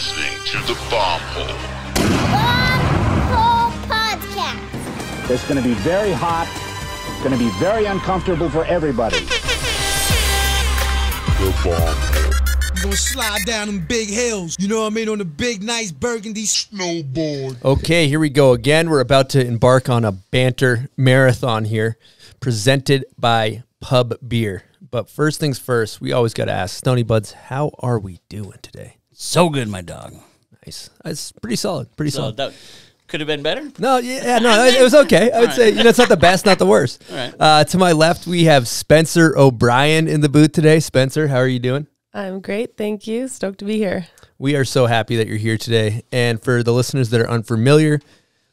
listening to the Bomb Hole. Bomb Hole Podcast. It's going to be very hot. It's going to be very uncomfortable for everybody. The Bomb Hole. You gonna slide down them big hills, you know what I mean, on the big, nice burgundy snowboard. Okay, here we go again. We're about to embark on a banter marathon here, presented by Pub Beer. But first things first, we always got to ask Stony Buds, how are we doing today? So good, my dog. Nice. It's pretty solid. Pretty So solid. that could have been better. No, yeah, yeah, no, it was okay. I would say you know it's not the best, not the worst. All right. Uh, to my left, we have Spencer O'Brien in the booth today. Spencer, how are you doing? I'm great, thank you. Stoked to be here. We are so happy that you're here today. And for the listeners that are unfamiliar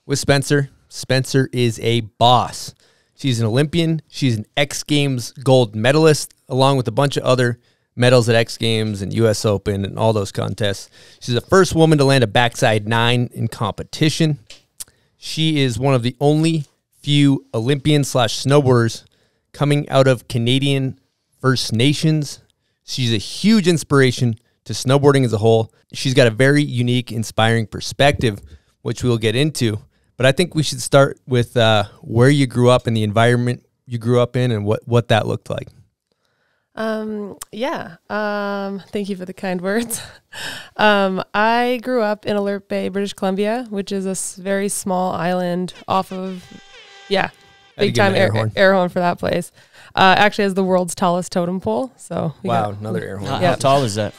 with Spencer, Spencer is a boss. She's an Olympian. She's an X Games gold medalist, along with a bunch of other medals at X Games and US Open and all those contests. She's the first woman to land a backside nine in competition. She is one of the only few Olympian slash snowboarders coming out of Canadian First Nations. She's a huge inspiration to snowboarding as a whole. She's got a very unique, inspiring perspective, which we'll get into. But I think we should start with uh, where you grew up and the environment you grew up in and what, what that looked like. Um, yeah. Um, thank you for the kind words. um, I grew up in Alert Bay, British Columbia, which is a very small island off of, yeah, big time an air air, horn. air horn for that place. Uh, actually has the world's tallest totem pole. So Wow, got- another air horn. How, Yeah. how tall is that?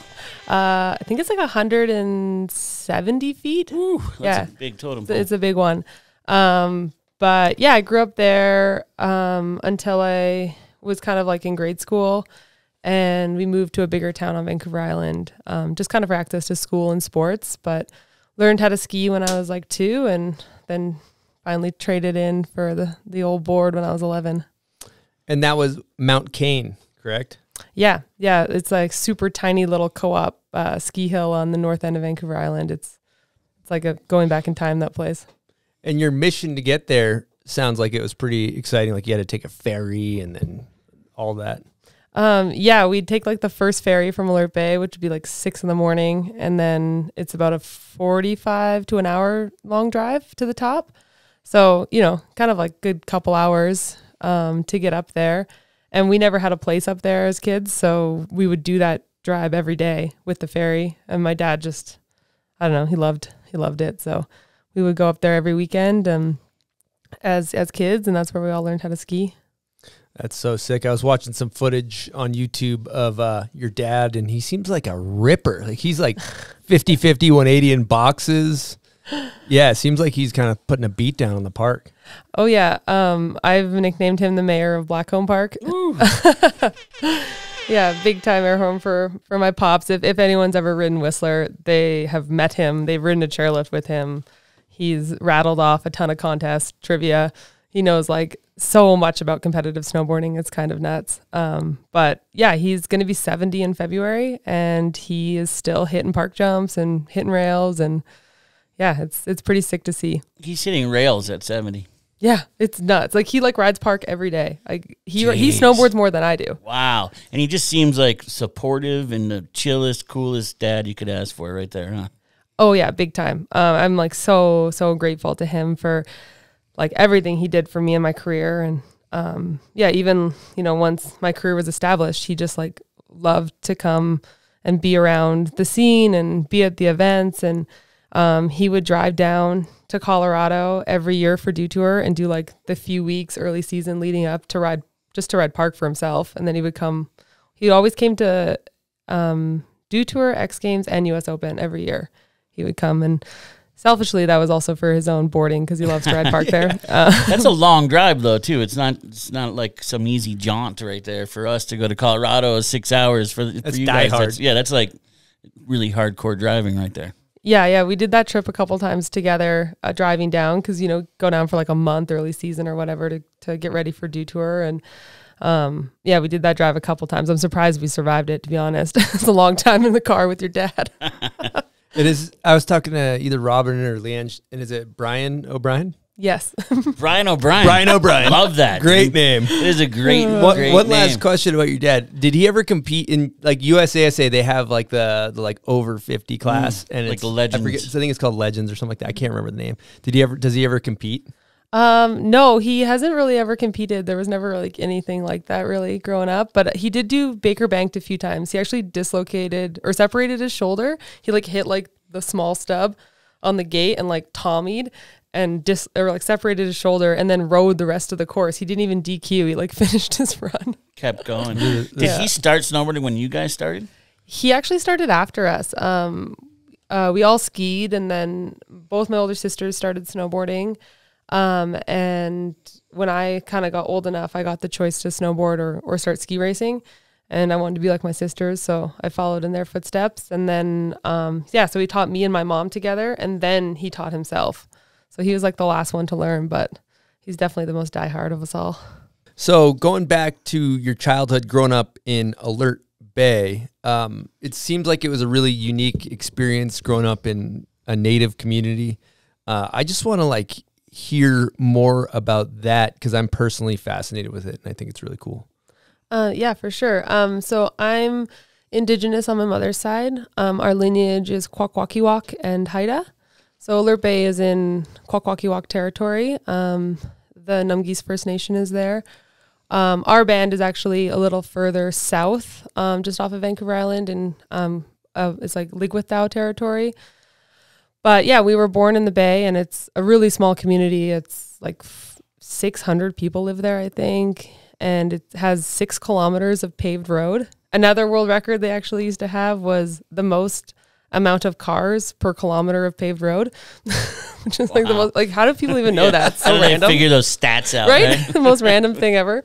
uh, I think it's like 170 feet. That's Yeah. a big totem It's, pole. it's a big one. Um, but yeah, I grew up there um, until I was kind of like in grade school. And we moved to a bigger town on Vancouver Island, um, just kind of for access to school and sports. But learned how to ski when I was like two, and then finally traded in for the, the old board when I was 11. And that was Mount Cain, correct? Yeah, yeah, it's like super tiny little co-op uh, ski hill on the north end of Vancouver Island. It's it's like a going back in time that place. And your mission to get there sounds like it was pretty exciting. Like you had to take a ferry and then all that. Um, yeah, we'd take like the first ferry from Alert Bay, which would be like six in the morning, and then it's about a forty-five to an hour long drive to the top. So you know, kind of like good couple hours um, to get up there. And we never had a place up there as kids, so we would do that drive every day with the ferry. And my dad just, I don't know, he loved he loved it. So we would go up there every weekend um, as as kids, and that's where we all learned how to ski. That's so sick. I was watching some footage on YouTube of uh, your dad, and he seems like a ripper. Like he's like 50 50, 180 in boxes. Yeah, it seems like he's kind of putting a beat down on the park. Oh yeah, um, I've nicknamed him the mayor of Blackcomb Park. yeah, big time air home for for my pops. If if anyone's ever ridden Whistler, they have met him. They've ridden a chairlift with him. He's rattled off a ton of contest trivia. He knows like so much about competitive snowboarding. It's kind of nuts. Um, but yeah, he's going to be 70 in February, and he is still hitting park jumps and hitting rails, and yeah, it's it's pretty sick to see. He's hitting rails at 70. Yeah, it's nuts. Like he like rides park every day. Like he he snowboards more than I do. Wow. And he just seems like supportive and the chillest, coolest dad you could ask for right there, huh? Oh yeah, big time. Um, I'm like so so grateful to him for like everything he did for me in my career, and um, yeah, even you know once my career was established, he just like loved to come and be around the scene and be at the events, and um, he would drive down to Colorado every year for Dew Tour and do like the few weeks early season leading up to ride just to ride park for himself, and then he would come. He always came to um, Dew Tour, X Games, and U.S. Open every year. He would come and selfishly that was also for his own boarding because he loves to ride park there. Uh, That's a long drive though, too. It's not it's not like some easy jaunt right there for us to go to Colorado is 6 hours for, That's for you die guys. hard. That's, yeah, that's like really hardcore driving right there. yeah, yeah, we did that trip a couple times together, uh, driving down because you know go down for like a month early season or whatever to to get ready for Dew Tour and. Um, yeah, we did that drive a couple times. I'm surprised we survived it, to be honest. it's a long time in the car with your dad. It is. I was talking to either Robin or Leanne, and is it Brian O'Brien? Yes. Brian O'Brien. Brian O'Brien. Love that. Great name. It is a great, uh, One, great one name. last question about your dad. Did he ever compete in like USASA? They have like the, the like over fifty class mm, and like it's, the I, Legends. forget, I think it's called Legends or something like that. I can't remember the name. Did he ever? Does he ever compete? Um, no, he hasn't really ever competed. There was never like anything like that really growing up, but he did do Baker banked a few times. He actually dislocated or separated his shoulder. He like hit like the small stub on the gate and like tommied and dis or like separated his shoulder and then rode the rest of the course. He didn't even DQ. He like finished his run. Kept going. Did he start snowboarding when you guys started? He actually started after us. Um, uh, we all skied, and then both my older sisters started snowboarding. Um, and when I kind of got old enough, I got the choice to snowboard or, or start ski racing. And I wanted to be like my sisters, so I followed in their footsteps. And then, um, yeah, so he taught me and my mom together, and then he taught himself. So he was like the last one to learn, but he's definitely the most diehard of us all. So going back to your childhood, growing up in Alert Bay, um, it seems like it was a really unique experience growing up in a native community. Uh, I just want to like hear more about that because I'm personally fascinated with it, and I think it's really cool. Uh, yeah, for sure. Um, so I'm indigenous on my mother's side. Um, our lineage is Kwakwakaʼwakw and Haida. So Alert Bay is in Kwakwakaʼwakw territory. Um, the 'Namgis First Nation is there. Um, our band is actually a little further south, um, just off of Vancouver Island, and um, uh, it's like Ligwithau territory. But yeah, we were born in the Bay, and it's a really small community. It's like f- 600 people live there, I think, and it has six kilometers of paved road. Another world record they actually used to have was the most amount of cars per kilometer of paved road, which is like the most like how do people even know that? It's How so random figure those stats out? right? Right. the most random thing ever.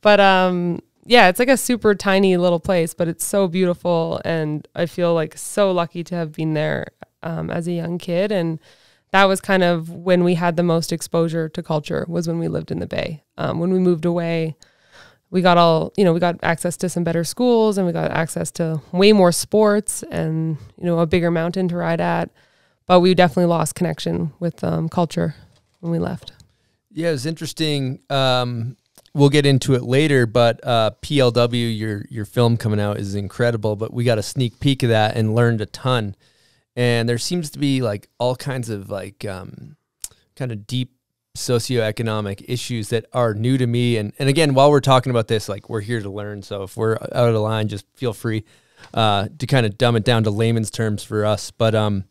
But um yeah, it's like a super tiny little place, but it's so beautiful and I feel like so lucky to have been there um, as a young kid and that was kind of when we had the most exposure to culture was when we lived in the bay. Um, when we moved away, we got all you know we got access to some better schools and we got access to way more sports and you know a bigger mountain to ride at but we definitely lost connection with um, culture when we left Yeah, it's interesting. Um, we'll get into it later, but uh, PLW, your your film coming out is incredible. But we got a sneak peek of that and learned a ton. And there seems to be like all kinds of like um, kind of deep socioeconomic issues that are new to me. And and again, while we're talking about this, like we're here to learn. So if we're out of the line, just feel free uh, to kind of dumb it down to layman's terms for us. But um,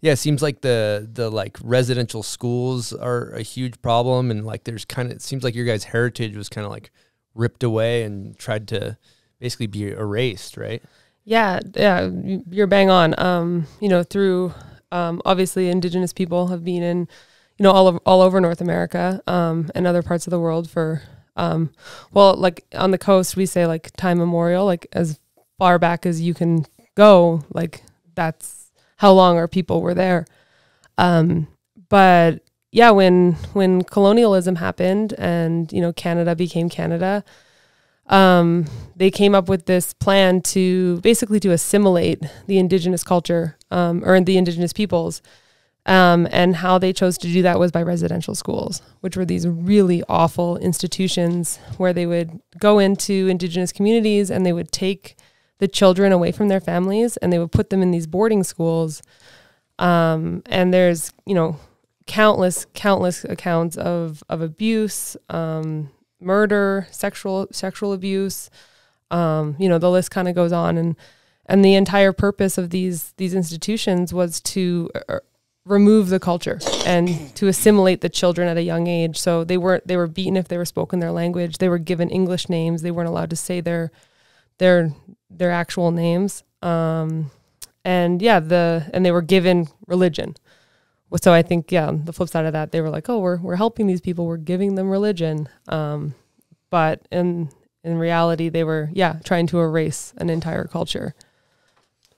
yeah, it seems like the the like residential schools are a huge problem, and like there's kind of it seems like your guys' heritage was kind of like ripped away and tried to basically be erased, right? Yeah, yeah, you're bang on. Um, you know, through um, obviously indigenous people have been in, you know, all of, all over North America um, and other parts of the world for, um, well, like on the coast we say like time memorial, like as far back as you can go, like that's how long our people were there. Um, but yeah, when when colonialism happened and you know Canada became Canada, um, they came up with this plan to basically to assimilate the indigenous culture um, or the indigenous peoples. Um, and how they chose to do that was by residential schools, which were these really awful institutions where they would go into indigenous communities and they would take the children away from their families and they would put them in these boarding schools. Um, and there's, you know, countless, countless accounts of, of abuse, um, murder, sexual sexual abuse. Um, you know, the list kind of goes on, and and the entire purpose of these these institutions was to uh, remove the culture and to assimilate the children at a young age. So they weren't they were beaten if they were spoken their language. They were given English names. They weren't allowed to say their their their actual names. Um, and yeah, the and they were given religion. So I think yeah, the flip side of that, they were like, oh, we're we're helping these people, we're giving them religion. Um, but in in reality, they were yeah trying to erase an entire culture.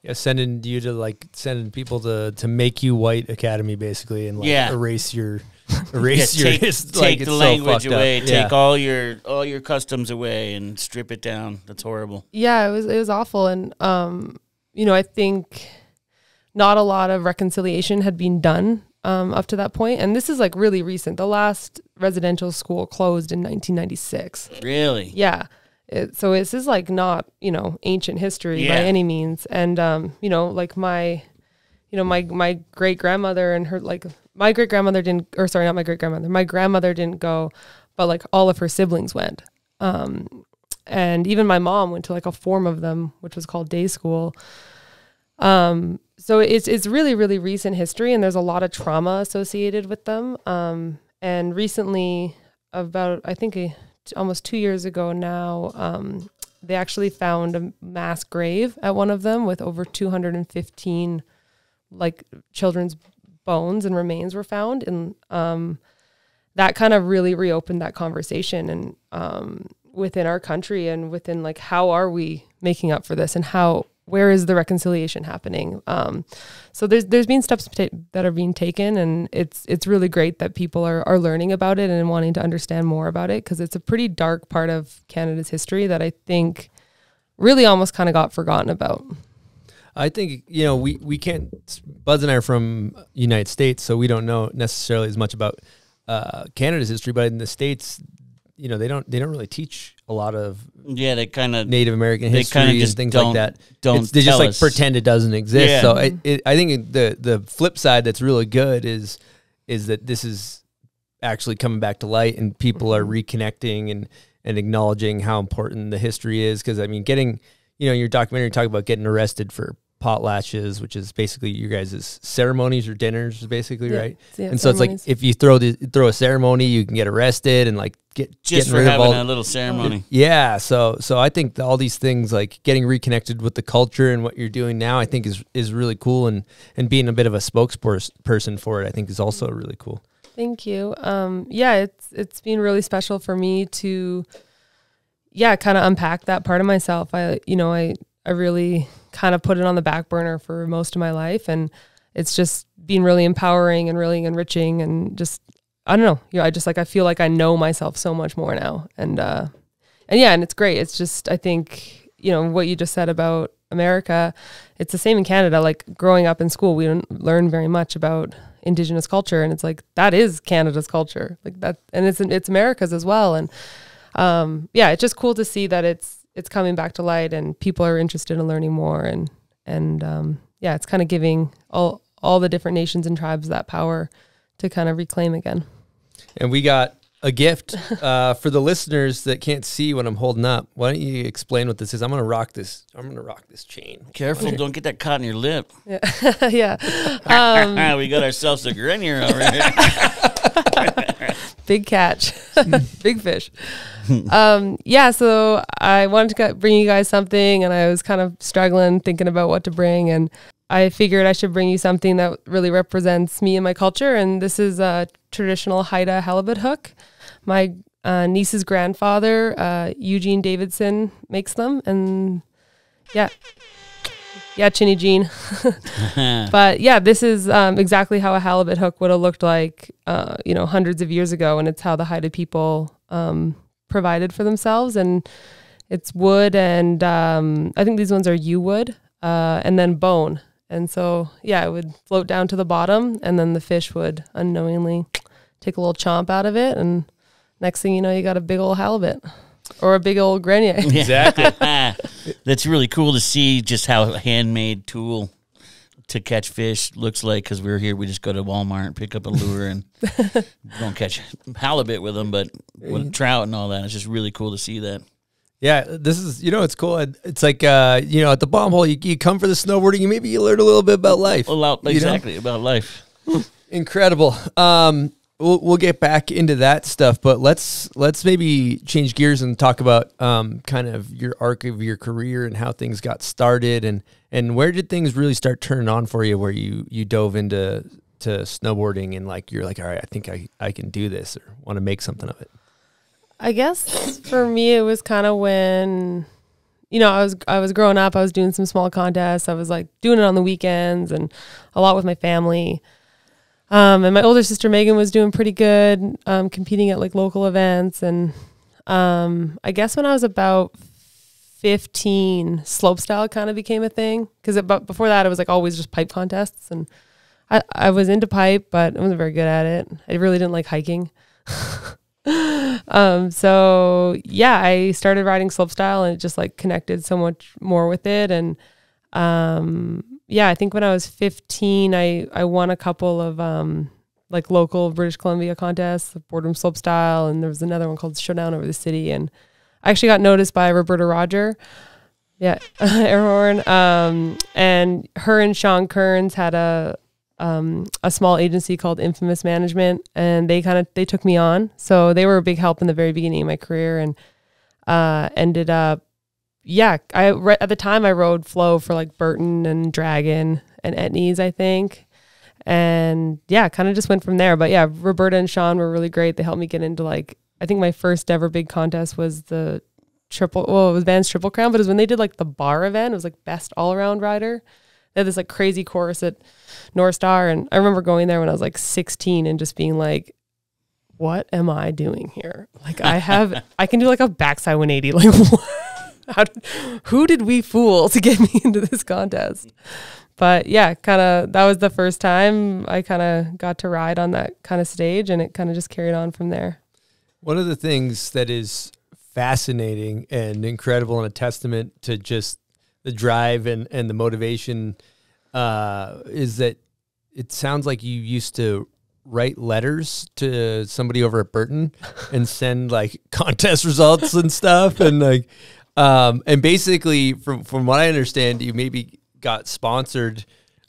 Yeah, sending you to like sending people to to make you white academy basically, and like Yeah. erase your Yeah, erase your take it's take like, the it's so language up. away. Yeah. Take all your all your customs away and strip it down. That's horrible. Yeah, it was it was awful, and um, you know, I think not a lot of reconciliation had been done um, up to that point. and this is like really recent. The last residential school closed in 1996. Really? Yeah. It, so this is like not you know ancient history by any means, and um, you know like my, you know my my great grandmother and her like my great grandmother didn't or sorry not my great grandmother my grandmother didn't go, but like all of her siblings went, um, and even my mom went to like a form of them which was called day school. Um, so it's it's really really recent history, and there's a lot of trauma associated with them. Um, and recently, about I think almost two years ago now, um, they actually found a mass grave at one of them with over 215 like children's bones and remains were found, and um, that kind of really reopened that conversation and um, within our country and within like how are we making up for this and how where is the reconciliation happening um, so there's there's been steps that are being taken and it's it's really great that people are, are learning about it and wanting to understand more about it because it's a pretty dark part of canada's history that i think really almost kind of got forgotten about I think you know we we can't. Buzz and I are from United States, so we don't know necessarily as much about uh, Canada's history. But in the states, you know, they don't they don't really teach a lot of Yeah, they kind of Native American history and things like that. don't It's- they just like us. pretend it doesn't exist. Yeah. So it, it, I think the the flip side that's really good is is that this is actually coming back to light and people are mm-hmm. reconnecting and and acknowledging how important the history is. Because I mean, getting you know your documentary talk about getting arrested for potlatches, which is basically your guys' ceremonies or dinners, basically, Yeah. right? Yeah, and so it's like if you throw the throw a ceremony, you can get arrested and like get just for having all a little ceremony. yeah, so so I think that all these things like getting reconnected with the culture and what you're doing now, I think is is really cool, and and being a bit of a spokesperson for it, I think is also really cool. Thank you. Um, yeah, it's it's been really special for me to, yeah, kind of unpack that part of myself. I, you know, I I really kind of put it on the back burner for most of my life, and it's just been really empowering and really enriching, and just I don't know, you know, I just like I feel like I know myself so much more now, and uh, and yeah, and it's great. It's just I think you know what you just said about America. It's the same in Canada. Like growing up in school, we didn't learn very much about Indigenous culture, and it's like that is Canada's culture, like that, and it's it's America's as well. And um, yeah, it's just cool to see that it's it's coming back to light, and people are interested in learning more, and and um, yeah, it's kind of giving all all the different nations and tribes that power to kind of reclaim again. And we got a gift uh, for the listeners that can't see what I'm holding up. Why don't you explain what this is? I'm gonna rock this. I'm gonna rock this chain. Careful, don't get that caught in your lip. yeah, yeah. um, we got ourselves a grenier already. Big catch, big fish. um, yeah, so I wanted to bring you guys something, and I was kind of struggling, thinking about what to bring, and I figured I should bring you something that really represents me and my culture. And this is a traditional Haida halibut hook. My uh, niece's grandfather, uh, Eugene Davidson, makes them, and yeah. Yeah, Chinny Jean. but yeah, this is um, exactly how a halibut hook would have looked like, uh, you know, hundreds of years ago, and it's how the Haida people um, provided for themselves. And it's wood, and um, I think these ones are yew wood, uh, and then bone. And so, yeah, it would float down to the bottom, and then the fish would unknowingly take a little chomp out of it, and next thing you know, you got a big old halibut or a big old grenier. Exactly. That's really cool to see just how a handmade tool to catch fish looks like. Because we're here, we just go to Walmart and pick up a lure and don't catch halibut with them, but with trout and all that. It's just really cool to see that. Yeah, this is you know it's cool. It's like uh, you know at the bomb hole, you, you come for the snowboarding, you maybe you learn a little bit about life. Well, out- you know? exactly about life. Incredible. Um, we'll we'll get back into that stuff, but let's let's maybe change gears and talk about um, kind of your arc of your career and how things got started and and where did things really start turning on for you, where you you dove into to snowboarding and like you're like, all right, I think I I can do this or want to make something of it. I guess for me it was kind of when you know I was I was growing up I was doing some small contests I was like doing it on the weekends and a lot with my family um, and my older sister Megan was doing pretty good um, competing at like local events and um, I guess when I was about 15 slopestyle kind of became a thing because before that it was like always just pipe contests and I, I was into pipe, but I wasn't very good at it. I really didn't like hiking. um, so yeah, I started riding slopestyle and it just like connected so much more with it. And um, yeah, I think when I was 15, I, I won a couple of um, like local British Columbia contests, the Boardroom Slopestyle, and there was another one called Showdown Over the City. And I actually got noticed by Roberta Roger. Yeah, air horn. Um, and her and Sean Kearns had a um, a small agency called Infamous Management, and they kind of they took me on. So they were a big help in the very beginning of my career, and uh, ended up, yeah. I re- at the time I rode flow for like Burton and Dragon and Etnies, I think, and yeah, kind of just went from there. But yeah, Roberta and Sean were really great. They helped me get into like I think my first ever big contest was the triple. Well, it was Vans Triple Crown, but it was when they did like the bar event. It was like best all around rider. They had this like crazy course at Northstar, and I remember going there when I was like 16 and just being like, "What am I doing here? Like, I have, I can do like a backside 180. Like, what? How did, who did we fool to get me into this contest?" But yeah, kind of that was the first time I kind of got to ride on that kind of stage, and it kind of just carried on from there. One of the things that is fascinating and incredible and a testament to just the drive and, and the motivation uh, is that it sounds like you used to write letters to somebody over at Burton and send like contest results and stuff and like um, and basically from from what I understand you maybe got sponsored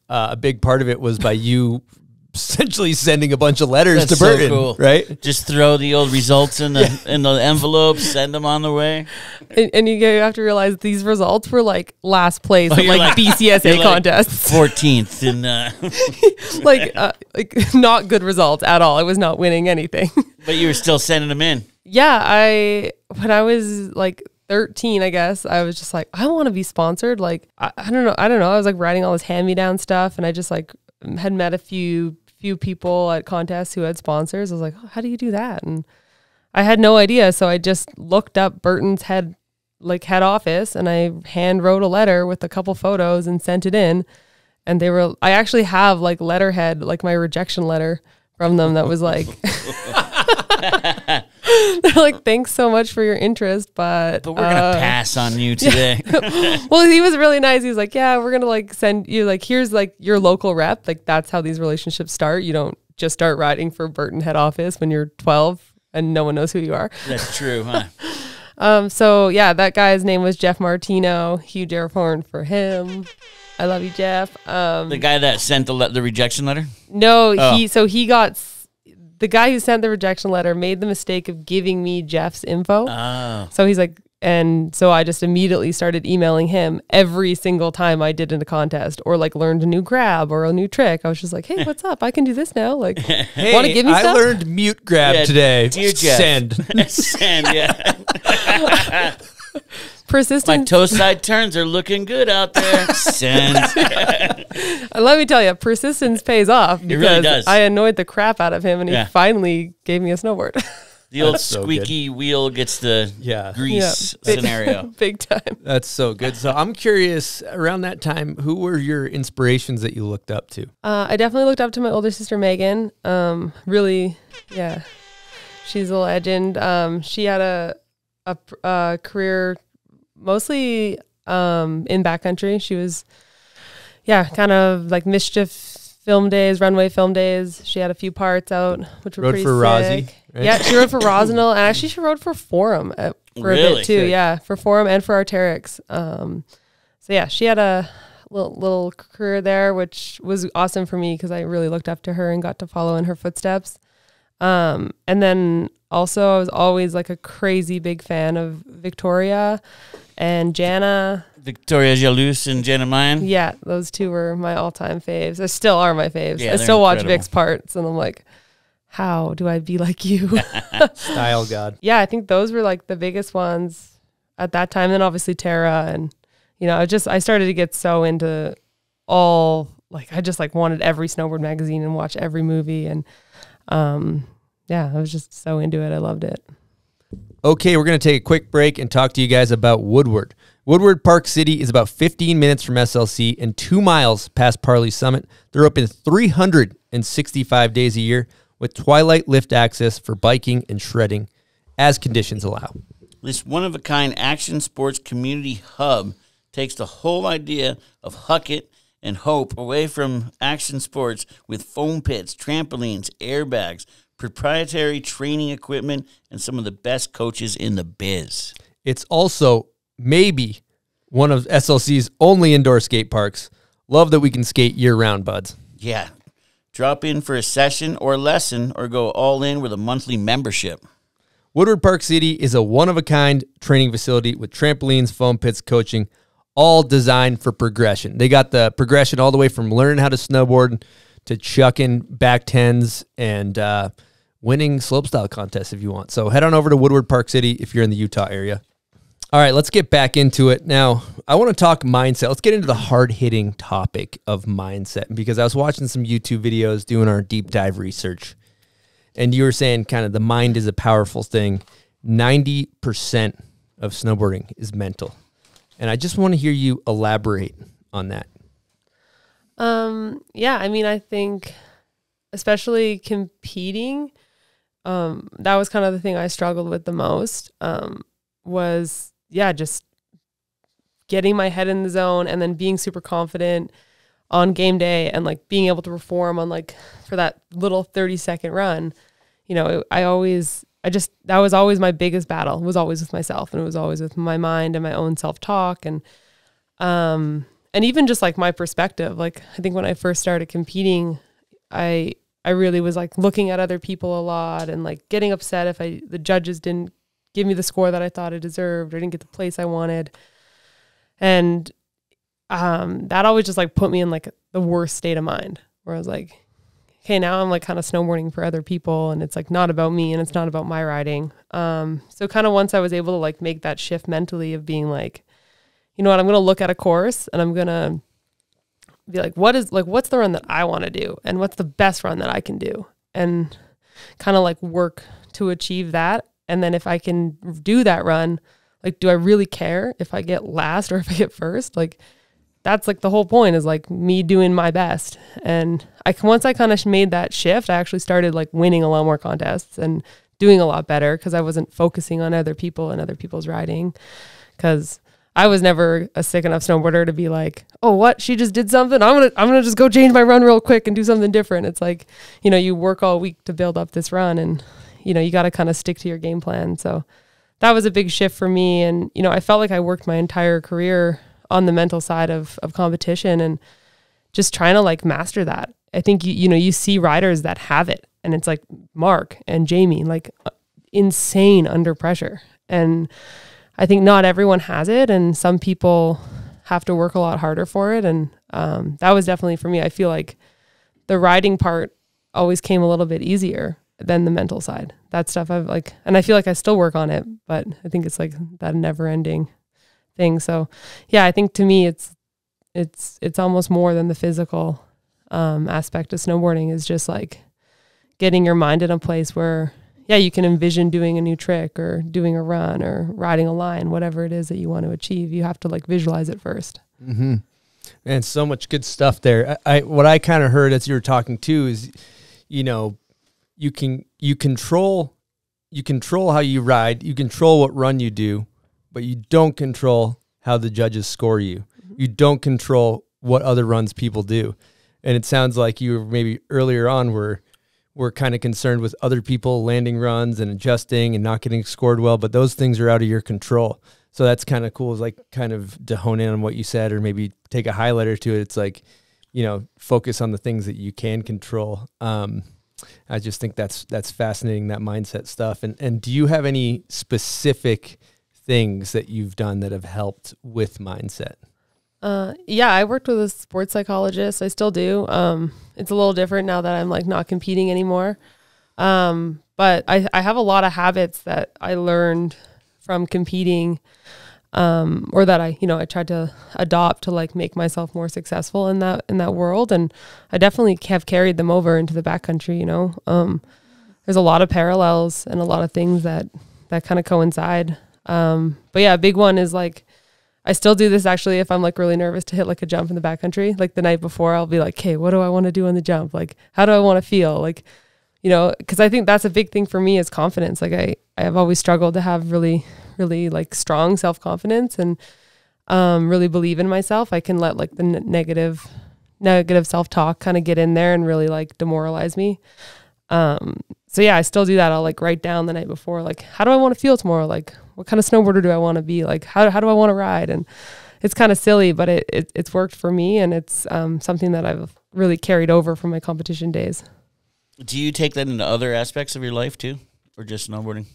uh, a big part of it was by you essentially sending a bunch of letters That's to so Burton cool. right Just throw the old results in the in the envelope, send them on the way. And, and you, you have to realize these results were like last place Oh, in like, like- BCSA you're like contests. Fourteenth in uh, like uh, like not good results at all. I was not winning anything. but you were still sending them in. yeah, I when I was like 13, I guess, I was just like, I want to be sponsored. Like I, I don't know, I don't know. I was like writing all this hand me down stuff, and I just like had met a few few people at contests who had sponsors. I was like, oh, how do you do that? And I had no idea, so I just looked up Burton's head like head office, and I hand wrote a letter with a couple photos and sent it in. And they were, I actually have like letterhead, like my rejection letter from them that was like, they're like, thanks so much for your interest, but But we're gonna uh, pass on you today. well, he was really nice. He was like, "Yeah, we're gonna like send you like here's like your local rep. Like that's how these relationships start. You don't just start writing for Burton head office when you're 12 and no one knows who you are." That's true, huh? Um, so yeah, that guy's name was Jeff Martino. Huge air horn for him. I love you, Jeff. Um, The guy that sent the the rejection letter. no, Oh. he so he got the guy who sent the rejection letter made the mistake of giving me Jeff's info. Oh, So he's like, and so I just immediately started emailing him every single time I did in a contest or like learned a new grab or a new trick. I was just like, hey, what's up? I can do this now. Like, Hey, want to give me I stuff? learned mute grab Yeah, today. dear Jeff. Send. send yeah. My toe side turns are looking good out there. Uh, Let me tell you, persistence pays off because really does. I annoyed the crap out of him and Yeah. he finally gave me a snowboard. The old That's so squeaky wheel gets the Yeah. grease Big- scenario. Big time. That's so good. So I'm curious. Around that time, who were your inspirations that you looked up to? Uh, I definitely looked up to my older sister Megan. Um, really, yeah, she's a legend. Um, she had a a, a career mostly um, in backcountry. She was, yeah, kind of like mischief film days, runway film days. She had a few parts out, which were Rode pretty for Rozzy, right? Yeah, she rode for Rossignol, and actually she rode for Forum at, for a bit too. Sick. Yeah, for Forum and for Arc'teryx. Um, so yeah, she had a little, little career there, which was awesome for me because I really looked up to her and got to follow in her footsteps. Um, and then also I was always like a crazy big fan of Victoria and Janna. Victoria Jealouse and Janna Meyen. Yeah, those two were my all-time faves. They still are my faves. Yeah, I they're still watch incredible. Vic's parts, and I'm like, how do I be like you? Style God. yeah, I think those were like the biggest ones at that time. Then obviously Tara, and you know, I just I started to get so into all like I just like wanted every snowboard magazine and watch every movie, and um, yeah, I was just so into it. I loved it. Okay, we're going to take a quick break and talk to you guys about Woodward. Woodward Park City is about 15 minutes from SLC and two miles past Parley Summit. They're open 365 days a year with twilight lift access for biking and shredding as conditions allow. This one of a kind action sports community hub takes the whole idea of Huckett and Hope away from action sports with foam pits, trampolines, airbags, proprietary training equipment, and some of the best coaches in the biz. It's also maybe one of SLC's only indoor skate parks. Love that we can skate year round, buds. Yeah. Drop in for a session or lesson or go all in with a monthly membership. Woodward Park City is a one of a kind training facility with trampolines, foam pits, coaching, all designed for progression. They got the progression all the way from learning how to snowboard to chucking back tens and uh, winning slopestyle contests if you want. So head on over to Woodward Park City if you're in the Utah area. All right, let's get back into it. Now, I want to talk mindset. Let's get into the hard hitting topic of mindset because I was watching some YouTube videos doing our deep dive research. And you were saying kind of the mind is a powerful thing. 90% of snowboarding is mental. And I just want to hear you elaborate on that. Um, yeah, I mean, I think especially competing, um, that was kind of the thing I struggled with the most. Um, was yeah, just getting my head in the zone and then being super confident on game day and like being able to perform on like for that little 30 second run. You know, I always I just that was always my biggest battle. Was always with myself and it was always with my mind and my own self-talk and um and even just like my perspective. Like I think when I first started competing, I I really was like looking at other people a lot and like getting upset if I the judges didn't give me the score that I thought I deserved or didn't get the place I wanted. And um that always just like put me in like the worst state of mind where I was like, okay, now I'm like kind of snowboarding for other people and it's like not about me and it's not about my riding. Um so kind of once I was able to like make that shift mentally of being like, you know what, I'm gonna look at a course and I'm gonna be like, what is like what's the run that I want to do and what's the best run that I can do? And kind of like work to achieve that. And then if I can do that run, like do I really care if I get last or if I get first? Like that's like the whole point is like me doing my best. And I once I kind of made that shift, I actually started like winning a lot more contests and doing a lot better because I wasn't focusing on other people and other people's riding. Because I was never a sick enough snowboarder to be like, oh, what? She just did something. I'm gonna I'm gonna just go change my run real quick and do something different. It's like, you know, you work all week to build up this run, and you know you got to kind of stick to your game plan. So that was a big shift for me, and you know I felt like I worked my entire career on the mental side of of competition and just trying to like master that. I think you you know you see riders that have it, and it's like Mark and Jamie, like uh, insane under pressure, and I think not everyone has it, and some people have to work a lot harder for it. And um, that was definitely for me. I feel like the riding part always came a little bit easier than the mental side. That stuff I've like, and I feel like I still work on it, but I think it's like that never ending thing. So yeah, I think to me, it's, it's, it's almost more than the physical um, aspect of snowboarding is just like getting your mind in a place where yeah, you can envision doing a new trick or doing a run or riding a line, whatever it is that you want to achieve. You have to like visualize it 1st Mm-hmm. And so much good stuff there. I, I what I kind of heard as you were talking too is, you know, you can you control you control how you ride, you control what run you do, but you don't control how the judges score you. You don't control what other runs people do. And it sounds like you were maybe earlier on were we're kind of concerned with other people landing runs and adjusting and not getting scored well, but those things are out of your control. So that's kind of cool. Is like kind of to hone in on what you said, or maybe take a highlighter to it. It's like, you know, focus on the things that you can control. Um, I just think that's that's fascinating that mindset stuff. And and do you have any specific things that you've done that have helped with mindset? Uh, yeah, I worked with a sports psychologist. I still do. Um, it's a little different now that I'm like not competing anymore. Um, but I, I have a lot of habits that I learned from competing, um, or that I, you know, I tried to adopt to like make myself more successful in that, in that world. And I definitely have carried them over into the backcountry, you know, um, there's a lot of parallels and a lot of things that, that kind of coincide. Um, but yeah, a big one is like I still do this actually if I'm like really nervous to hit like a jump in the backcountry. Like the night before, I'll be like, "Okay, what do I want to do on the jump? Like, how do I want to feel? Like, you know, because I think that's a big thing for me is confidence. Like I I have always struggled to have really really like strong self confidence and um, really believe in myself. I can let like the negative negative self talk kind of get in there and really like demoralize me. Um, so yeah, I still do that. I'll like write down the night before, like, how do I want to feel tomorrow? Like, what kind of snowboarder do I want to be? Like, how, how do I want to ride? And it's kind of silly, but it, it, it's worked for me. And it's, um, something that I've really carried over from my competition days. Do you take that into other aspects of your life too, or just snowboarding?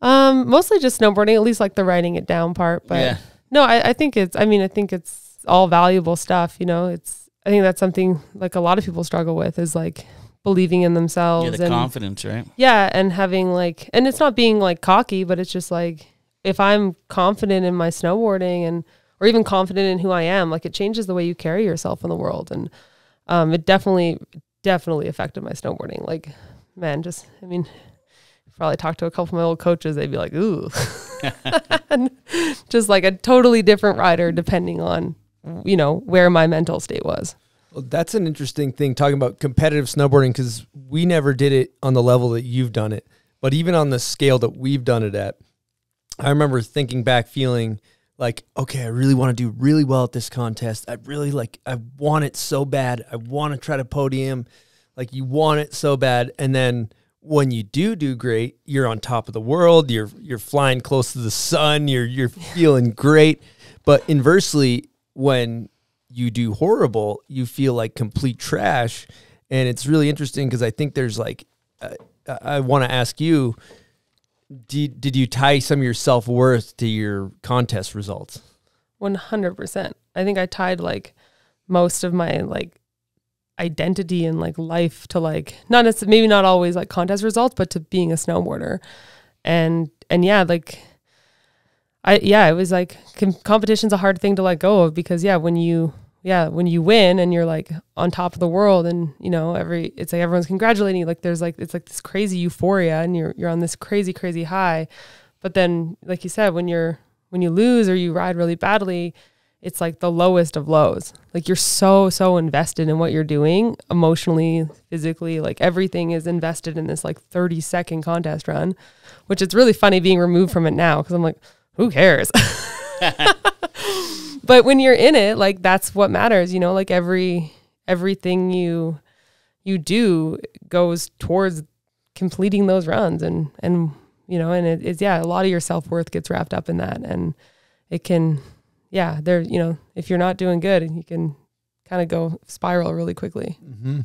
Um, mostly just snowboarding, at least like the writing it down part. But Yeah. no, I, I think it's, I mean, I think it's all valuable stuff, you know, it's, I think that's something like a lot of people struggle with is like believing in themselves Yeah, the and confidence, right? yeah, and having like, and it's not being like cocky, but it's just like if I'm confident in my snowboarding and or even confident in who I am, like it changes the way you carry yourself in the world, and um, it definitely, definitely affected my snowboarding. Like, man, just I mean, probably talked to a couple of my old coaches, they'd be like, ooh, just like a totally different rider depending on you know where my mental state was. Well, that's an interesting thing talking about competitive snowboarding because we never did it on the level that you've done it. But even on the scale that we've done it at, I remember thinking back, feeling like, okay, I really want to do really well at this contest. I really like, I want it so bad. I want to try to podium. Like, you want it so bad. And then when you do do great, you're on top of the world. You're you're flying close to the sun. You're you're feeling great. But inversely, when you do horrible, you feel like complete trash. And it's really interesting because I think there's like, uh, I want to ask you, did, did you tie some of your self worth to your contest results? One hundred percent. I think I tied like most of my like identity and like life to like not necessarily maybe not always like contest results, but to being a snowboarder, and and yeah, like I yeah, it was like com- competition's a hard thing to let go of because yeah, when you yeah when you win and you're like on top of the world and you know every it's like everyone's congratulating you like there's like it's like this crazy euphoria and you're you're on this crazy crazy high, but then like you said when you're when you lose or you ride really badly it's like the lowest of lows. Like you're so so invested in what you're doing emotionally, physically, like everything is invested in this like 30 second contest run, which it's really funny being removed from it now cuz I'm like who cares? but when you're in it, like that's what matters, you know, like every everything you you do goes towards completing those runs and and you know, and it is yeah, a lot of your self-worth gets wrapped up in that and it can yeah, there, you know, if you're not doing good, you can kind of go spiral really quickly. Mm-hmm.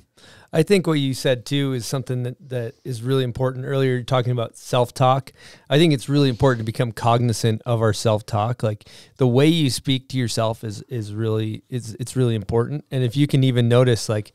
I think what you said too is something that, that is really important. Earlier, you're talking about self talk. I think it's really important to become cognizant of our self talk. Like the way you speak to yourself is is really is it's really important. And if you can even notice, like,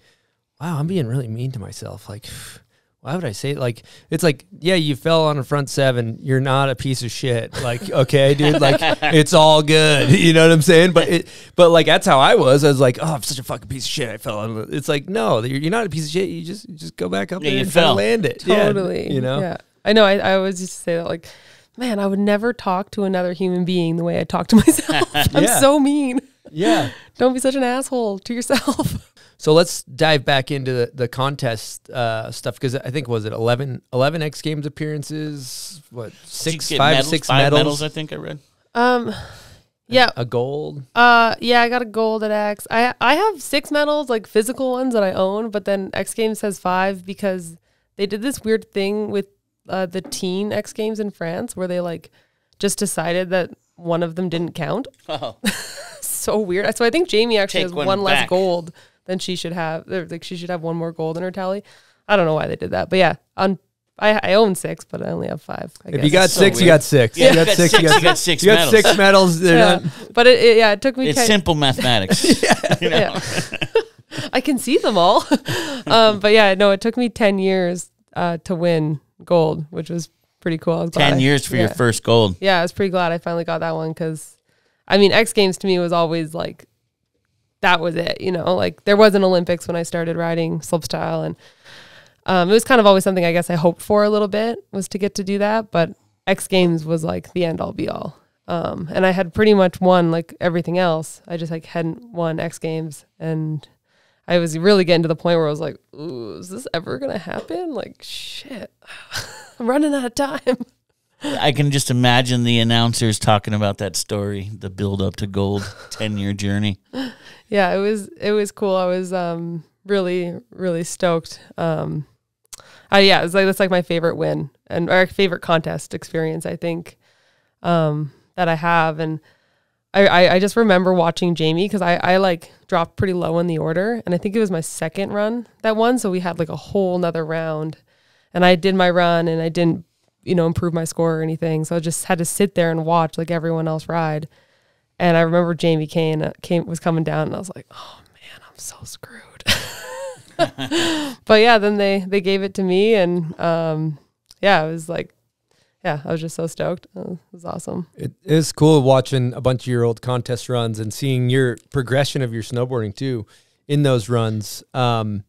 wow, I'm being really mean to myself. Like, why would I say it? Like, it's like, yeah, you fell on a front seven. You're not a piece of shit. Like, okay, dude, like it's all good. You know what I'm saying? But it, but like that's how I was. I was like, oh, I'm such a fucking piece of shit. I fell on. it. It's like, no, you're, you're not a piece of shit. You just you just go back up Yeah, there you and try to fell. land it. Yeah, Totally. you know. Yeah. I know. I, I always used to say that, like, man, I would never talk to another human being the way I talk to myself. I'm Yeah. so mean. Yeah. Don't be such an asshole to yourself. So let's dive back into the, the contest uh, stuff because I think was it 11, 11 X Games appearances, what Did you six, get five, medals? six Five medals, I think I read. Um, yeah. a gold. Uh, yeah, I got a gold at X. I I have six medals, like physical ones that I own, but then X Games has five because they did this weird thing with uh, the teen X Games in France where they like just decided that one of them didn't count. Oh, so weird. So I think Jamie actually Take has one one, less gold than she should have. Like she should have one more gold in her tally. I don't know why they did that, but yeah, on I, I own six, but I only have five. I If guess. you got so six, you got six. Yeah, you got six, you got six You got medals. six medals. Yeah, not, but it, it- yeah, it took me. it's ki- simple mathematics. you yeah. I can see them all. um, but yeah, no, it took me 10 years uh, to win gold, which was pretty cool. I was glad Ten I- years for your first gold. Yeah, I was pretty glad I finally got that one because, I mean, X Games to me was always like, that was it, you know, like there was an Olympics when I started riding slopestyle and um, it was kind of always something I guess I hoped for a little bit was to get to do that. But X Games was like the end all be all. Um, and I had pretty much won like everything else. I just like hadn't won X Games, and I was really getting to the point where I was like, "Ooh, is this ever gonna happen?" Like, shit, I'm running out of time. I can just imagine the announcers talking about that story, the build up to gold, ten year journey. yeah, it was it was cool. I was um really really stoked. Um, I yeah, it's like that's like my favorite win and our favorite contest experience. I think um that I have and. I, I, just remember watching Jamie because I, I like dropped pretty low in the order and I think it was my second run that one. So we had like a whole nother round and I did my run and I didn't, you know, improve my score or anything. So I just had to sit there and watch like everyone else ride. And I remember Jamie Kane uh, came was coming down and I was like, oh man, I'm so screwed. but yeah, then they they gave it to me and um yeah, it was like yeah, I was just so stoked. It was awesome. It is cool watching a bunch of your old contest runs and seeing your progression of your snowboarding too in those runs. Um,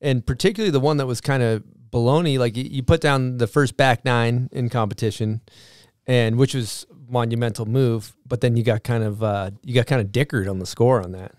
and particularly the one that was kind of baloney. Like you put down the first back nine in competition, and which was monumental move. But then you got kind of uh, you got kind of dickered on the score on that.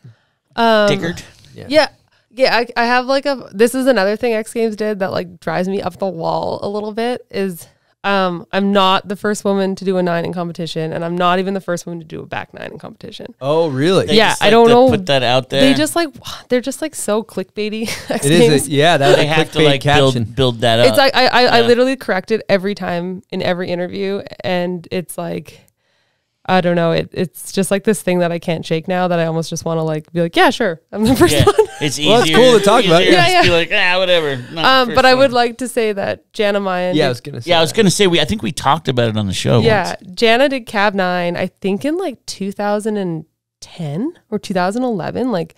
Um, Dickard. Yeah. Yeah, I, I have like a this is another thing X Games did that like drives me up the wall a little bit is um I'm not the first woman to do a nine in competition and I'm not even the first woman to do a back nine in competition. Oh, really? They Yeah, just I don't know. Put that out there. They just like they're just like so clickbaity. X It Games. is. A, yeah, that's they a have to like caption. build build that up. It's like I I, I literally correct it every time in every interview, and it's like I don't know. It it's just like this thing that I can't shake now. That I almost just want to like be like, yeah, sure, I'm the first yeah, one. it's easier. Well, it's cool to talk about. easier Yeah, to yeah. Be like, ah, whatever. Um, first but I would like to say that Janna Meyen. yeah, I was gonna say. Yeah, I was gonna say we. I think we talked about it on the show. yeah, once. Jana did Cab Nine. I think in like 2010 or 2011, like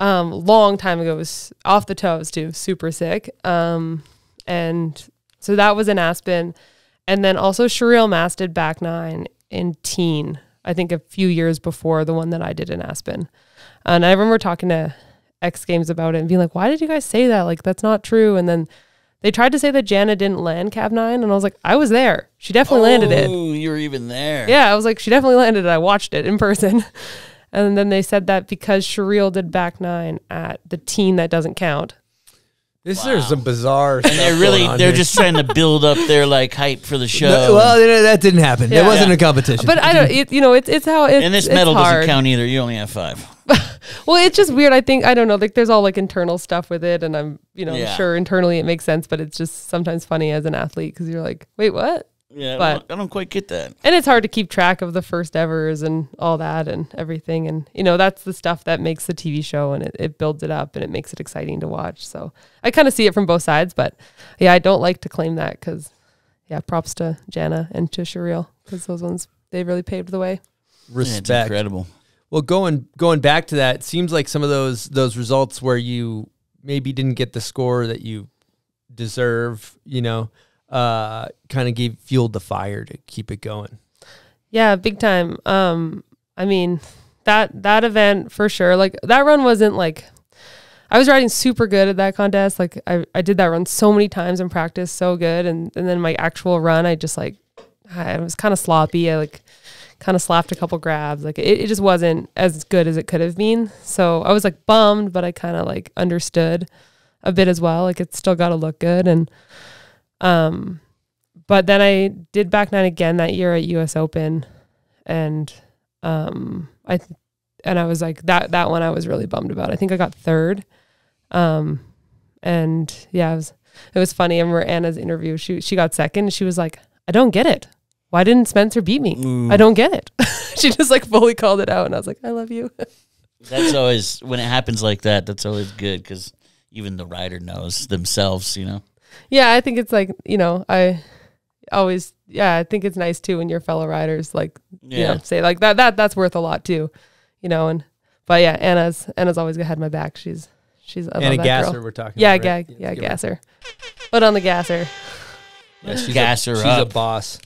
um, long time ago. It was off the toes too, super sick. Um, and so that was in Aspen, and then also Cheryl Maas did Back Nine in teen. I think a few years before the one that I did in Aspen. And I remember talking to X Games about it and being like, "Why did you guys say that? Like that's not true." And then they tried to say that Janna didn't land Cab Nine, and I was like, "I was there. She definitely landed it." Oh, you were even there. Yeah, I was like, she definitely landed it. I watched it in person. And then they said that because Cheryl did back nine at the teen that doesn't count. This is some bizarre. And they're really they're just trying to build up their like hype for the show. well, you know, that didn't happen. Yeah. it wasn't Yeah. a competition. But I don't, it, you know, it's it's how it's and this medal doesn't count either. You only have five. Well, it's just weird. I think I don't know. Like, there's all like internal stuff with it, and I'm you know Yeah. sure internally it makes sense, but it's just sometimes funny as an athlete because you're like, wait, what? Yeah, I But- don't- I don't quite get that. and it's hard to keep track of the first evers and all that and everything and you know that's the stuff that makes the tv show and it, it builds it up and it makes it exciting to watch so i kind of see it from both sides but yeah i don't like to claim that because yeah props to Janna and to Cheryl because those ones they really paved the way Yeah, respect. incredible. Well, going going back to that, it seems like some of those those results where you maybe didn't get the score that you deserve, you know, uh, kind of gave fueled the fire to keep it going. Yeah, big time. Um, I mean, that that event for sure. Like that run wasn't like I was riding super good at that contest. Like I, I did that run so many times in practice, so good. And and then my actual run, I just like I was kind of sloppy. I like kind of slapped a couple grabs. Like it, it just wasn't as good as it could have been. So I was like bummed, but I kind of like understood a bit as well. Like it still got to look good. And um, but then I did back nine again that year at US Open, and um, I th- and I was like that that one I was really bummed about. I think I got third, um, and yeah, it was it was funny. I remember Anna's interview. She she got second. And she was like, I don't get it. Why didn't Spencer beat me? I don't get it. she just like fully called it out, and I was like, I love you. That's always when it happens like that. That's always good because even the rider knows themselves. You know. Yeah, I think it's like you know I always yeah I think it's nice too when your fellow riders like you Yeah. know say like that that that's worth a lot too, you know and but yeah Anna's Anna's always had my back. She's she's I love and a that gasser, girl. we're talking Yeah, about. right? ga- yeah, give gasser. Put on the gasser. Yeah, she's Gas a, her she's up. a boss.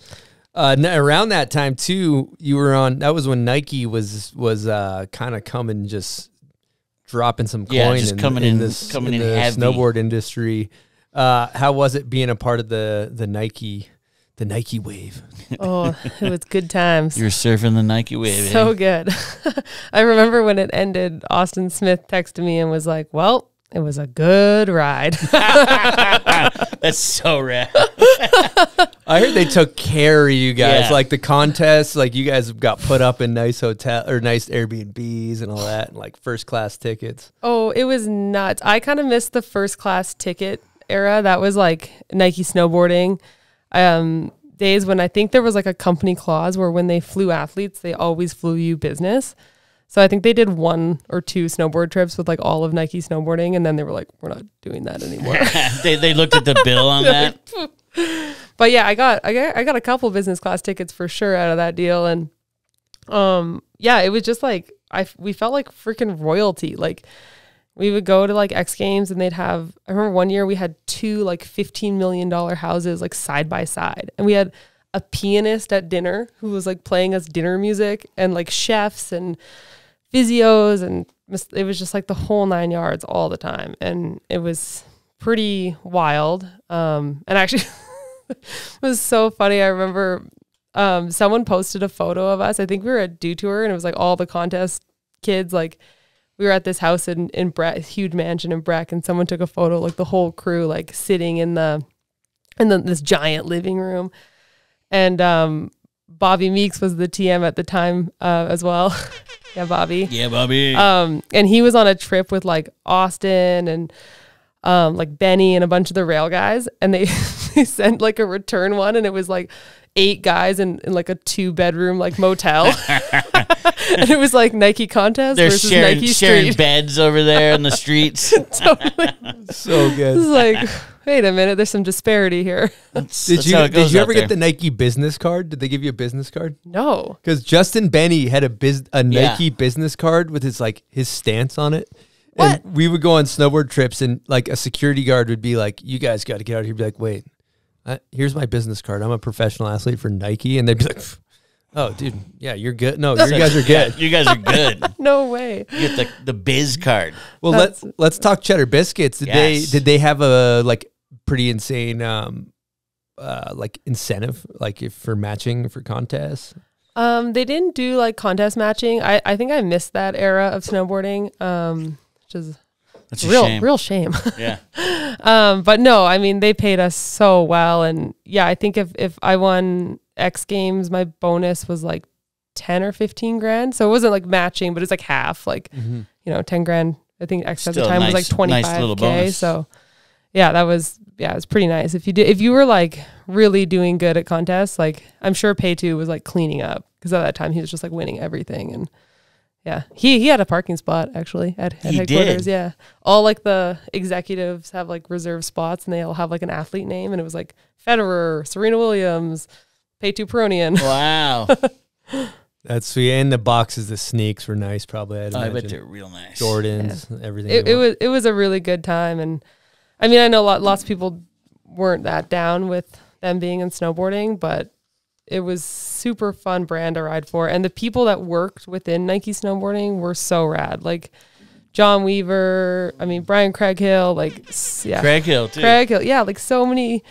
Uh, around that time too, you were on. That was when Nike was was uh, kind of coming, just dropping some coin. Yeah, just in, coming in in- this coming in in the heavy. snowboard industry. Uh, how was it being a part of the the Nike the Nike wave. Oh, it was good times. You're surfing the Nike wave. so eh? good. I remember when it ended, Austin Smith texted me and was like, "Well, it was a good ride." That's so rad. I heard they took care of you guys, Yeah. like the contest. Like you guys got put up in nice hotel or nice Airbnbs and all that, and like first class tickets. oh, it was nuts. I kind of missed the first class ticket era. That was like Nike snowboarding. Um, days when I think there was like a company clause where when they flew athletes, they always flew you business. So I think they did one or two snowboard trips with like all of Nike snowboarding, and then they were like, "We're not doing that anymore." they, they looked at the bill on that. but yeah, I got I got I got a couple business class tickets for sure out of that deal, and um yeah, it was just like I we felt like freaking royalty. Like we would go to like X Games and they'd have. I remember one year we had two like fifteen million dollar houses like side by side, and we had a pianist at dinner who was like playing us dinner music and like chefs and physios and it was just like the whole nine yards all the time. And it was pretty wild. Um and actually it was so funny. I remember um someone posted a photo of us. I think we were at Dew Tour and it was like all the contest kids like we were at this house in in Breck, huge mansion in Breck, and someone took a photo, like the whole crew, like sitting in the in the, this giant living room, and um, Bobby Meeks was the TM at the time uh, as well. yeah, Bobby. Yeah, Bobby. Um, and he was on a trip with like Austin and um, like Bennee and a bunch of the rail guys, and they they sent like a return one, and it was like eight guys in, in like a two bedroom like motel, and it was like Nike contest They're versus sharing, Nike sharing Street. beds over there in the streets. So good. It's good. like, wait a minute, there's some disparity here. That's, Did that's you it did goes you out ever there. get the Nike business card? Did they give you a business card? No, Because Justin Bennee had a biz a Yeah. Nike business card with his like his stance on it. What? And we would go on snowboard trips, and like a security guard would be like, "You guys got to get out of here." Be like, "Wait, uh, here's my business card. I'm a professional athlete for Nike," and they'd be like, "Oh, dude, yeah, you're good. No, you guys are good." You guys are good. no way. You get the, the biz card. Well, That's- let's let's talk cheddar biscuits. Did Yes. they did they have a like pretty insane um uh like incentive like if for matching for contests? Um, they didn't do like contest matching. I, I think I missed that era of snowboarding. Um, which is That's a real shame. real shame. Yeah. um, but no, I mean they paid us so well, and yeah, I think if if I won X Games, my bonus was like ten or fifteen grand. So it wasn't like matching, but it's like half, like mm-hmm. you know, ten grand. I think X at the time was like twenty nice little k. bonus. So yeah, that was yeah, it was pretty nice. If you did, if you were like really doing good at contests, like I'm sure Peetu was like cleaning up because at that time he was just like winning everything and. Yeah, he he had a parking spot actually at, at He headquarters. did? Yeah, all like the executives have like reserved spots, and they all have like an athlete name, and it was like Federer, Serena Williams, Peetu Piiroinen. Wow. That's sweet. And the boxes, the sneaks were nice. Probably I'd I bet imagine. they're real nice. Jordans, everything. It, it was it was a really good time, and I mean I know lot, lots of people weren't that down with them being in snowboarding, but it was super fun brand to ride for, and the people that worked within Nike snowboarding were so rad, like. John Weaver, I mean Brian Craighill, like s- yeah, Craig Hill, too. Craig Hill, yeah, like so many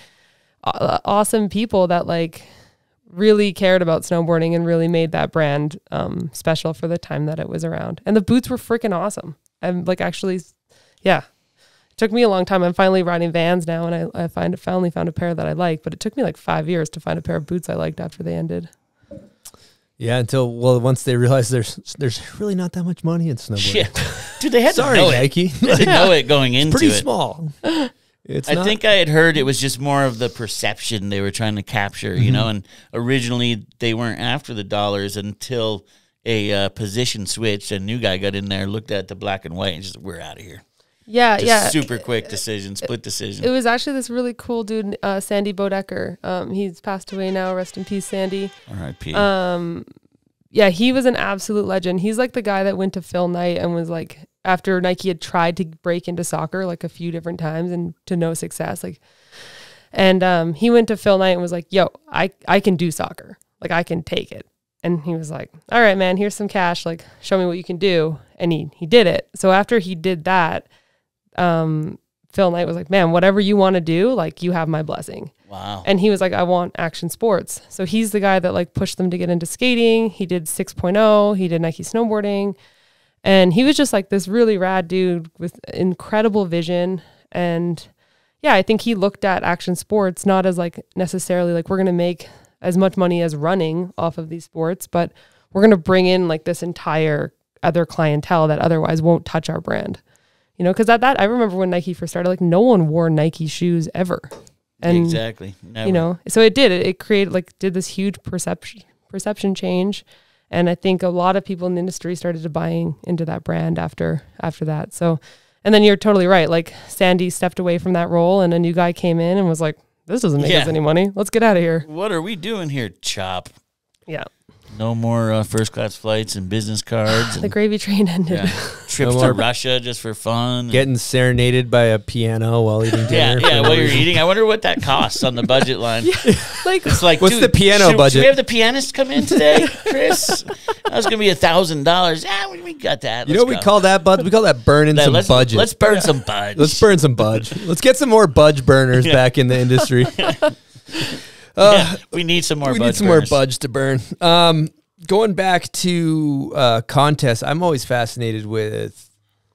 uh, awesome people that like really cared about snowboarding and really made that brand um, special for the time that it was around. And the boots were freaking awesome. I'm like actually, yeah, it took me a long time. I'm finally riding Vans now, and I I find finally found a pair that I like. But it took me like five years to find a pair of boots I liked after they ended. yeah. Until well, once they realized there's there's really not that much money in snowboarding. Yeah. Dude, they had Sorry, to know Nike. it. They had to know it going into it. Pretty it. small. It's I not, think I had heard it was just more of the perception they were trying to capture, you Mm-hmm. know, and originally they weren't after the dollars until a uh, position switched. A new guy got in there, looked at the black and white, and just, we're out of here. Yeah, Just yeah. super quick decision, split decision. It was actually this really cool dude, uh, Sandy Bodecker. Um, he's passed away now. Rest in peace, Sandy. R.I.P. Um, yeah, he was an absolute legend. He's like the guy that went to Phil Knight and was like, after Nike had tried to break into soccer like a few different times and to no success, like, and um, he went to Phil Knight and was like, "Yo, I I can do soccer. Like, I can take it." And he was like, "All right, man, here's some cash. Like, show me what you can do." And he he did it. So after he did that, um, Phil Knight was like, "Man, whatever you want to do, like you have my blessing." Wow. And he was like, "I want action sports." So he's the guy that like pushed them to get into skating. He did 6.0. He did Nike snowboarding, and he was just like this really rad dude with incredible vision. And yeah, I think he looked at action sports not as like necessarily like we're gonna make as much money as running off of these sports, but we're gonna bring in like this entire other clientele that otherwise won't touch our brand. You know, because at that I remember when Nike first started, like no one wore Nike shoes ever. And exactly. Never. you know, so it did. It, it created like did this huge perception perception change. And I think a lot of people in the industry started to buying into that brand after after that. So and then you're totally right. Like Sandy stepped away from that role and a new guy came in and was like, This doesn't make Yeah. us any money. Let's get out of here. What are we doing here, Chop? Yeah. No more uh, first class flights and business cards The and gravy train ended. yeah, trips No to. Russia just for fun. Getting serenaded by a piano while eating dinner. yeah. for While no you're eating, I wonder what that costs on the budget line. like It's like, What's dude, the piano should, Should budget? we have the pianist come in today, Chris? that was gonna be a thousand dollars. Yeah, we, we got that. You know what we call that, bud? We call that burning that. some Let's budget. let's burn some budget. Let's burn some budge. Let's get some more budge burners back in the industry. Yeah, we need some more. we budge need some more burners. budge to burn. Um, going back to uh, contests, I'm always fascinated with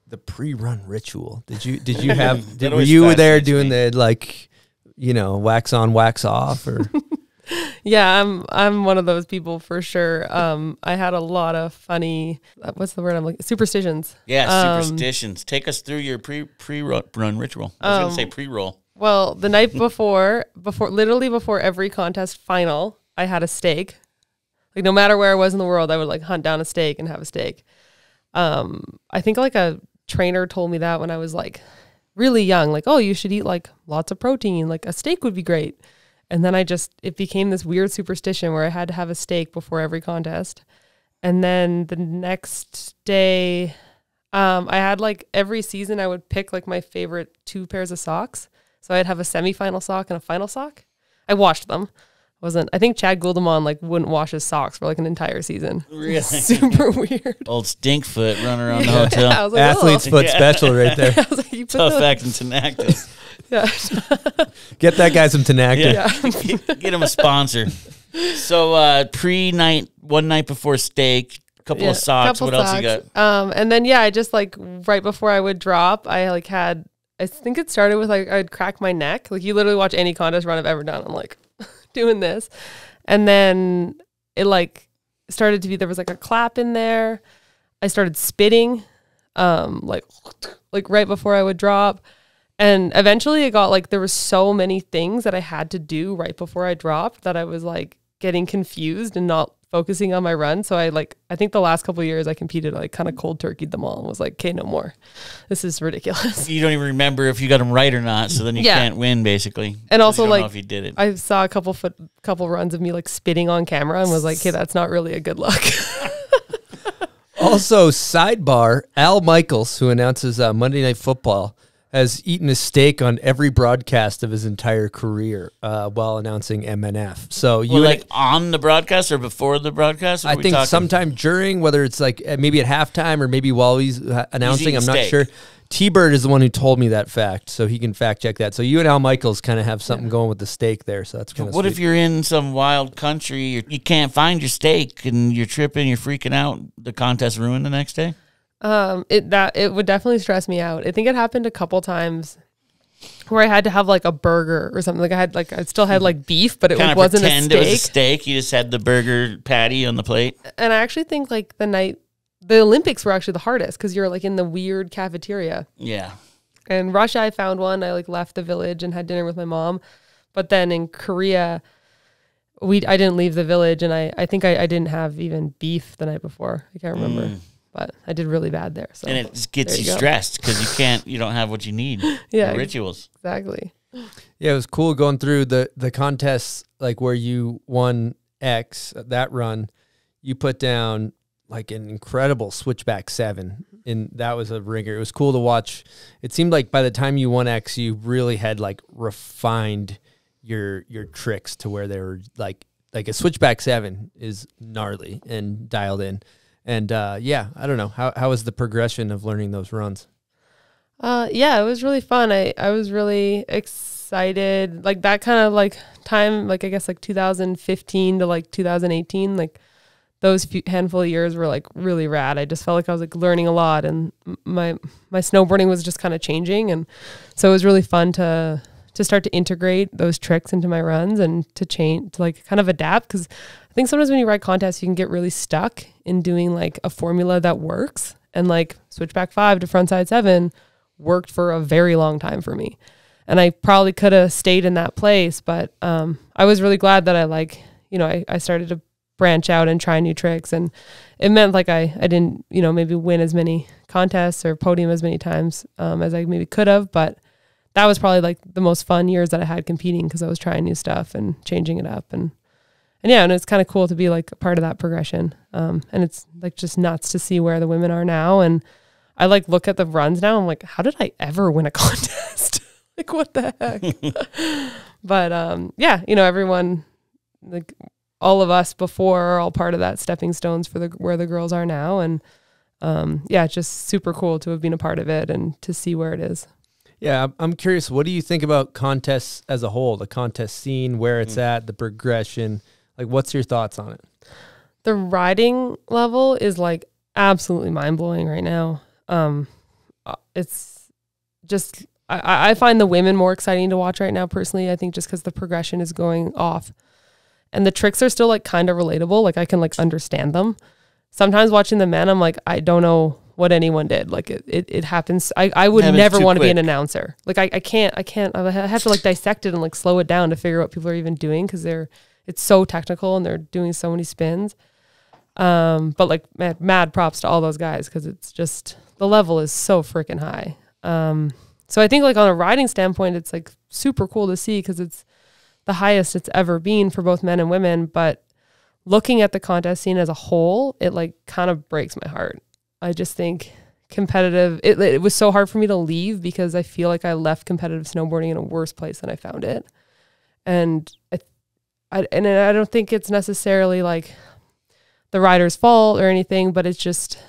the pre-run ritual. Did you did you have did, were you there doing me. the like you know wax on wax off or Yeah, I'm I'm one of those people for sure. Um, I had a lot of funny. uh, What's the word I'm like Superstitions. Yeah, Um, superstitions. Take us through your pre pre run ritual. I was Um, gonna say pre roll. Well, the night before, before literally before every contest final, I had a steak. Like no matter where I was in the world, I would like hunt down a steak and have a steak. Um, I think like a trainer told me that when I was like really young, like, oh, you should eat like lots of protein, like a steak would be great. And then I just it became this weird superstition where I had to have a steak before every contest. And then the next day, um, I had like every season I would pick like my favorite two pairs of socks. So I'd have a semifinal sock and a final sock. I washed them. Wasn't I think Chas Guldemond like wouldn't wash his socks for like an entire season. Really? Super weird. Old stinkfoot running around the hotel. I was like, athlete's oh. foot Yeah. special right there. I was like, you put Tough the- act and tenactus. yeah. Get that guy some Tinactin. Yeah. Get him a sponsor. So uh pre night one night before steak, a couple Yeah, of socks. couple what else you got? Um, and then yeah, I just like right before I would drop, I like had. I think it started with like I'd crack my neck. Like you literally watch any contest run I've ever done. I'm like doing this, and then it like started to be there was like a clap in there. I started spitting, um, like like right before I would drop. And eventually it got like there was so many things that I had to do right before I dropped that I was like getting confused and not focusing on my run. So I like I think the last couple of years I competed, I kind of cold turkeyed them all and was like, okay, no more. This is ridiculous. You don't even remember if you got them right or not, so then you Yeah. can't win basically. And also, like, if you did it. I saw a couple foot couple runs of me like spitting on camera and was like, okay, that's not really a good look. Also, sidebar: Al Michaels, who announces uh, Monday Night Football, has eaten a steak on every broadcast of his entire career uh, while announcing MNF. So you well, like on the broadcast or before the broadcast? I think talking? sometime during, whether it's like uh, maybe at halftime or maybe while he's uh, announcing, eating I'm not sure. T Bird is the one who told me that fact, so he can fact check that. So you and Al Michaels kind of have something going with the steak there. So that's kind of What if you're in some wild country, you're, you can't find your steak, and you're tripping, you're freaking out? The contest ruined the next day. Um, it that it would definitely stress me out. I think it happened a couple times where I had to have like a burger or something. Like I had like I still had like beef, but it wasn't a steak. it was a steak. You just had the burger patty on the plate. and I actually think like the night the Olympics were actually the hardest because you're like in the weird cafeteria. Yeah. And Russia, I found one. I like left the village and had dinner with my mom. But then in Korea, we I didn't leave the village, and I I think I, I didn't have even beef the night before. I can't remember, but I did really bad there. So. And it just gets you, you stressed because you can't, you don't have what you need. Yeah. The rituals. exactly. Yeah, it was cool going through the the contests like where you won X uh, that run. You put down like an incredible switchback seven, and that was a ringer. It was cool to watch. It seemed like by the time you won X, you really had like refined your your tricks to where they were like like a switchback seven is gnarly and dialed in. And uh, yeah, I don't know how how was the progression of learning those runs. Uh, yeah, it was really fun. I, I was really excited. Like that kind of like time, like I guess like 2015 to like 2018, like those few handful of years were like really rad. I just felt like I was like learning a lot, and my my snowboarding was just kind of changing, and so it was really fun to to start to integrate those tricks into my runs and to change to like kind of adapt because I think sometimes when you ride contests, you can get really stuck in doing like a formula that works, and like switchback five to frontside seven worked for a very long time for me. And I probably could have stayed in that place, but um, I was really glad that I like, you know, I, I started to branch out and try new tricks. And it meant like I, I didn't, you know, maybe win as many contests or podium as many times um, as I maybe could have. But that was probably like the most fun years that I had competing because I was trying new stuff and changing it up. And, and yeah, and it's kind of cool to be like a part of that progression. Um, and it's like just nuts to see where the women are now. And I like look at the runs now. I'm like, how did I ever win a contest? like, what the heck? but um, yeah, you know, everyone, like all of us before, are all part of that stepping stones for the where the girls are now, and um, yeah, it's just super cool to have been a part of it and to see where it is. Yeah, I'm- I'm curious. What do you think about contests as a whole? The contest scene, where it's at, the progression. Like, what's your thoughts on it? the riding level is like absolutely mind blowing right now. Um, uh, it's just I- I, I find the women more exciting to watch right now personally. I think just because the progression is going off, and the tricks are still like kind of relatable. Like I can like understand them. Sometimes watching the men, I'm like I don't know what anyone did. Like it, it, it happens. I, I would Happens never want to be an announcer. Like I, I can't I can't I have to like dissect it and like slow it down to figure out what people are even doing because they're it's so technical and they're doing so many spins. Um, but like mad, mad props to all those guys because it's just the level is so freaking high. Um, so I think like on a riding standpoint, it's like super cool to see because it's the highest it's ever been for both men and women. But looking at the contest scene as a whole, it like kind of breaks my heart. I just think competitive. It, it was so hard for me to leave because I feel like I left competitive snowboarding in a worse place than I found it, and I, I and I don't think it's necessarily like the rider's fault or anything, but it's just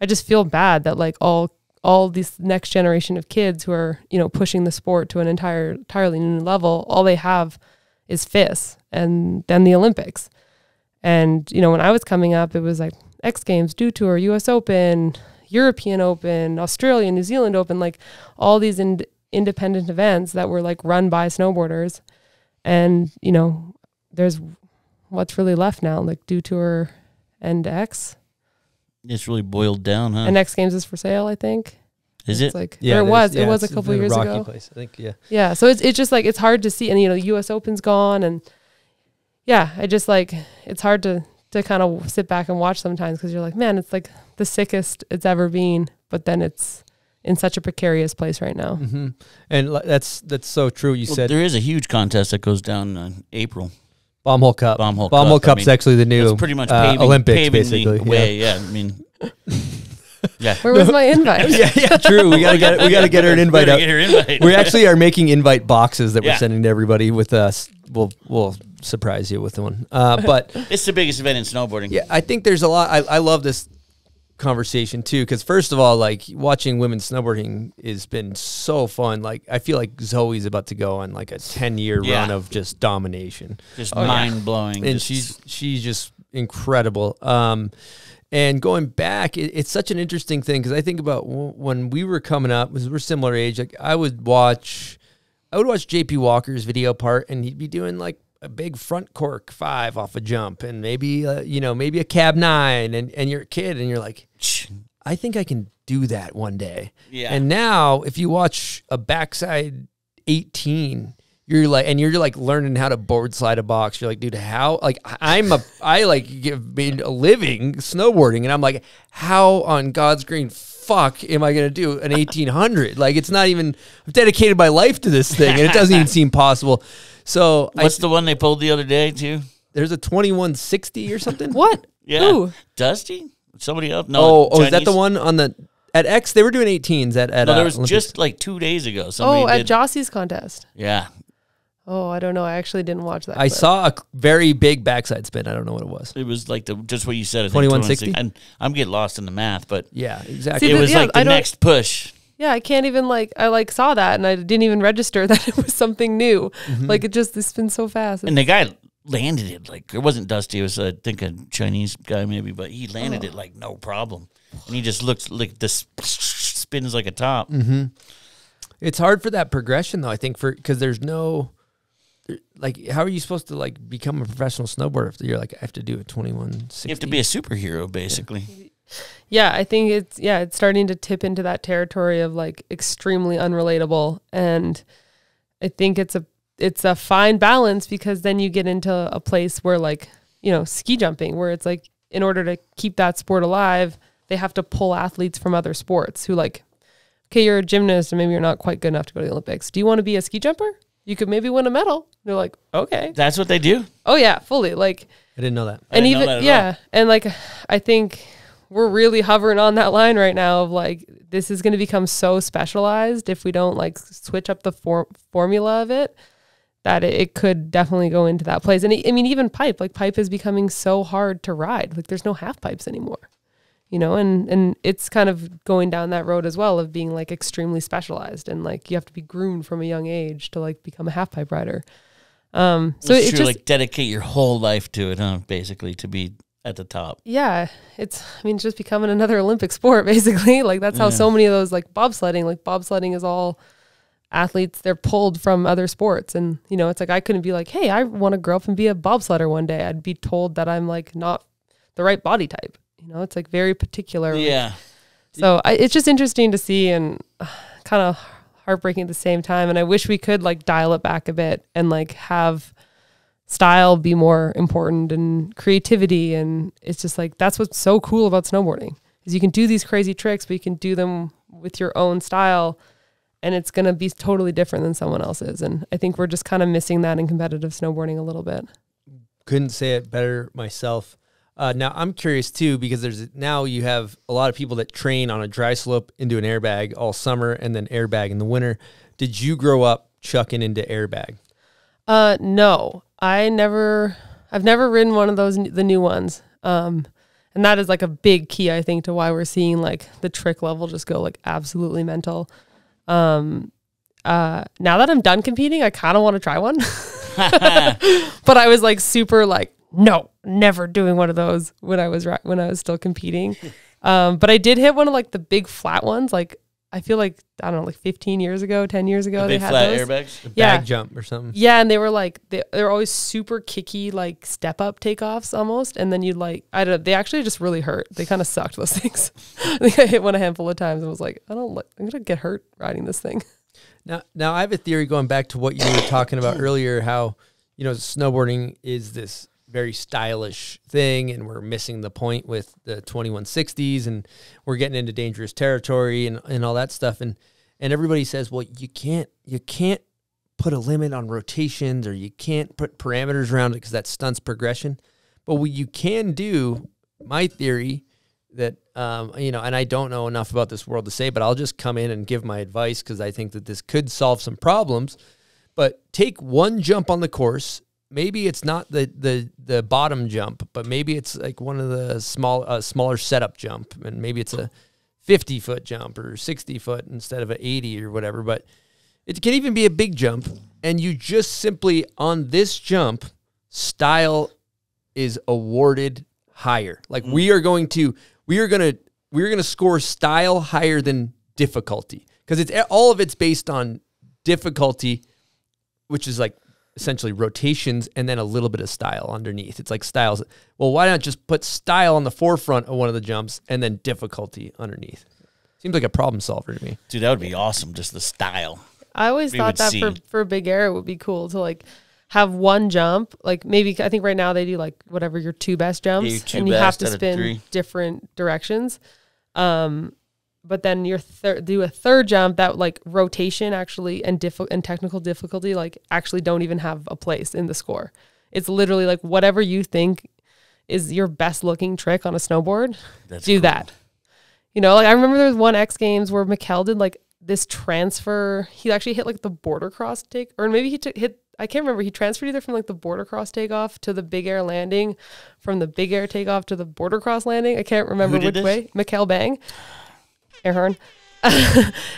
I just feel bad that like all all this next generation of kids who are you know pushing the sport to an entire entirely new level, all they have is FIS and then the Olympics. And you know when I was coming up, it was like X Games, Dew Tour, U.S. Open, European Open, Australia, New Zealand Open, like all these ind- independent events that were like run by snowboarders. And you know, there's what's really left now, like Dew Tour and X. It's really boiled down, huh? And X Games is for sale, I think. Is It's it? like Yeah, or it was. yeah, it was a couple the years Rocky ago. Place, I think. Yeah. Yeah. So it's it's just like it's hard to see and you know, the US Open's gone and yeah, I just like it's hard to to kind of sit back and watch sometimes because you're like, man, it's like the sickest it's ever been, but then it's in such a precarious place right now. hmm And li- that's that's so true. You Well, said there is a huge contest that goes down in April. Bombhole Cup. Bombhole Bombhole Cup, I Cup's mean, actually the new It's pretty much uh, Olympics, paving basically. the way. Yeah, I mean, yeah. Where was my invite? Yeah. yeah, yeah, true. We gotta get we gotta get her an invite out. Get her invite. We actually are making invite boxes that we're Yeah. sending to everybody. With us, we'll we'll surprise you with one. Uh, but it's the biggest event in snowboarding. Yeah, I think there's a lot. I, I love this conversation too because first of all, like watching women snowboarding has been so fun. Like I feel like Zoi's about to go on like a ten year Yeah. run of just domination, Just Oh, mind blowing. and she's she's just incredible. Um, and going back, it, it's such an interesting thing because I think about w- when we were coming up, because we're similar age. Like I would watch, I would watch JP Walker's video part, and he'd be doing like a big front cork five off a jump, and maybe uh, you know maybe a cab nine, and and you're a kid, and you're like, I think I can do that one day. Yeah. And now, if you watch a backside 18, you're like, and you're like learning how to board slide a box. You're like, dude, how? Like, I'm a, I like have made a living snowboarding, and I'm like, how on God's green fuck am I gonna do an 1800? like, it's not even. I've dedicated my life to this thing, and it doesn't even seem possible. So, I, What's the one they pulled the other day too? there's a 2160 or something. What? Yeah, Who? Dusty. Somebody up? No. oh, oh, is that the one on the at X? They were doing 18s at at. No, uh, there was Olympics. just like two days ago. Somebody Oh, at did, Jossie's contest. yeah. Oh, I don't know. I actually didn't watch that. I clip. saw a very big backside spin. I don't know what it was. It was like the just what you said. I 2160? 2160. And I'm getting lost in the math, but Yeah, exactly. See, it the- was yeah, like the don't- next push. Yeah, I can't even like I like saw that and I didn't even register that it was something new. Like it just it's been so fast. And the guy landed it like it wasn't Dusty. It was I think a Chinese guy maybe, but he landed it like no problem. And he just looks like this spins like a top. Mm -hmm. It's hard for that progression though. I think for because there's no like how are you supposed to like become a professional snowboarder if you're like I have to do a 21 You have to be a superhero basically. yeah, I think it's yeah, it's starting to tip into that territory of like extremely unrelatable and I think it's a it's a fine balance because then you get into a place where like, you know, ski jumping where it's like in order to keep that sport alive, they have to pull athletes from other sports who like okay, you're a gymnast and maybe you're not quite good enough to go to the Olympics. Do you want to be a ski jumper? You could maybe win a medal. They're like, okay. That's what they do. Oh yeah, fully. Like I didn't know that. and didn't know even that at yeah and like i think we're really hovering on that line right now of like this is going to become so specialized if we don't like switch up the for- formula of it that it, it could definitely go into that place and i I mean even pipe like pipe is becoming so hard to ride like there's no half pipes anymore you know and and it's kind of going down that road as well of being like extremely specialized and like you have to be groomed from a young age to like become a half pipe rider um so it's it's just like dedicate your whole life to it, huh? Basically, to be at the top. yeah, it's I mean it's just becoming another Olympic sport basically. Like that's how so many of those like bobsledding, like bobsledding is all athletes they're pulled from other sports and you know, it's like I couldn't be like, "Hey, I want to grow up and be a bobsledder one day." I'd be told that I'm like not the right body type. You know, it's like very particular. Yeah. So I, it's just interesting to see and uh, kind of heartbreaking at the same time. And I wish we could like dial it back a bit and like have style be more important and creativity. And it's just like that's what's so cool about snowboarding is you can do these crazy tricks, but you can do them with your own style. And it's going to be totally different than someone else's. And I think we're just kind of missing that in competitive snowboarding a little bit. couldn't say it better myself. Uh, now I'm curious too because there's now you have a lot of people that train on a dry slope into an airbag all summer and then airbag in the winter. Did you grow up chucking into airbag? Uh, no, I never, I've never ridden one of those, the new ones. Um, and that is like a big key, I think, to why we're seeing like the trick level just go like absolutely mental. Um, uh, now that I'm done competing, I kind of want to try one, but I was like super like, no, never doing one of those when I was, when I was still competing. Um, but I did hit one of like the big flat ones. Like I feel like, I don't know, like 15 years ago, 10 years ago, they Big had flat those. airbags. A Yeah. Bag jump or something? Yeah, and they were like they they're always super kicky, like step up takeoffs almost, and then you'd like I don't. They actually just really hurt. They kind of sucked those things. I think I hit one a handful of times and was like, I don't. Like, I'm gonna get hurt riding this thing. Now, now I have a theory going back to what you were talking about earlier. How you know snowboarding is this very stylish thing, and we're missing the point with the 2160s, and we're getting into dangerous territory and, and all that stuff. And and everybody says, well, you can't you can't put a limit on rotations, or you can't put parameters around it because that stunts progression. But what you can do, my theory, that um, you know, and I don't know enough about this world to say, but I'll just come in and give my advice because I think that this could solve some problems. But take one jump on the course. Maybe it's not the the the bottom jump, but maybe it's like one of the small uh, smaller setup jump, and maybe it's a fifty foot jump or sixty foot instead of an eighty or whatever. But it can even be a big jump, and you just simply on this jump style is awarded higher. Like we are going to we are to we are to score style higher than difficulty because it's all of it's based on difficulty which is like essentially rotations and then a little bit of style underneath. It's like styles. Well, why not just put style on the forefront of one of the jumps and then difficulty underneath? Seems like a problem solver to me. Dude, that would be awesome. Just the style. I always We thought that for see. for big air it would be cool to like have one jump. Like maybe I think right now they do like whatever your two best jumps, your two and you have to spin different directions. Um, but then your third do a third jump that like rotation actually and diff- and technical difficulty like actually don't even have a place in the score. It's literally like whatever you think is your best looking trick on a snowboard, That's do cool. that. You know, like I remember there was one X Games where Mikkel did like this transfer. He actually hit like the border cross take, or maybe he took hit. I can't remember. He transferred either from like the border cross takeoff to the big air landing, from the big air takeoff to the border cross landing. I can't remember which this? way. Mikkel Bang, Airhorn.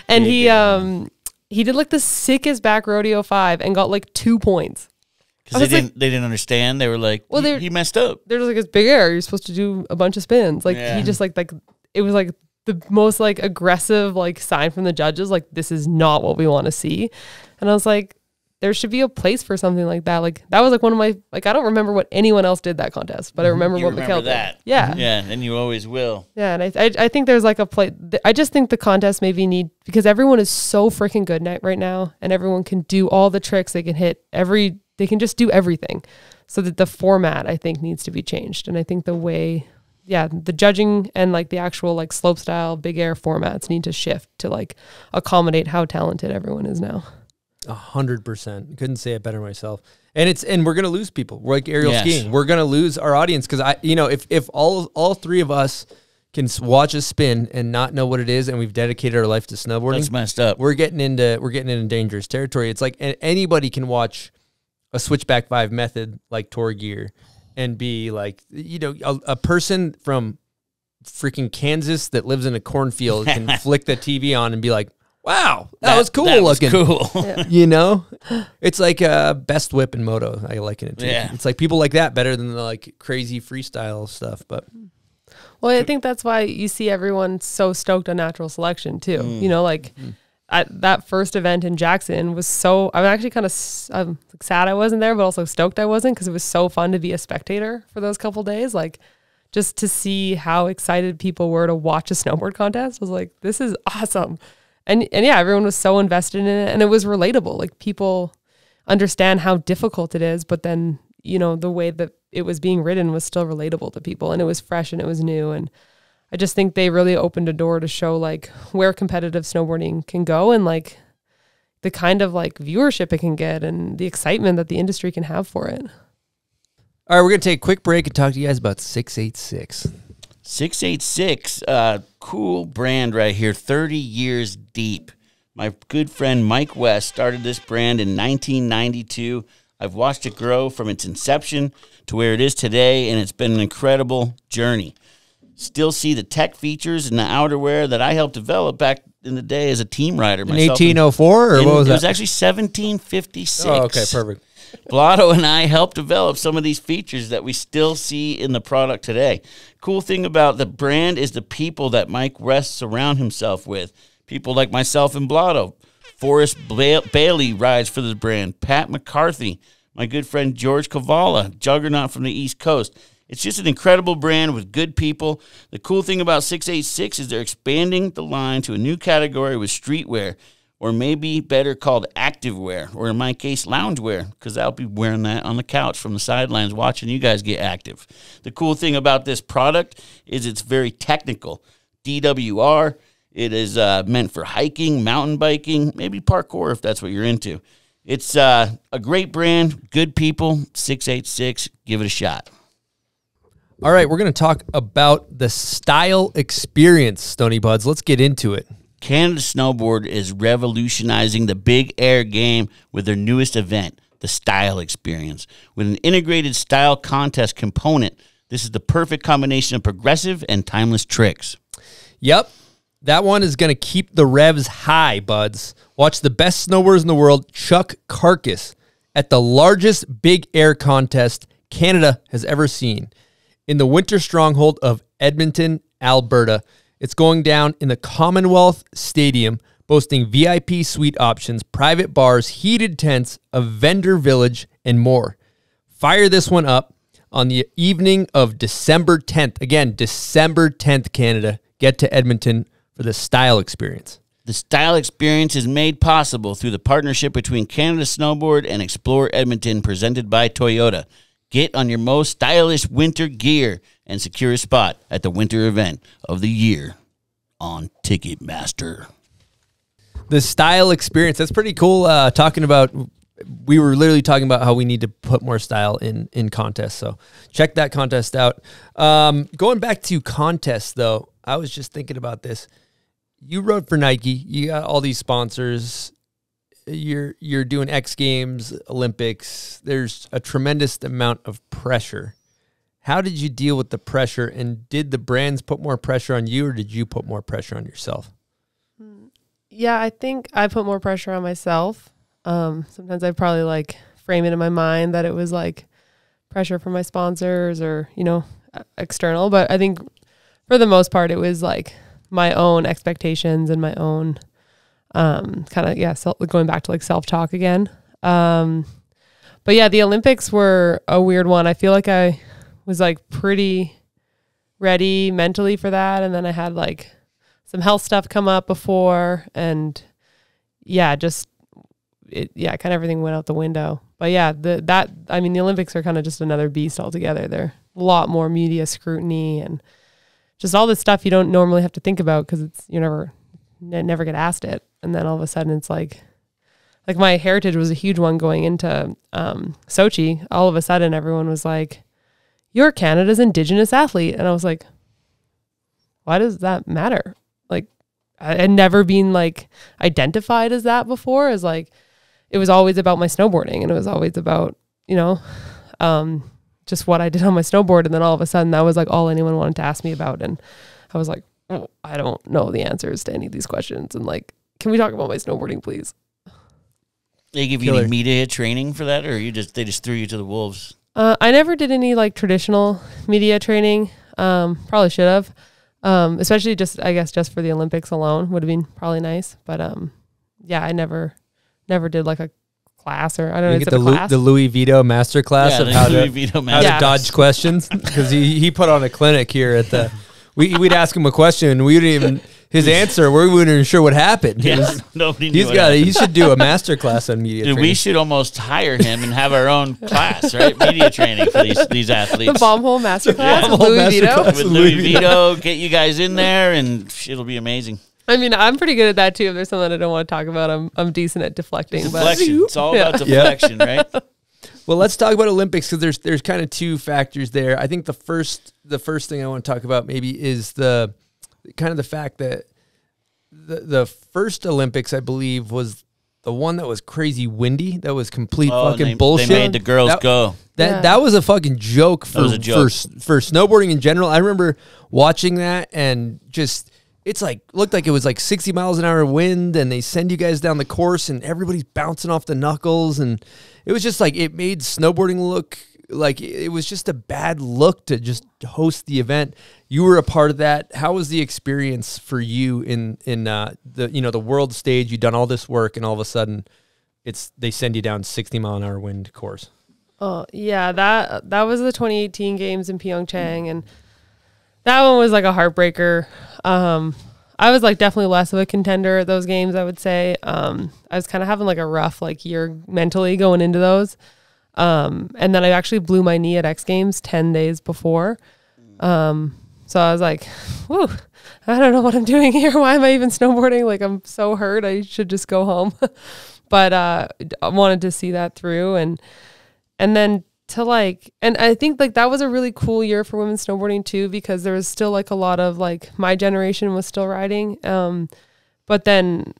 and he um he did like the sickest back rodeo five and got like two points. Because they didn't they didn't understand. They were like, Well, they're- he messed up. They're just like it's big air. You're supposed to do a bunch of spins. Like Yeah. he just like like it was like the most like aggressive like sign from the judges. Like this is not what we want to see. And I was like, there should be a place for something like that. Like that was like one of my like I don't remember what anyone else did that contest, but I mm-hmm. remember You what remember Mikkel that? did. Yeah. Yeah, and you always will. Yeah, and I, I I think there's like a play. I just think the contest maybe need because everyone is so freaking good night right now, and everyone can do all the tricks. They can hit every. They can just do everything. So that the format I think needs to be changed, and I think the way, yeah, the judging and like the actual like slope style big air formats need to shift to like accommodate how talented everyone is now. A hundred percent. Couldn't say it better myself. And it's and we're gonna lose people. We're like aerial Yes. skiing. We're gonna lose our audience because I, you know, if if all all three of us can watch a spin and not know what it is, and we've dedicated our life to snowboarding, That's messed up. we're getting into we're getting into dangerous territory. It's like anybody can watch a switchback five method like Torgeir and be like, you know, a, a person from freaking Kansas that lives in a cornfield can flick the TV on and be like, wow, that, was cool that was looking cool. you know it's like uh best whip in moto i liken it to Yeah. it's like people like that better than the like crazy freestyle stuff but Well, I think that's why you see everyone so stoked on natural selection too. Mm. You know, like at that first event in Jackson was so. I'm actually kind of I'm sad I wasn't there, but also stoked I wasn't because it was so fun to be a spectator for those couple days. Like just to see how excited people were to watch a snowboard contest I was like, this is awesome. And and yeah, everyone was so invested in it, and it was relatable. Like people understand how difficult it is, but then you know the way that it was being written was still relatable to people, and it was fresh and it was new. And I just think they really opened a door to show like where competitive snowboarding can go, and like the kind of like viewership it can get, and the excitement that the industry can have for it. all right we're gonna take a quick break and talk to you guys about 686 686, uh, cool brand right here, 30 years deep. My good friend Mike West started this brand in 1992. I've watched it grow from its inception to where it is today, and it's been an incredible journey. Still see the tech features and the outerwear that I helped develop back in the day as a team rider. in myself and- 1804 or in- what was that? it was actually 1756. oh okay perfect Blotto and I helped develop some of these features that we still see in the product today. Cool thing about the brand is the people that Mike West surround himself with. People like myself and Blotto. Forrest ba- Bailey rides for the brand. Pat McCarthy, my good friend George Cavallo, juggernaut from the East Coast. It's just an incredible brand with good people. The cool thing about 686 is they're expanding the line to a new category with streetwear or maybe better called activewear, or in my case, loungewear, because I'll be wearing that on the couch from the sidelines watching you guys get active. The cool thing about this product is it's very technical. DWR, it is uh, meant for hiking, mountain biking, maybe parkour if that's what you're into. It's uh, a great brand, good people, 686, give it a shot. all right we're gonna talk about the style experience stony buds let's get into it Canada Snowboard is revolutionizing the big air game with their newest event, the Style Experience. With an integrated style contest component, this is the perfect combination of progressive and timeless tricks. Yep. That one is going to keep the revs high, buds. Watch the best snowboarders in the world, Chuck Carcass, at the largest big air contest Canada has ever seen in the winter stronghold of Edmonton, Alberta. It's going down in the Commonwealth Stadium, boasting VIP suite options, private bars, heated tents, a vendor village, and more. Fire this one up on the evening of December 10th. Again, December 10th, Canada. Get to Edmonton for the style experience. The Style Experience is made possible through the partnership between Canada Snowboard and Explore Edmonton, presented by Toyota. Get on your most stylish winter gear and secure a spot at the winter event of the year on Ticketmaster. The style experience. That's pretty cool. Uh, talking about, we were literally talking about how we need to put more style in in contests. So check that contest out. Um, going back to contests, though, I was just thinking about this. You rode for Nike. You got all these sponsors. You're you're doing X Games, Olympics. There's a tremendous amount of pressure. How did you deal with the pressure? And did the brands put more pressure on you, or did you put more pressure on yourself? Yeah, I think I put more pressure on myself. Um, sometimes I probably like frame it in my mind that it was like pressure from my sponsors or you know external, but I think for the most part it was like my own expectations and my own um, kind of yeah, self, going back to like self talk again. Um, but yeah, the Olympics were a weird one. I feel like I was like pretty ready mentally for that, and then I had like some health stuff come up before, and yeah, just it, yeah, kind of everything went out the window. But yeah, the that I mean, the Olympics are kind of just another beast altogether. They're a lot more media scrutiny and just all this stuff you don't normally have to think about because it's you're never ne- never get asked it, and then all of a sudden it's like like my heritage was a huge one going into um, Sochi. All of a sudden, everyone was like, "You're Canada's Indigenous athlete," and I was like, "Why does that matter?" Like, I had never been like identified as that before. As like, it was always about my snowboarding, and it was always about you know, um, just what I did on my snowboard. And then all of a sudden, that was like all anyone wanted to ask me about, and I was like, oh, I don't know the answers to any of these questions, and like, can we talk about my snowboarding, please? They give you Killer. any media training for that, or you just they just threw you to the wolves? Uh, I never did any like traditional media training. Um, probably should have. Um, especially just I guess just for the Olympics alone would have been probably nice. But um, yeah, I never never did like a class or I don't know. You Is get it the, a Lu- class? the Louis Vito master class yeah, of how Louis to Vito how master. Yeah. to dodge questions because he, he put on a clinic here at the. We we'd ask him a question and we didn't even his answer. We weren't even sure what happened. It Yeah, was- nobody knew. he's what got. happened. He should do a master class on media. Dude, we should almost hire him and have our own class, right? Media training for these these athletes. the athletes. bomb hole masterclass bomb with hole Louis Vito. masterclass. With Louis Louis Vito, get you guys in there, and it'll be amazing. I mean, I'm pretty good at that too. If there's something I don't want to talk about, I'm I'm decent at deflecting. Deflection. It's all Yeah. about Yeah. deflection, right? Well, let's talk about Olympics because there's there's kind of two factors there. I think the first the first thing I want to talk about maybe is the kind of the fact that the the first Olympics I believe was the one that was crazy windy. That was complete Oh, and fucking they, bullshit. They made the girls That- go. That Yeah. that was a fucking joke for was a joke. for for snowboarding in general. I remember watching that and just it's like looked like it was like 60 miles an hour wind and they send you guys down the course and everybody's bouncing off the knuckles and it was just like it made snowboarding look like it was just a bad look to just host the event. You were a part of that. How was the experience for you in in uh, the you know the world stage? You've done all this work and all of a sudden it's they send you down 60 mile an hour wind course. Oh yeah, that that was the 2018 games in Pyeongchang, and that one was like a heartbreaker. Um, I was like definitely less of a contender at those games. I would say um, I was kind of having like a rough like year mentally going into those, um, and then I actually blew my knee at X Games 10 days before. Um, so I was like, "Whoa, I don't know what I'm doing here. Why am I even snowboarding? Like I'm so hurt. I should just go home." but uh, I wanted to see that through and and then to like and i think like that was a really cool year for women snowboarding too because there was still like a lot of like my generation was still riding um but then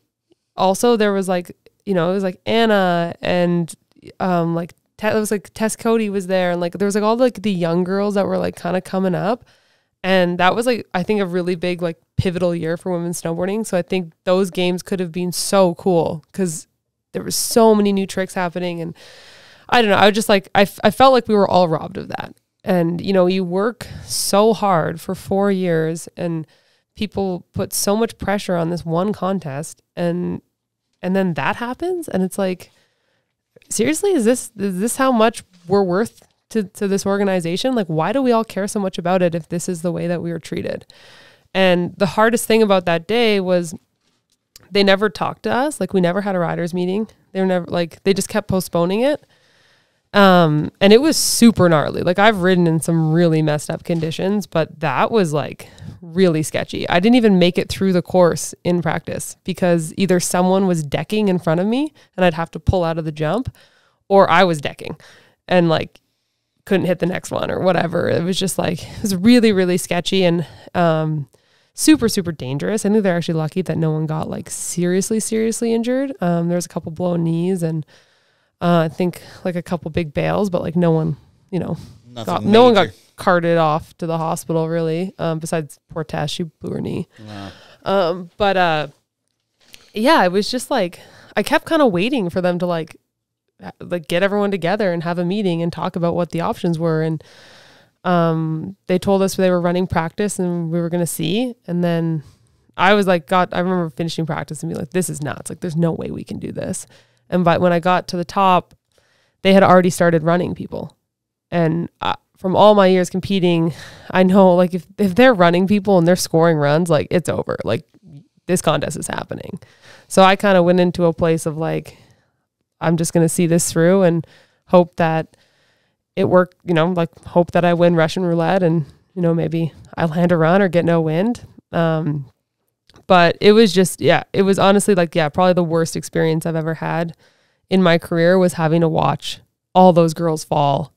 also there was like you know it was like anna and um like it was like Tess Coady was there and like there was like all like the young girls that were like kind of coming up. And that was like i think a really big like pivotal year for women snowboarding. So i think those games could have been so cool because there was so many new tricks happening and I don't know. I just like, I, I felt like we were all robbed of that. And, you know, you work so hard for four years and people put so much pressure on this one contest and, and then that happens. And it's like, seriously, is this, is this how much we're worth to, to this organization? Like, why do we all care so much about it if this is the way that we were treated? And the hardest thing about that day was they never talked to us. Like we never had a riders meeting. They were never like they just kept postponing it. Um, and it was super gnarly. Like I've ridden in some really messed up conditions, but that was like really sketchy. I didn't even make it through the course in practice because either someone was decking in front of me and I'd have to pull out of the jump, or I was decking and like couldn't hit the next one or whatever. It was just like it was really, really sketchy and um super super dangerous. I think they're actually lucky that no one got like seriously seriously injured. Um, there was a couple blown knees and uh, I think like a couple big bails, but like no one, you know, got, no one got carted off to the hospital really. Um, besides poor Tess, she blew her knee. Um, but uh, yeah, it was just like I kept kind of waiting for them to like like get everyone together and have a meeting and talk about what the options were. And um they told us they were running practice and we were going to see. And then I was like God, I remember finishing practice and be like this is nuts. Like there's no way we can do this and but when I got to the top they had already started running people. And uh, from all my years competing I know like if if they're running people and they're scoring runs like it's over. Like this contest is happening. So I kind of went into a place of like, I'm just going to see this through and hope that it worked, you know, like hope that I win Russian roulette and, you know, maybe I land a run or get no wind. Um, but it was just, yeah, it was honestly like, yeah, probably the worst experience I've ever had in my career was having to watch all those girls fall.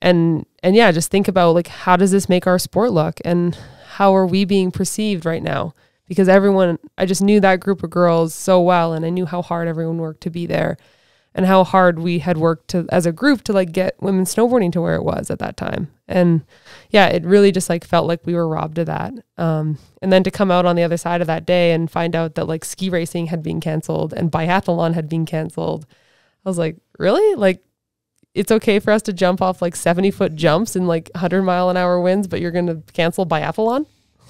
And, and yeah, just think about like, how does this make our sport look and how are we being perceived right now? because everyone I just knew that group of girls so well and I knew how hard everyone worked to be there and how hard we had worked to as a group to like get women snowboarding to where it was at that time. And yeah, it really just like felt like we were robbed of that. Um, and then to come out on the other side of that day and find out that like ski racing had been canceled and biathlon had been canceled. I was like, really? Like it's okay for us to jump off like 70 foot jumps and like 100 mile an hour winds, but you're going to cancel biathlon?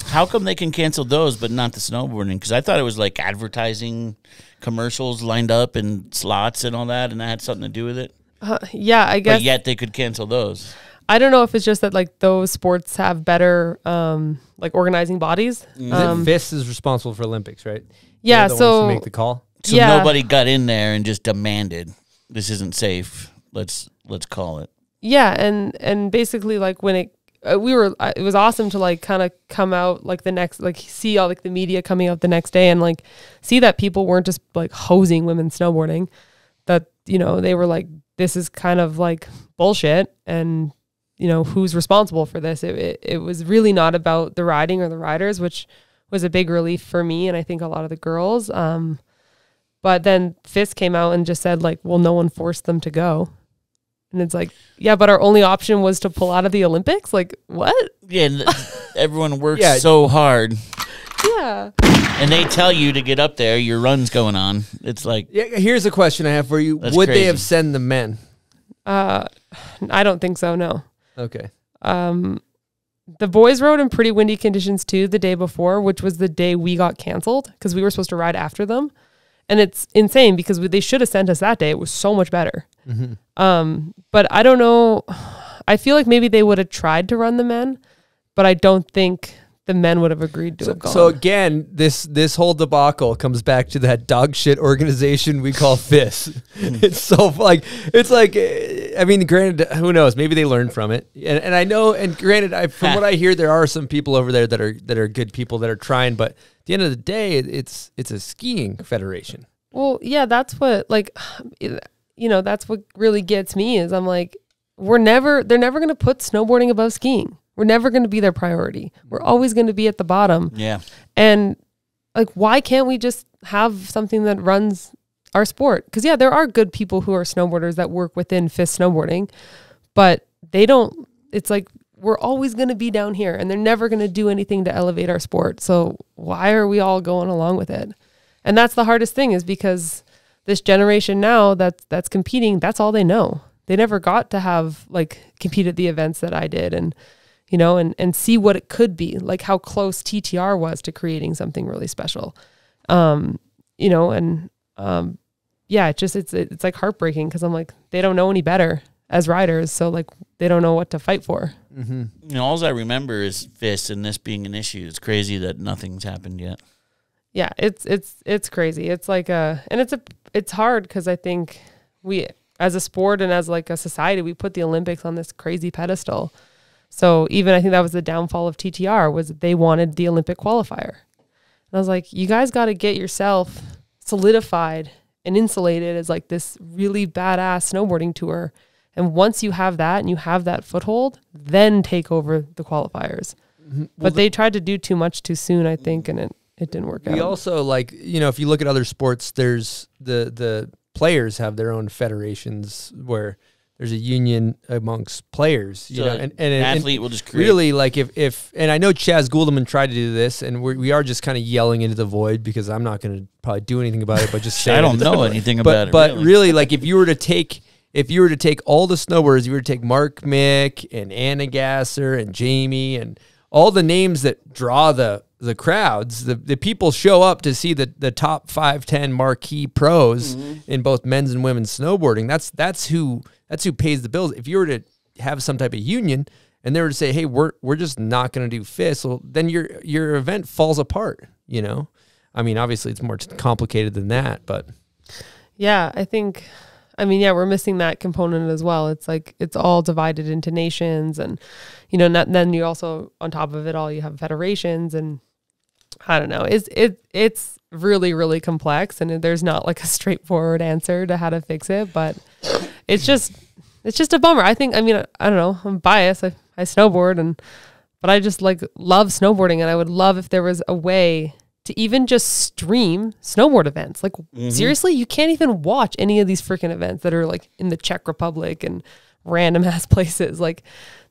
How come they can cancel those but not the snowboarding? Because I thought it was like advertising commercials lined up and slots and all that, and that had something to do with it. Uh, yeah, I guess. But yet they could cancel those. I don't know if it's just that like those sports have better um like organizing bodies. Is Um, it FIS is responsible for Olympics, right? yeah, They're ones so who make the call. So Yeah. nobody got in there and just demanded this isn't safe. Let's let's call it. yeah, and and basically like when it uh, we were it was awesome to like kind of come out like the next like see all like the media coming out the next day and like see that people weren't just like hosing women snowboarding that you know they were like this is kind of like bullshit and you know who's responsible for this? It, it, it was really not about the riding or the riders which was a big relief for me and i think a lot of the girls um but then FIS came out and just said like well no one forced them to go and it's like yeah but our only option was to pull out of the olympics like what Yeah, everyone works Yeah. so hard, yeah and they tell you to get up there. Your run's going on. It's like Yeah, here's a question I have for you. That's Would they have sent the men? uh i don't think so no Okay. um the boys rode in pretty windy conditions too the day before which was the day we got canceled because we were supposed to ride after them and it's insane because they should have sent us that day. It was so much better. Um but i don't know. I feel like maybe they would have tried to run the men but i don't think the men would have agreed to So, have gone. so again, this this whole debacle comes back to that dog shit organization we call FIS. it's so like it's like eh, I mean, granted, who knows? Maybe they learned from it, and, and I know, and granted, I, from what I hear, there are some people over there that are that are good people that are trying, but at the end of the day, it's it's a skiing federation. Well, yeah, that's what like you know, that's what really gets me is I'm like we're never they're never going to put snowboarding above skiing. We're never going to be their priority. We're always going to be at the bottom. yeah, And like why can't we just have something that runs our sport? Cuz yeah, there are good people who are snowboarders that work within FIS snowboarding, but they don't it's like we're always going to be down here and they're never going to do anything to elevate our sport. So why are we all going along with it? And that's the hardest thing is because this generation now that's that's competing, that's all they know. They never got to have like compete at the events that I did and you know and and see what it could be, like how close TTR was to creating something really special. Um, you know, and um yeah, it just it's it's like heartbreaking because I'm like they don't know any better as riders, so like they don't know what to fight for. Mm-hmm. you know, all I remember is FIS and this being an issue. It's crazy that nothing's happened yet. yeah it's it's it's crazy it's like a and it's a it's hard because i think we as a sport and as like a society we put the olympics on this crazy pedestal so even i think that was the downfall of ttr was they wanted the olympic qualifier and i was like you guys got to get yourself solidified and insulated as like this really badass snowboarding tour and once you have that and you have that foothold then take over the qualifiers mm-hmm. but they tried to do too much too soon i think and it, it didn't work We out We also like you know if you look at other sports, there's the the players have their own federations where there's a union amongst players, you So know, and, and, an and athlete will just create. really like if if and I know Chas Guldemond tried to do this, and we're, we are just kind of yelling into the void because I'm not going to probably do anything about it, but just say I don't know anything but about it. but really. really. like if you were to take if you were to take all the snowboarders, you were to take Mark Mick and Anna Gasser and Jamie and all the names that draw the the crowds, the, the people show up to see the the top five ten marquee pros Mm-hmm. in both men's and women's snowboarding. That's that's who that's who pays the bills. If you were to have some type of union and they were to say, "Hey, we're we're just not going to do fists," well, then your your event falls apart. You know, I mean, obviously it's more complicated than that, but Yeah, I think I mean, yeah, we're missing that component as well. It's like it's all divided into nations and you know, not, then you also on top of it all you have federations and I don't know. It's it it's really really complex and there's not like a straightforward answer to how to fix it, but it's just it's just a bummer. I think I mean I don't know, I'm biased. I I snowboard and but I just like love snowboarding and I would love if there was a way to even just stream snowboard events. Like mm-hmm. seriously, you can't even watch any of these freaking events that are like in the Czech Republic and random ass places. Like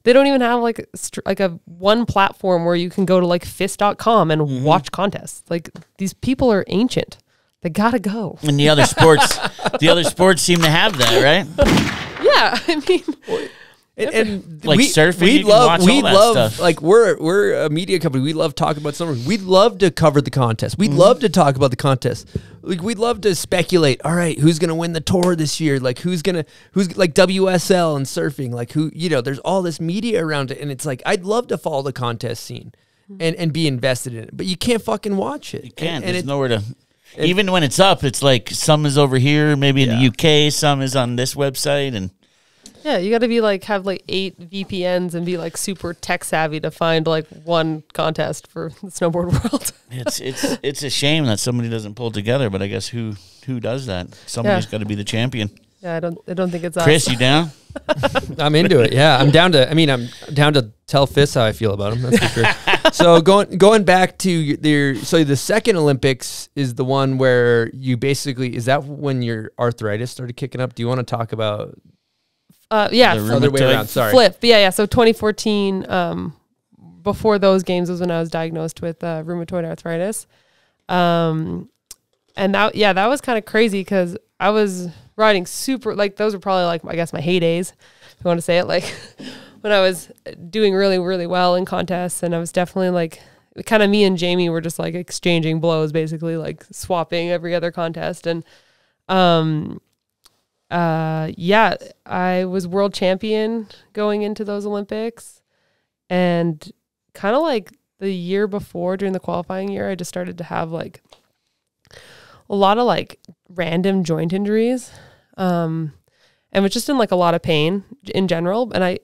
they don't even have like str- like a one platform where you can go to like fist.com and mm-hmm. watch contests. Like these people are ancient. They got to go. and the other sports, the other sports seem to have that, right? Yeah, I mean and, and Like we, surfing, we you love we love stuff. like we're we're a media company. We love talking about summer. We'd love to cover the contest. We'd Mm-hmm. love to talk about the contest. Like we'd love to speculate. All right, who's gonna win the tour this year? Like who's gonna who's like WSL and surfing? Like who you know? There's all this media around it, and it's like I'd love to follow the contest scene and and be invested in it, but you can't fucking watch it. You can't. And, and There's it, nowhere to. Even when it's up, it's like some is over here, maybe in Yeah. the UK, some is on this website, and Yeah, you got to be like have like eight VPNs and be like super tech savvy to find like one contest for the snowboard world. it's it's it's a shame that somebody doesn't pull together. But I guess who who does that? Somebody's Yeah. got to be the champion. yeah, I don't I don't think it's Chris, us. you down? I'm into it. Yeah, I'm down to. I mean, I'm down to tell FIS how I feel about him. That's for sure. so going going back to your so the second Olympics is the one where you basically is that when your arthritis started kicking up? Do you want to talk about Uh, yeah, The other way around? Sorry. flip. Yeah, yeah. So 2014, um, before those games was when I was diagnosed with uh, rheumatoid arthritis. Um, and that, yeah, that was kind of crazy because I was riding super, like, those were probably like, I guess, my heydays, if you want to say it. Like, when I was doing really, really well in contests, and I was definitely like, kind of me and Jamie were just like exchanging blows, basically, like swapping every other contest. And, um, uh yeah i was world champion going into those olympics and kind of like the year before during the qualifying year i just started to have like a lot of like random joint injuries um and was just in like a lot of pain in general and i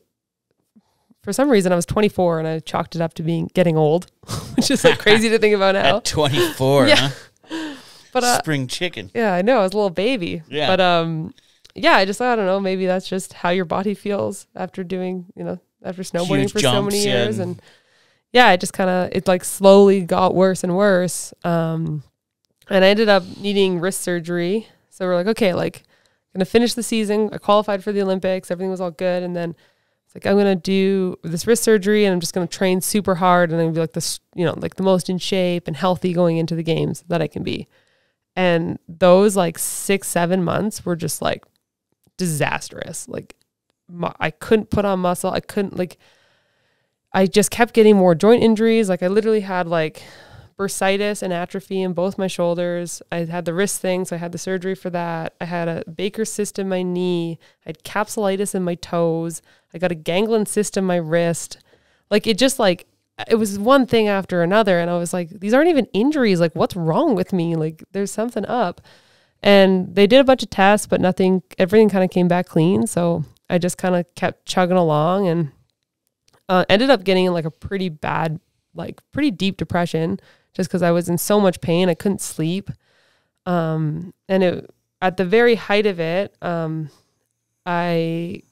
for some reason i was 24 and i chalked it up to being getting old which is like crazy to think about now At 24, Yeah. huh? but uh, Spring chicken. yeah, I know. I was a little baby. Yeah. But um yeah, I just I don't know, maybe that's just how your body feels after doing, you know, after snowboarding Huge for so many years and- and yeah, it just kind of it like slowly got worse and worse. Um and I ended up needing wrist surgery. So we're like, okay, like gonna finish the season. I qualified for the Olympics. Everything was all good and then it's like I'm gonna do this wrist surgery and I'm just gonna train super hard and I'm gonna be like this, you know, like the most in shape and healthy going into the games that I can be. And those like six, seven months were just like disastrous. Like mu- I couldn't put on muscle. I couldn't like. I just kept getting more joint injuries. Like I literally had like bursitis and atrophy in both my shoulders. I had the wrist thing, so I had the surgery for that. I had a Baker cyst in my knee. I had capsulitis in my toes. I got a ganglion cyst in my wrist. Like it just like it was one thing after another and I was like these aren't even injuries. Like what's wrong with me? Like there's something up. And they did a bunch of tests, but nothing everything kind of came back clean. So I just kind of kept chugging along and uh, ended up getting in like a pretty bad, like pretty deep depression just because I was in so much pain. I couldn't sleep. Um, and it, at the very height of it, um, I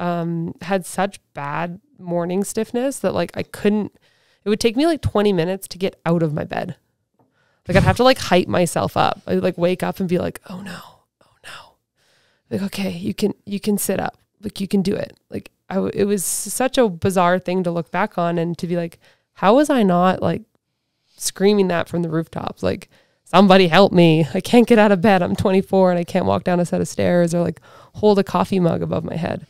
um, had such bad morning stiffness that like I couldn't, it would take me like 20 minutes to get out of my bed. Like I'd have to like hype myself up. I'd like wake up and be like, oh no, oh no. like okay, you can you can sit up, like you can do it. Like I, it was such a bizarre thing to look back on and to be like, how was I not like screaming that from the rooftops? Like somebody help me! I can't get out of bed. I'm 24 and I can't walk down a set of stairs or like hold a coffee mug above my head.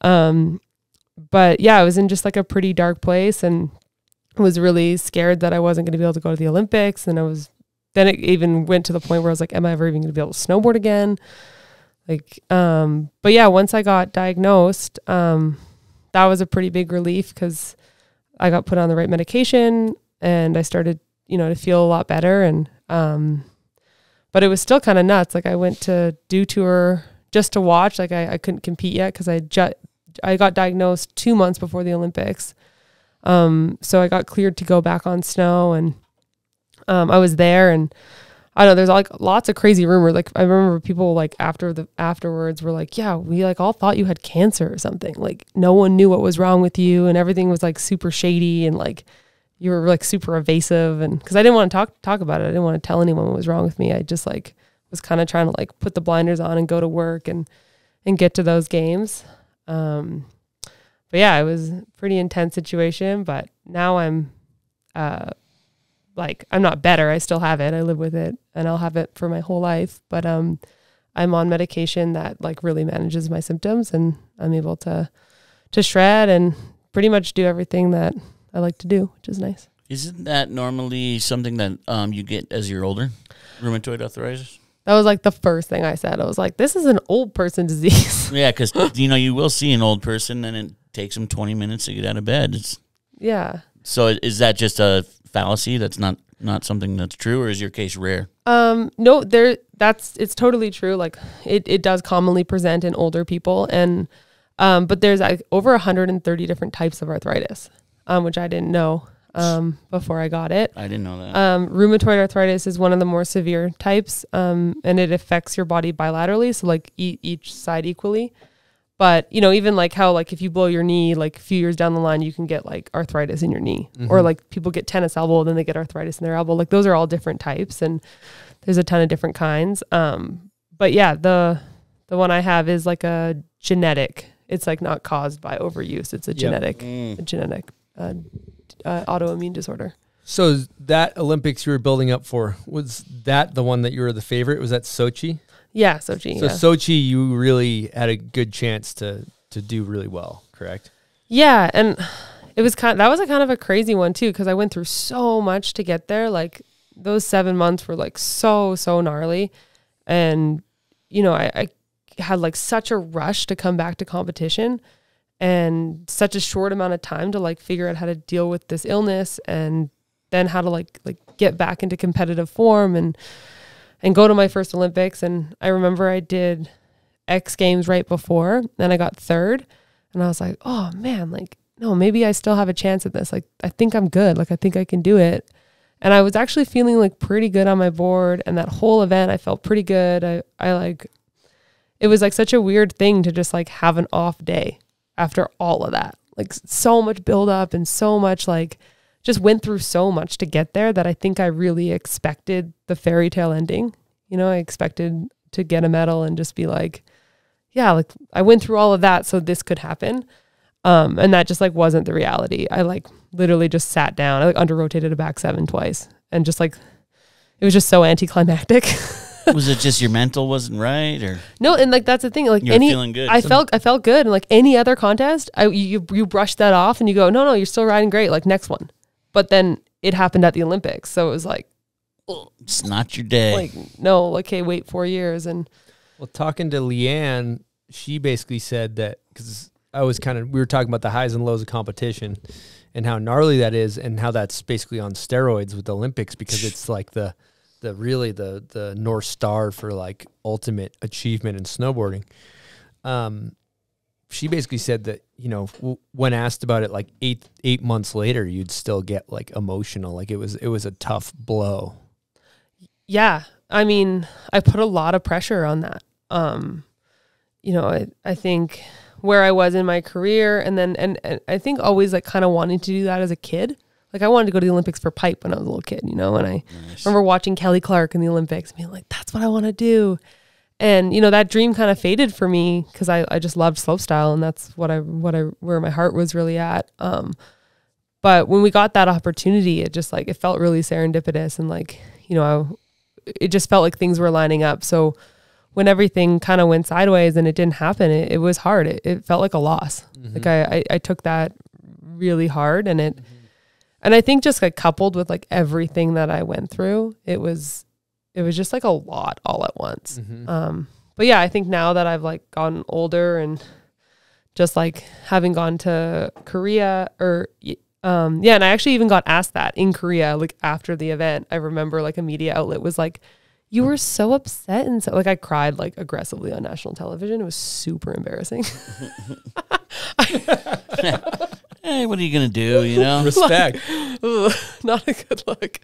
Um, but yeah, I was in just like a pretty dark place and was really scared that I wasn't going to be able to go to the Olympics. And I was, then it even went to the point where I was like, am I ever even going to be able to snowboard again? Like, um, but yeah, once I got diagnosed, um, that was a pretty big relief because I got put on the right medication and I started, you know, to feel a lot better. And, um, but it was still kind of nuts. Like I went to Dew Tour just to watch. Like I, I couldn't compete yet because I just I got diagnosed two months before the Olympics. Um, so I got cleared to go back on snow, and um, I was there. And I don't know. There's like lots of crazy rumors. Like I remember people like after the afterwards were like, "Yeah, we like all thought you had cancer or something. Like no one knew what was wrong with you, and everything was like super shady and like." You were like super evasive, and because I didn't want to talk talk about it, I didn't want to tell anyone what was wrong with me. I just like was kind of trying to like put the blinders on and go to work and and get to those games. Um, but yeah, it was a pretty intense situation. But now I'm, uh, like I'm not better. I still have it. I live with it, and I'll have it for my whole life. But um, I'm on medication that like really manages my symptoms, and I'm able to to shred and pretty much do everything that I like to do, which is nice. Isn't that normally something that um, you get as you're older? Rheumatoid arthritis? That was like the first thing I said. I was like, "This is an old person disease." Yeah, because you know you will see an old person and it takes them 20 minutes to get out of bed. It's, yeah. so is that just a fallacy? That's not not something that's true, or is your case rare? Um, no, there. That's it's totally true. Like it, it does commonly present in older people, and um, but there's like over 130 different types of arthritis, um, which I didn't know um before I got it. I didn't know that. Um, rheumatoid arthritis is one of the more severe types, um, and it affects your body bilaterally, so like e- each side equally. But you know, even like how like if you blow your knee, like a few years down the line, you can get like arthritis in your knee, or like people get tennis elbow, and then they get arthritis in their elbow. Like those are all different types, and there's a ton of different kinds. Um, but yeah, the the one I have is like a genetic. It's like not caused by overuse. It's a genetic, a genetic uh, uh, autoimmune disorder. So that Olympics you were building up for was that the one that you were the favorite? Was that Sochi? Yeah, Sochi. So yeah. Sochi, you really had a good chance to to do really well, correct? Yeah, and it was kind. that was a kind of a crazy one too because I went through so much to get there. Like those seven months were like so so gnarly, and you know I, I had like such a rush to come back to competition, and such a short amount of time to like figure out how to deal with this illness and then how to like like get back into competitive form and and go to my first Olympics. And I remember I did X Games right before, and I got third. And I was like, oh man, like, no, maybe I still have a chance at this. Like, I think I'm good. Like, I think I can do it. And I was actually feeling like pretty good on my board. And that whole event, I felt pretty good. I, I like, it was like such a weird thing to just like have an off day after all of that. Like, so much build up and so much like, just went through so much to get there that I think I really expected the fairy tale ending. You know, I expected to get a medal and just be like, yeah, like I went through all of that so this could happen. Um, and that just like wasn't the reality. I like literally just sat down. I like under rotated a back seven twice and just like it was just so anticlimactic. was it just your mental wasn't right, or no, and like that's the thing. Like any, feeling good. I felt I felt good. And like any other contest, I you you brush that off and you go, no, no, you're still riding great. Like next one, but then it happened at the Olympics, so it was like it's not your day? like no, okay, wait four years and Well, talking to Leanne, she basically said that because I was kind of we were talking about the highs and lows of competition and how gnarly that is, and how that's basically on steroids with the Olympics because it's like the the really the the north star for like ultimate achievement in snowboarding. Um, she basically said that you know w- when asked about it like eight eight months later, you'd still get like emotional, like it was it was a tough blow. yeah. I mean i put a lot of pressure on that. Um you know i, I think where i was in my career and then and, and i think always like kind of wanting to do that as a kid. Like i wanted to go to the olympics for pipe when i was a little kid you know and i remember watching kelly clark in the olympics and being like that's what i want to do and you know that dream kind of faded for me because I, I just loved slopestyle and that's what I what I where my heart was really at. Um, but when we got that opportunity, it just like it felt really serendipitous and like you know, I, it just felt like things were lining up. So when everything kind of went sideways and it didn't happen, it, it was hard. It, it felt like a loss. Like I, I I took that really hard and it and I think just like coupled with like everything that I went through, it was it was just like a lot all at once. Um but yeah, I think now that I've like gotten older and just like having gone to Korea or um yeah, and I actually even got asked that in Korea like after the event. I remember like a media outlet was like you were so upset and so like I cried like aggressively on national television. It was super embarrassing. Hey, what are you gonna do? You know, Respect. Ugh, not a good look.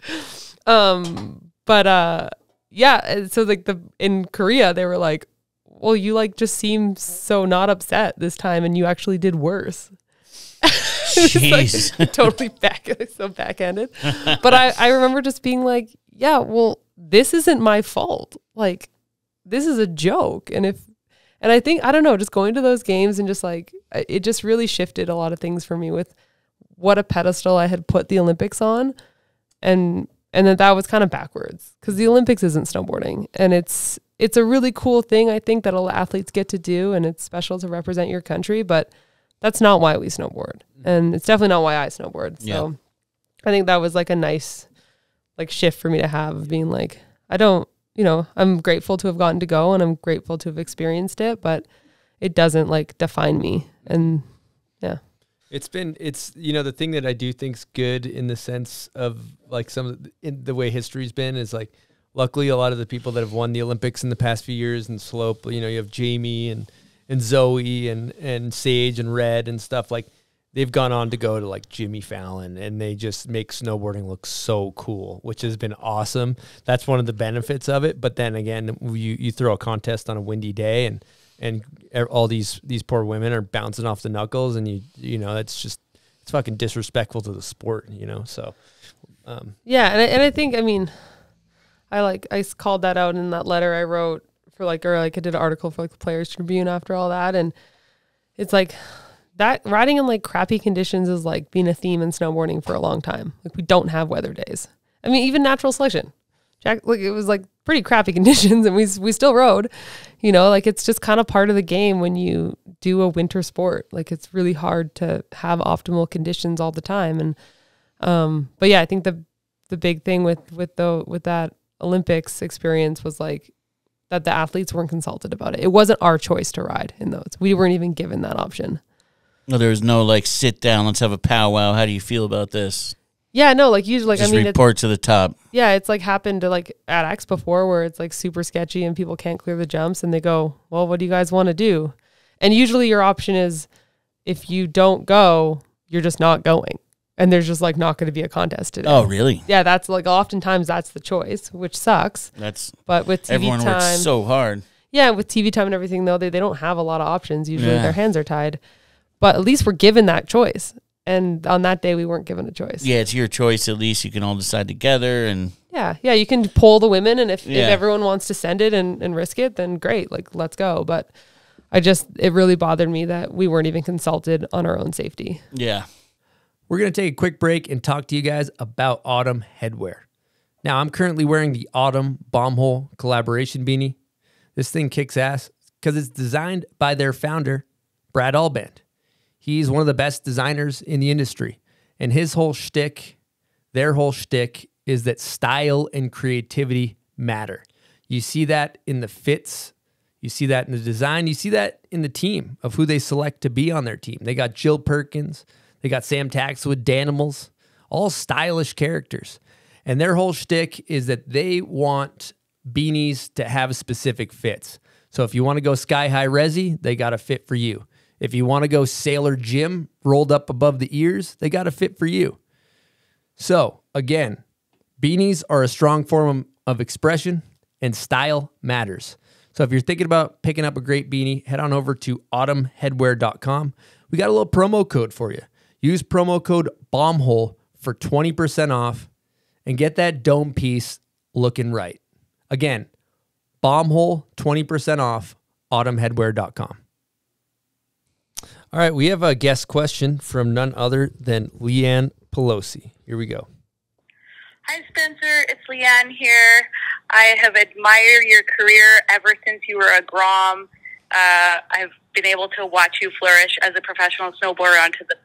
Um, but uh, yeah. So like the in Korea, they were like, "Well, you like just seem so not upset this time, and you actually did worse." Jeez. like totally back, so backhanded. But I I remember just being like, "Yeah, well, this isn't my fault. Like, this is a joke." And if and I think I don't know, just going to those games and just like it just really shifted a lot of things for me with what a pedestal I had put the Olympics on, and and that that was kind of backwards because the Olympics isn't snowboarding, and it's it's a really cool thing I think that all athletes get to do, and it's special to represent your country, but that's not why we snowboard, mm. and it's definitely not why I snowboard. So Yeah. I think that was like a nice like shift for me to have of being like I don't you know I'm grateful to have gotten to go and I'm grateful to have experienced it, but it doesn't like define me, and yeah. It's been it's you know the thing that I do think's good in the sense of like some of the, in the way history's been is like luckily a lot of the people that have won the Olympics in the past few years and slope you know you have Jamie and and Zoi and and Sage and Red and stuff like they've gone on to go to like Jimmy Fallon and they just make snowboarding look so cool which has been awesome. That's one of the benefits of it but then again you you throw a contest on a windy day and and all these these poor women are bouncing off the knuckles and you you know that's just it's fucking disrespectful to the sport you know so um Yeah, and I, and I think I mean, I like I called that out in that letter I wrote for like or like I did an article for like the Players Tribune after all that, and it's like that riding in like crappy conditions is like being a theme in snowboarding for a long time. Like we don't have weather days. I mean, even natural selection. Jack, like it was like pretty crappy conditions, and we we still rode. You know, like it's just kind of part of the game when you do a winter sport. Like it's really hard to have optimal conditions all the time, and um, but yeah, I think the the big thing with with the with that Olympics experience was like that the athletes weren't consulted about it. It wasn't our choice to ride in those. We weren't even given that option. no, there was no like sit down. Let's have a powwow. How do you feel about this? Yeah, no, like usually, like Just I mean, report to the top. yeah, it's like happened to like at X before where it's like super sketchy and people can't clear the jumps and they go, well, what do you guys want to do? And usually your option is if you don't go, you're just not going, and there's just like not going to be a contest today. Oh, really? yeah, that's like oftentimes that's the choice, which sucks. That's But with TV everyone time, works so hard. yeah, with TV time and everything though, they, they don't have a lot of options. Usually Yeah. their hands are tied. But at least we're given that choice. And on that day we weren't given a choice. Yeah, it's your choice. At least you can all decide together. And Yeah. Yeah. You can poll the women and if, Yeah. if everyone wants to send it and, and risk it, then great. Like let's go. But I just it really bothered me that we weren't even consulted on our own safety. yeah, We're going to take a quick break and talk to you guys about Autumn Headwear. Now, I'm currently wearing the Autumn Bombhole collaboration beanie. This thing kicks ass because it's designed by their founder, Brad Alband. He's one of the best designers in the industry. And his whole shtick, their whole shtick, is that style and creativity matter. You see that in the fits, you see that in the design, you see that in the team of who they select to be on their team. They got Jill Perkins, they got Sam Taxwood, Danimals, all stylish characters. And their whole shtick is that they want beanies to have specific fits. So if you want to go sky high resi, they got a fit for you. If you want to go Sailor Jim rolled up above the ears, they got a fit for you. So again, beanies are a strong form of expression and style matters. So if you're thinking about picking up a great beanie, head on over to autumnheadwear.com. We got a little promo code for you. Use promo code BOMBHOLE for 20% off and get that dome piece looking right. Again, bombhole 20% off autumnheadwear.com. All right, we have a guest question from none other than Leanne Pelosi. Here we go. Hi, Spencer. It's Leanne here. I have admired your career ever since you were a Grom. Uh, I've been able to watch you flourish as a professional snowboarder onto the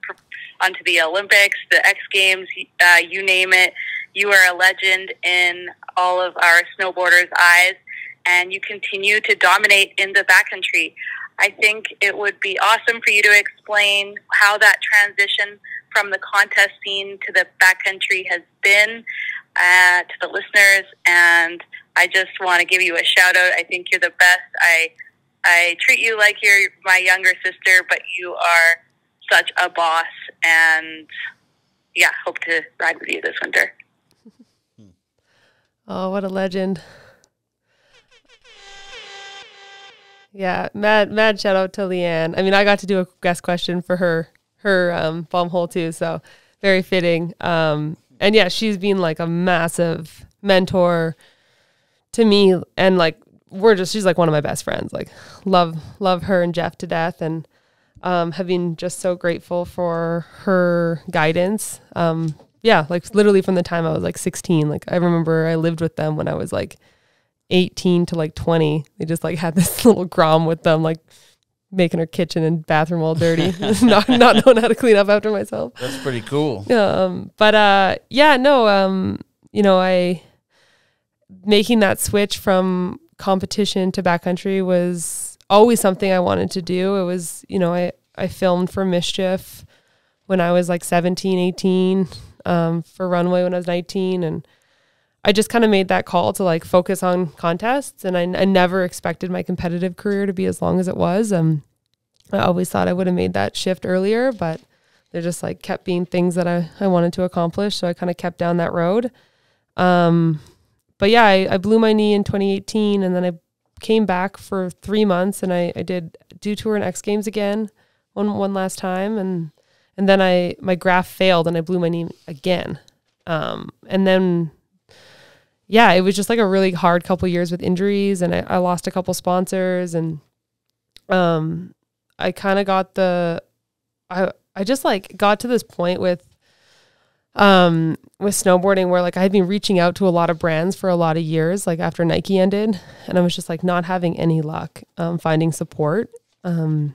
onto the Olympics, the X Games, uh, you name it. You are a legend in all of our snowboarders' eyes, and you continue to dominate in the backcountry. I think it would be awesome for you to explain how that transition from the contest scene to the backcountry has been uh, to the listeners. And I just want to give you a shout out. I think you're the best. I I treat you like you're my younger sister, but you are such a boss. And yeah, hope to ride with you this winter. Oh, what a legend. Yeah, mad mad shout out to Leanne. I mean, I got to do a guest question for her her um bomb hole too, so very fitting. Um and yeah, she's been like a massive mentor to me and like we're just she's like one of my best friends. Like love love her and Jeff to death and um have been just so grateful for her guidance. Um yeah, like literally from the time I was like 16. Like I remember I lived with them when I was like 18 to like 20. They just like had this little grom with them, like making her kitchen and bathroom all dirty, not not knowing how to clean up after myself. That's pretty cool. Um, but uh, yeah, no, um, you know, I making that switch from competition to backcountry was always something I wanted to do. It was, you know, I I filmed for Mischief when I was like 17, 18, um, for Runway when I was 19 and I just kind of made that call to like focus on contests, and I, I never expected my competitive career to be as long as it was. Um, I always thought I would have made that shift earlier, but there just like kept being things that I, I wanted to accomplish, so I kind of kept down that road. Um, but yeah, I, I blew my knee in 2018, and then I came back for three months, and I, I did Dew Tour and X Games again, one one last time, and and then I my graft failed, and I blew my knee again. Um, and then yeah, it was just like a really hard couple years with injuries and I, I lost a couple sponsors and um I kind of got the I I just like got to this point with um with snowboarding where like I had been reaching out to a lot of brands for a lot of years like after Nike ended and I was just like not having any luck um finding support um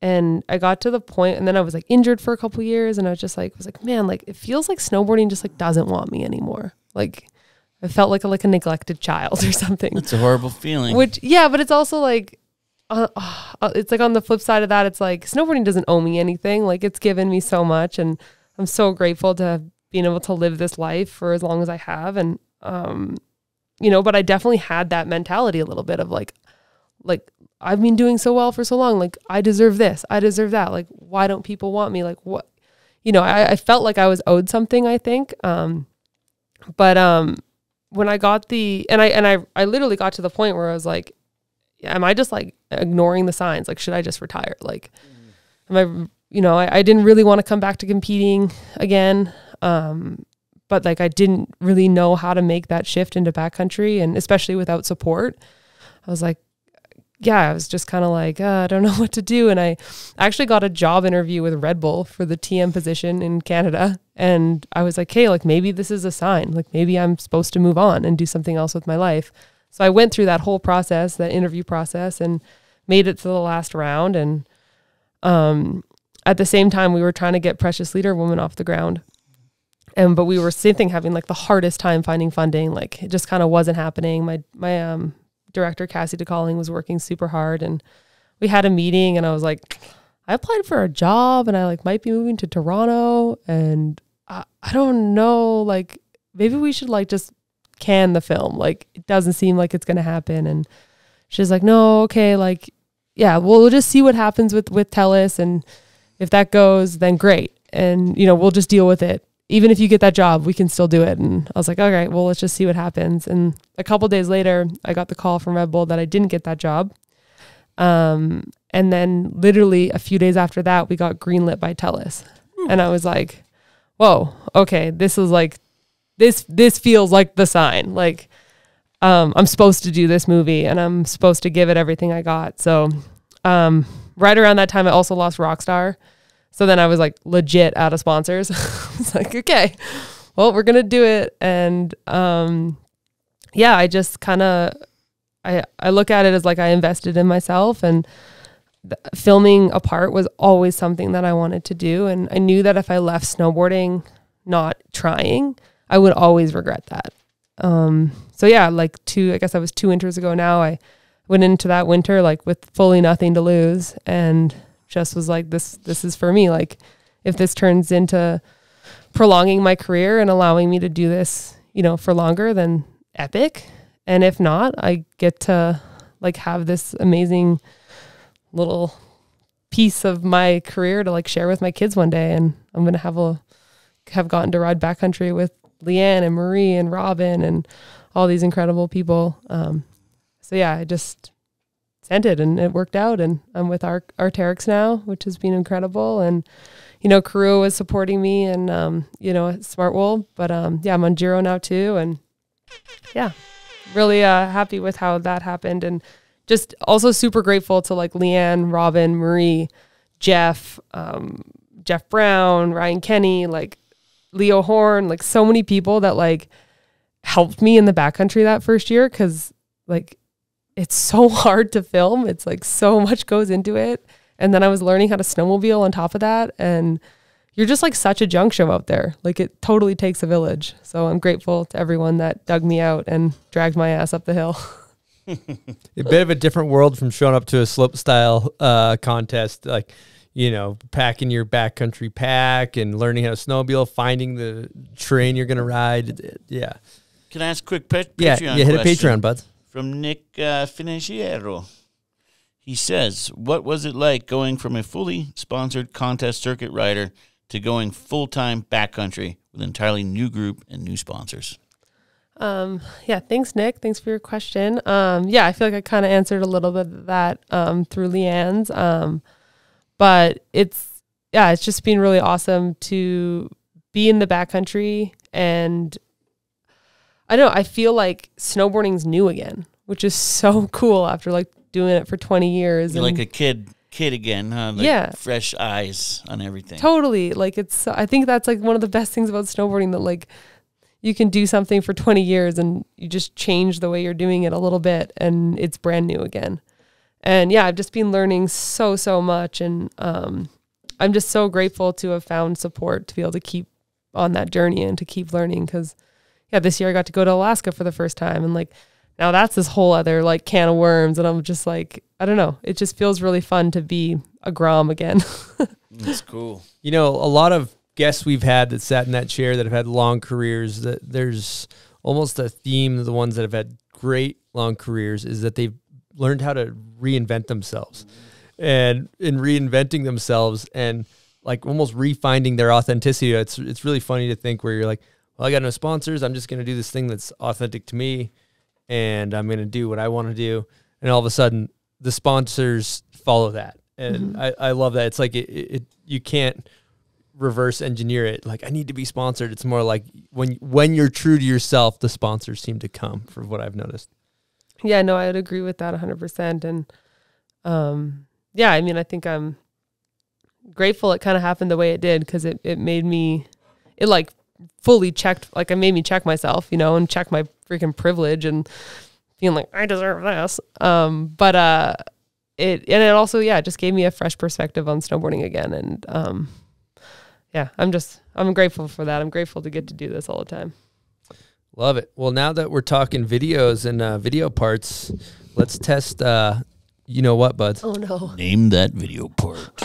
and I got to the point and then I was like injured for a couple years and I was just like was like man like it feels like snowboarding just like doesn't want me anymore. Like I felt like a, like a neglected child or something. It's a horrible feeling. Which yeah, but it's also like uh, uh, it's like on the flip side of that, it's like snowboarding doesn't owe me anything. Like it's given me so much, and I'm so grateful to have been able to live this life for as long as I have. And um, you know, but I definitely had that mentality a little bit of like, like I've been doing so well for so long. Like I deserve this, I deserve that. Like why don't people want me? Like what? You know, I, I felt like I was owed something. I think. Um, but um when I got the and I and I I literally got to the point where I was like, am I just like ignoring the signs? Like, should I just retire? Like, am I you know I, I didn't really want to come back to competing again. Um, but like I didn't really know how to make that shift into backcountry and especially without support. I was like, yeah, I was just kind of like, uh, I don't know what to do. And I actually got a job interview with Red Bull for the TM position in Canada. And I was like, hey, like maybe this is a sign. Like maybe I'm supposed to move on and do something else with my life. So I went through that whole process, that interview process, and made it to the last round. And um, at the same time, we were trying to get Precious Leader Woman off the ground. And but we were same thing having like the hardest time finding funding. Like it just kind of wasn't happening. My my um director Cassie DeCalling was working super hard and we had a meeting and I was like, I applied for a job and I like might be moving to Toronto and I, I don't know, like maybe we should like just can the film. Like it doesn't seem like it's gonna happen. And she's like, No, okay, like yeah, we'll, we'll just see what happens with with Telus and if that goes, then great. And you know, we'll just deal with it even if you get that job, we can still do it. And I was like, all right, well, let's just see what happens. And a couple days later, I got the call from Red Bull that I didn't get that job. Um, and then literally a few days after that, we got greenlit by Telus. And I was like, whoa, okay, this is like, this, this feels like the sign. Like, um, I'm supposed to do this movie and I'm supposed to give it everything I got. So, um, right around that time, I also lost Rockstar. So then I was like legit out of sponsors. it's like, okay, well, we're gonna do it. And um, yeah, I just kind of I I look at it as like I invested in myself and th- filming a part was always something that I wanted to do. And I knew that if I left snowboarding not trying, I would always regret that. Um, so yeah, like two, I guess I was two winters ago now. I went into that winter like with fully nothing to lose and just was like, this, this is for me. Like if this turns into prolonging my career and allowing me to do this, you know, for longer, then epic. And if not, I get to like have this amazing little piece of my career to like share with my kids one day. And I'm to have a, have gotten to ride backcountry with Leanne and Marie and Robin and all these incredible people. Um, so yeah, I just sent it and it worked out. And I'm with Ar- Arc'teryx now, which has been incredible. And, you know, Korua was supporting me and, um, you know, Smartwool. But um, yeah, I'm on Giro now too. And yeah, really uh, happy with how that happened. And just also super grateful to like Leanne, Robin, Marie, Jeff, um, Jeff Brown, Ryan Kenny, like Leo Horn, like so many people that like helped me in the backcountry that first year because like it's so hard to film. It's like so much goes into it. And then I was learning how to snowmobile on top of that. And you're just like such a junk show out there. Like it totally takes a village. So I'm grateful to everyone that dug me out and dragged my ass up the hill. a bit of a different world from showing up to a slope style uh, contest, like you know, packing your backcountry pack and learning how to snowmobile, finding the terrain you're going to ride. Yeah, Can I ask a quick pet yeah, Patreon yeah. Hit a Patreon, buds. From Nick uh, Financiero. He says, "What was it like going from a fully sponsored contest circuit rider to going full time backcountry with an entirely new group and new sponsors?" Um, yeah, thanks, Nick. Thanks for your question. Um, yeah, I feel like I kind of answered a little bit of that um, through Leanne's. Um, but it's yeah, it's just been really awesome to be in the backcountry and I don't know, I feel like snowboarding's new again, which is so cool after like doing it for 20 years. You're like a kid, kid again, huh? Like Yeah. fresh eyes on everything. totally like it's I think that's like one of the best things about snowboarding that like you can do something for 20 years and you just change the way you're doing it a little bit and it's brand new again. And yeah, I've just been learning so so much and um I'm just so grateful to have found support to be able to keep on that journey and to keep learning cuz yeah, this year I got to go to Alaska for the first time and like now that's this whole other like can of worms and I'm just like I don't know, it just feels really fun to be a grom again. That's cool. You know, a lot of guests we've had that sat in that chair that have had long careers. That there's almost a theme of the ones that have had great long careers is that they've learned how to reinvent themselves, and in reinventing themselves and like almost refinding their authenticity. It's it's really funny to think where you're like, well, I got no sponsors. I'm just gonna do this thing that's authentic to me, and I'm gonna do what I want to do. And all of a sudden, the sponsors follow that, and I, I love that. It's like it, it, you can't reverse engineer it. Like I need to be sponsored. It's more like when when you're true to yourself, the sponsors seem to come. For what I've noticed. Yeah, no, I would agree with that 100%. And um, yeah, I mean, I think I'm grateful it kind of happened the way it did because it, it made me, it like fully checked, like I made me check myself, you know, and check my freaking privilege and feeling like I deserve this. Um, but uh, it, and it also, yeah, it just gave me a fresh perspective on snowboarding again. And um, yeah, I'm just, I'm grateful for that. I'm grateful to get to do this all the time. Love it. Well, now that we're talking videos and uh, video parts, let's test. Uh, you know what, buds? Oh no. Name that video part.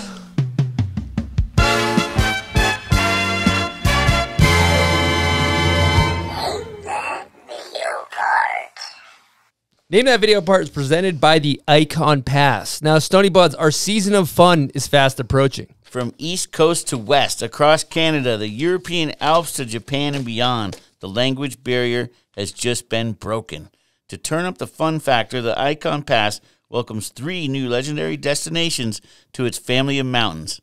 Name that video part is presented by the Icon Pass. Now, Stony Buds, our season of fun is fast approaching. From east coast to west, across Canada, the European Alps to Japan and beyond, the language barrier has just been broken. To turn up the fun factor, the Icon Pass welcomes three new legendary destinations to its family of mountains.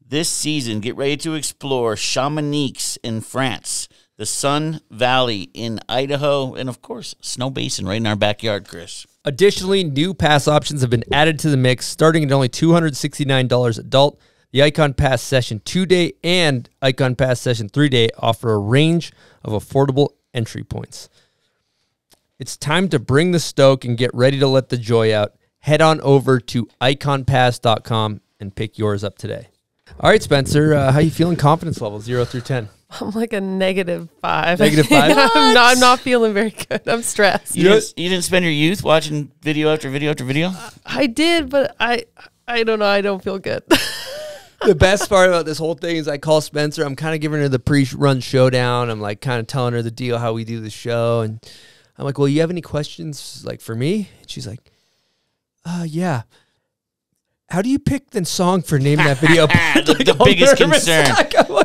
This season, get ready to explore Chamonix in France, the Sun Valley in Idaho, and of course, Snowbasin right in our backyard, Chris. Additionally, new pass options have been added to the mix, starting at only $269 adult. The Icon Pass Session 2 Day and Icon Pass Session 3 Day offer a range of affordable entry points. It's time to bring the stoke and get ready to let the joy out. Head on over to iconpass.com and pick yours up today. All right, Spencer, uh, how you feeling confidence level 0 through 10? I'm like a negative five. Negative five? I'm, not, I'm not feeling very good. I'm stressed. You, didn't, you didn't spend your youth watching video after video after video? I did, but I I don't know. I don't feel good. the best part about this whole thing is I call Spencer. I'm kind of giving her the pre-run showdown. I'm like kind of telling her the deal, how we do the show, and I'm like, "Well, you have any questions like for me?" And she's like, "Uh, yeah." How do you pick the song for name that video? the, the all biggest nervous. concern,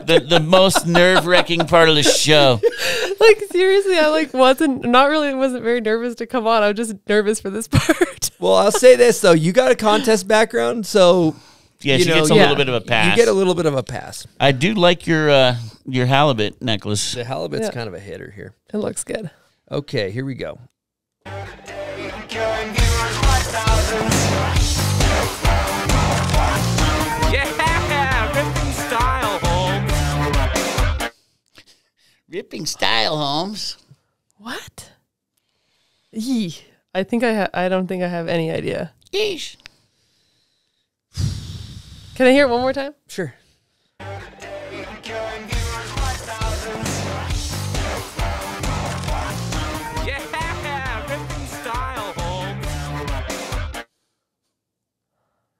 the, the most nerve wracking part of the show. like seriously, I like wasn't not really wasn't very nervous to come on. I was just nervous for this part. Well, I'll say this though: you got a contest background, so Yeah, you she know, gets a yeah. little bit of a pass. you get a little bit of a pass. I do like your uh, your halibut necklace. The halibut's Yeah. kind of a hitter here. It looks good. Okay, here we go. Ripping style, Holmes. What? Yee. I think I ha- I don't think I have any idea. Yeesh. Can I hear it one more time? Sure.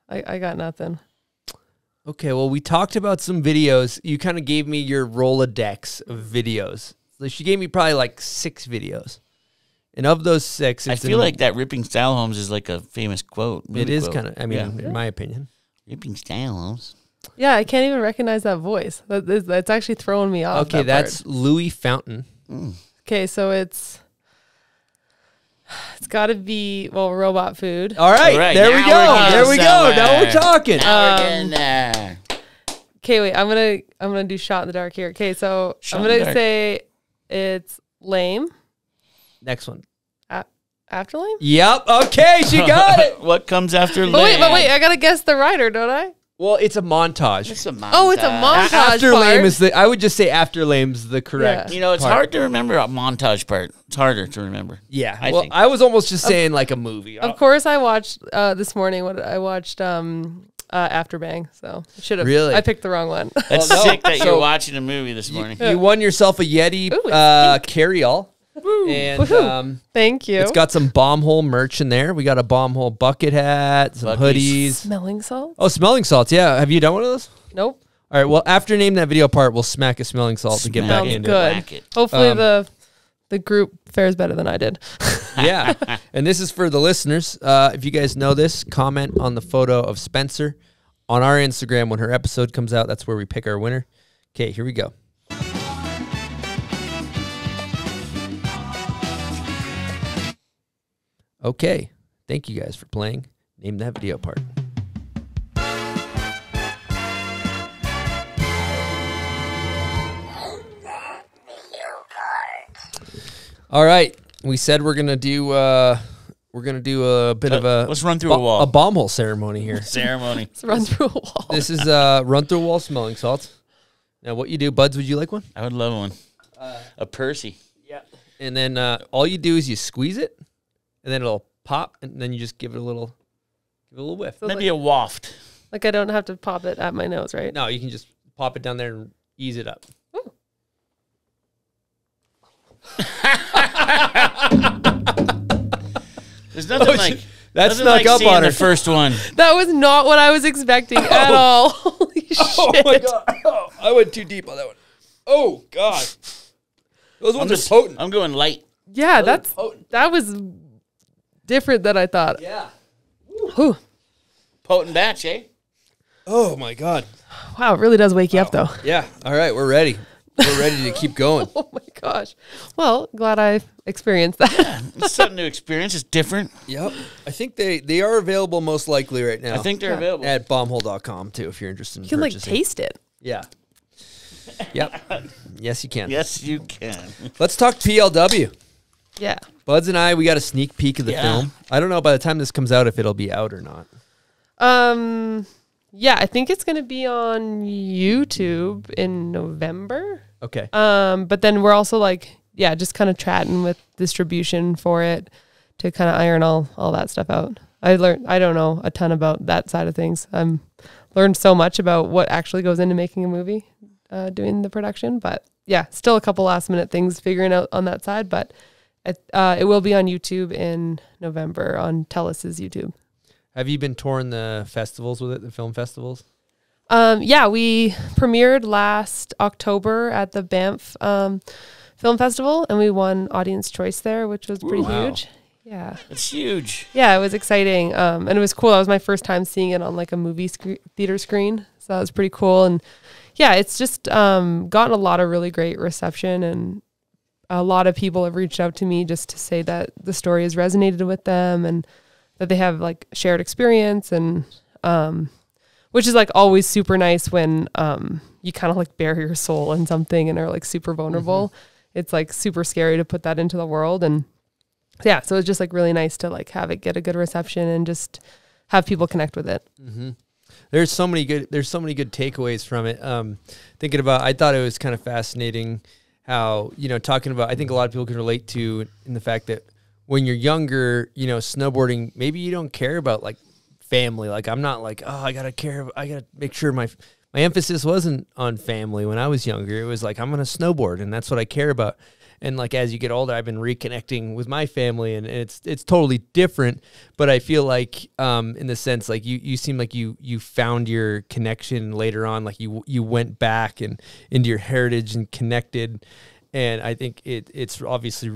I, I got nothing. Okay, well, we talked about some videos. You kind of gave me your Rolodex of videos. So she gave me probably like six videos. And of those six, I feel like that ripping style, homes is like a famous quote. it movie is quote. kind of, I mean, Yeah. in my opinion. ripping style, homes. Yeah, I can't even recognize that voice. That is, that's actually throwing me off. Okay, that that's part. Louis Fountain. Mm. okay. So it's it's got to be well robot food. All right, All right, there we now go. we're getting There we go. Now we're somewhere. talking. Now Um, we're getting there. Okay, wait. I'm gonna I'm gonna do shot in the dark here. Okay, so Shot I'm in the gonna dark. say it's lame. Next one. After lame. Yep. Okay, she got it. what comes after But wait, but wait. I gotta guess the writer, don't I? Well, it's a montage. It's a Oh, it's a montage. montage. after part. lame is the. I would just say after lame's the correct. Yeah. You know, it's part. hard to remember a montage part. It's harder to remember. Yeah. I well, think. I was almost just saying like a movie. Of course, I watched uh, this morning. What I watched um, uh, Afterbang. So should have. Really? I picked the wrong one. That's Well, no. sick that you're watching a movie this morning. you won yourself a Yeti Ooh, uh, carry-all, and um, Thank you. it's got some bomb hole merch in there. We got a bomb hole bucket hat, some Buckies. hoodies. smelling salts. Oh, smelling salts. Yeah, have you done one of those? Nope. All right. Well, after name that video part, we'll smack a smelling salt to get back Sounds it. into good. Whack it. Hopefully Um, the the group fares better than I did. Yeah. and this is for the listeners. Uh, if you guys know this, comment on the photo of Spencer on our Instagram when her episode comes out. That's where we pick our winner. Okay, here we go. Okay. Thank you guys for playing. Name that video part. All right. We said we're gonna do uh we're gonna do a bit of a Let's run through a wall. a bomb hole ceremony here. Ceremony. Let's run through a wall. this is uh run through a wall smelling salts. Now what you do, buds, would you like one? I would love one. a Percy. Yeah. And then uh all you do is you squeeze it and then it'll pop and then you just give it a little give it a little whiff. So Maybe a waft. Like I don't have to pop it at my nose, right? No, you can just pop it down there and ease it up. There's nothing Oh, like that nothing snuck like up seeing on the her. first one. That was not what I was expecting oh. at all. Holy shit. Oh my god. Oh, I went too deep on that one. Oh god. Those I'm ones are potent. I'm going light. Yeah, that's potent. that was different than I thought. Yeah. Whew. Potent batch, eh? Oh my god. Wow, it really does wake you up though. Yeah. All right, we're ready. We're ready to keep going. Oh my gosh. Well, glad I experienced that. It's something to experience. It's different. Yep. I think they they are available most likely right now. I think they're available. at bombhole.com too if you're interested in You can like purchasing. taste it. Yeah. Yep. Yes, you can. Yes, you can. Let's talk PLW. Yeah. Buds and I, we got a sneak peek of the Yeah. film. I don't know by the time this comes out if it'll be out or not. Um. Yeah, I think it's gonna be on YouTube in November. Okay. Um, but then we're also like, yeah, just kind of chatting with distribution for it to kind of iron all all that stuff out. I learned I don't know a ton about that side of things. I'm learned so much about what actually goes into making a movie, uh, doing the production. But yeah, still a couple last minute things figuring out on that side. But it, uh, it will be on YouTube in November on Tellus's YouTube. Have you been touring the festivals with it, the film festivals? Um, yeah, we premiered last October at the Banff um, Film Festival, and we won Audience Choice there, which was pretty Wow. huge. Yeah, It's huge. yeah, it was exciting, um, and it was cool. That was my first time seeing it on like a movie sc- theater screen, so that was pretty cool. And yeah, it's just um, gotten a lot of really great reception, and a lot of people have reached out to me just to say that the story has resonated with them, and that they have like shared experience, and um, which is like always super nice when um, you kind of like bare your soul in something and are like super vulnerable. It's like super scary to put that into the world, and yeah, so it's just like really nice to like have it get a good reception and just have people connect with it. Mm-hmm. There's so many good. There's so many good takeaways from it. Um, thinking about, I thought it was kind of fascinating how you know talking about. I think a lot of people can relate to in the fact that when you're younger, you know, snowboarding, maybe you don't care about like family. Like I'm not like, oh, I gotta care. I gotta make sure my my emphasis wasn't on family when I was younger. It was like I'm gonna snowboard, and that's what I care about. And like as you get older, I've been reconnecting with my family, and it's it's totally different. But I feel like, um, in the sense, like you you seem like you you found your connection later on. Like you you went back and into your heritage and connected. And I think it it's obviously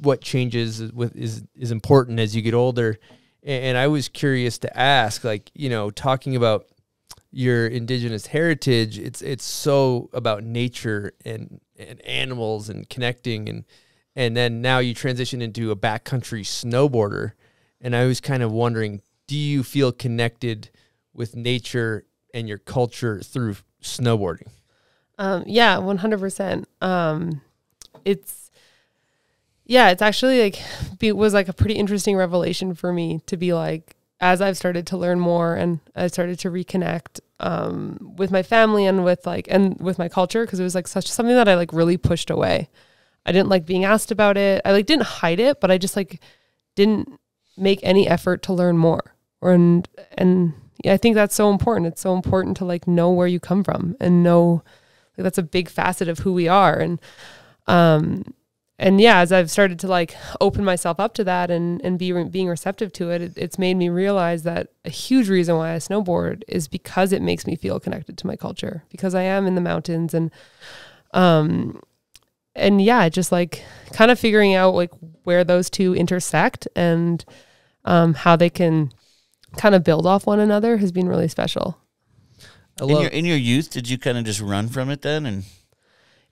what changes with is is important as you get older. And, and I was curious to ask, like you know, talking about your indigenous heritage, it's it's so about nature and and animals and connecting and and then now you transition into a backcountry snowboarder. And I was kind of wondering, do you feel connected with nature and your culture through snowboarding? Um, yeah, one hundred percent. Um, it's yeah, it's actually like be, was like a pretty interesting revelation for me to be like as I've started to learn more and I started to reconnect um, with my family and with like and with my culture because it was like such something that I like really pushed away. I didn't like being asked about it. I like didn't hide it, but I just like didn't make any effort to learn more. Or and and yeah, I think that's so important. It's so important to like know where you come from and know like that's a big facet of who we are and um and yeah as i've started to like open myself up to that and and be re- being receptive to it, it it's made me realize that a huge reason why i snowboard is because it makes me feel connected to my culture because i am in the mountains and um and yeah just like kind of figuring out like where those two intersect and um how they can kind of build off one another has been really special I In your in your youth, did you kind of just run from it then? And